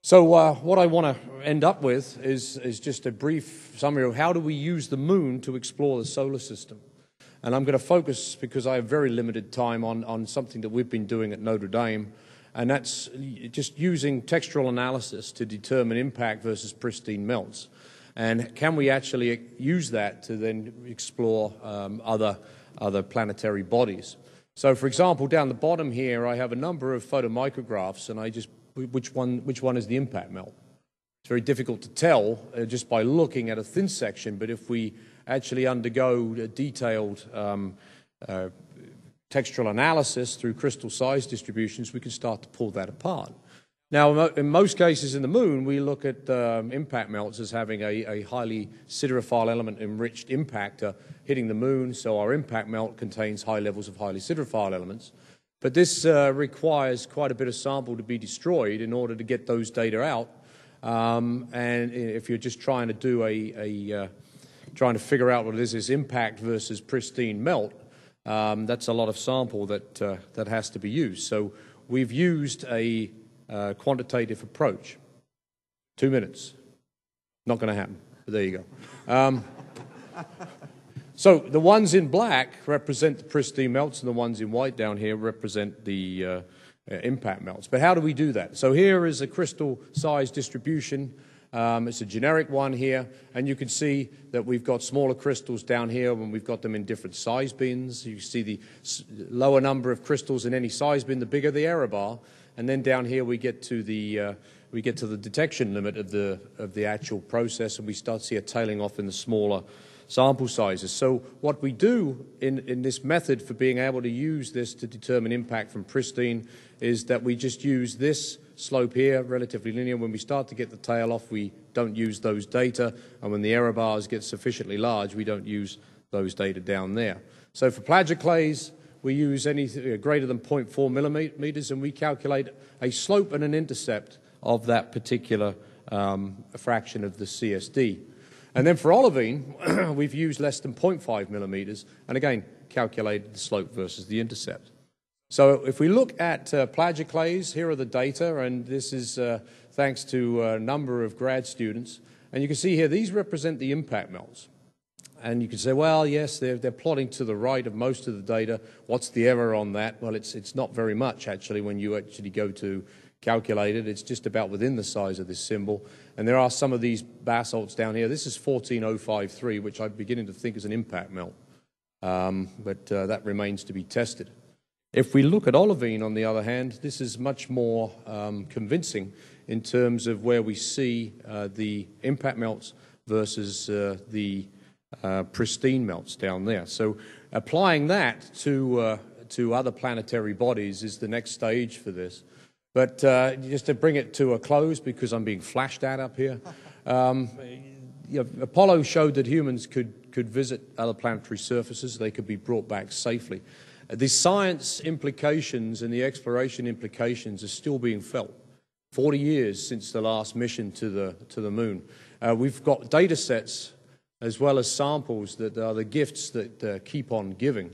So, uh, what I want to end up with is, is just a brief summary of how do we use the moon to explore the solar system. And I'm going to focus, because I have very limited time, on, on something that we've been doing at Notre Dame, and that's just using textural analysis to determine impact versus pristine melts. And can we actually use that to then explore um, other, other planetary bodies? So, for example, down the bottom here, I have a number of photomicrographs, and I just which one which one is the impact melt. It's very difficult to tell uh, just by looking at a thin section, but if we actually undergo a detailed um, uh, textural analysis through crystal size distributions, we can start to pull that apart. Now, in most cases in the moon, we look at um, impact melts as having a, a, highly siderophile element enriched impactor hitting the moon, so our impact melt contains high levels of highly siderophile elements. But this uh, requires quite a bit of sample to be destroyed in order to get those data out. Um, and if you're just trying to do a, a uh, trying to figure out what is, is impact versus pristine melt, um, that's a lot of sample that, uh, that has to be used. So we've used a uh, quantitative approach. Two minutes. Not going to happen, but there you go. Um, so the ones in black represent the pristine melts, and the ones in white down here represent the uh, uh, impact melts. But how do we do that? So here is a crystal size distribution. Um, it's a generic one here, and you can see that we've got smaller crystals down here when we've got them in different size bins. You see the lower number of crystals in any size bin, the bigger the error bar. And then down here we get to the uh, we get to the detection limit of the of the actual process, and we start to see a tailing off in the smaller sample sizes. So what we do in, in this method for being able to use this to determine impact from pristine is that we just use this slope here, relatively linear. When we start to get the tail off, we don't use those data, and when the error bars get sufficiently large, we don't use those data down there. So for plagioclase, we use any uh, greater than 0.4 millimeters, and we calculate a slope and an intercept of that particular um, fraction of the CSD. And then for olivine, we've used less than 0.5 millimeters, and again, calculated the slope versus the intercept. So if we look at uh, plagioclase, here are the data, and this is uh, thanks to a number of grad students. And you can see here, these represent the impact melts. And you can say, well, yes, they're, they're plotting to the right of most of the data. What's the error on that? Well, it's, it's not very much, actually, when you actually go to calculate it. It's just about within the size of this symbol. And there are some of these basalts down here. This is 14053, which I'm beginning to think is an impact melt. Um, but uh, that remains to be tested. If we look at olivine, on the other hand, this is much more um, convincing in terms of where we see uh, the impact melts versus uh, the uh, pristine melts down there. So applying that to, uh, to other planetary bodies is the next stage for this. But uh, just to bring it to a close, because I'm being flashed at up here, um, you know, Apollo showed that humans could, could visit other planetary surfaces, they could be brought back safely. The science implications and the exploration implications are still being felt. 40 years since the last mission to the, to the moon. Uh, we've got data sets as well as samples that are the gifts that uh, keep on giving.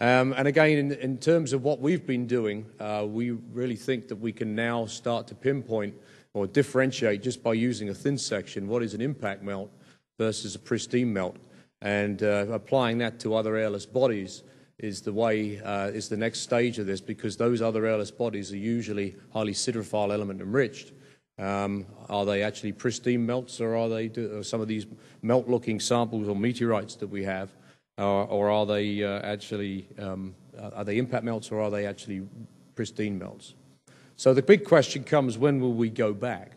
Um, and again, in, in, terms of what we've been doing, uh, we really think that we can now start to pinpoint or differentiate just by using a thin section what is an impact melt versus a pristine melt. And uh, applying that to other airless bodies is the way, uh, is the next stage of this because those other airless bodies are usually highly siderophile element enriched. Um, are they actually pristine melts, or are they do, some of these melt-looking samples or meteorites that we have, or, or are they uh, actually um, are they impact melts, or are they actually pristine melts? So the big question comes: When will we go back?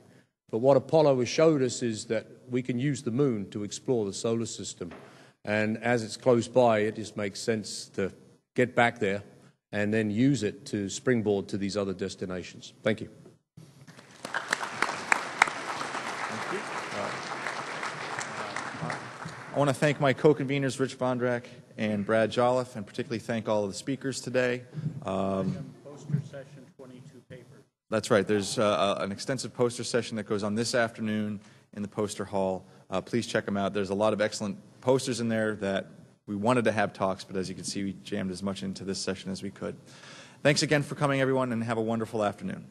But what Apollo has showed us is that we can use the moon to explore the solar system, And as it's close by, it just makes sense to get back there and then use it to springboard to these other destinations. Thank you. I want to thank my co-conveners, Rich Vondrak and Brad Jolliff, and particularly thank all of the speakers today. Um, Poster session 22 papers. That's right. There's uh, an extensive poster session that goes on this afternoon in the poster hall. Uh, please check them out. There's a lot of excellent posters in there that we wanted to have talks, but as you can see, we jammed as much into this session as we could. Thanks again for coming, everyone, and have a wonderful afternoon.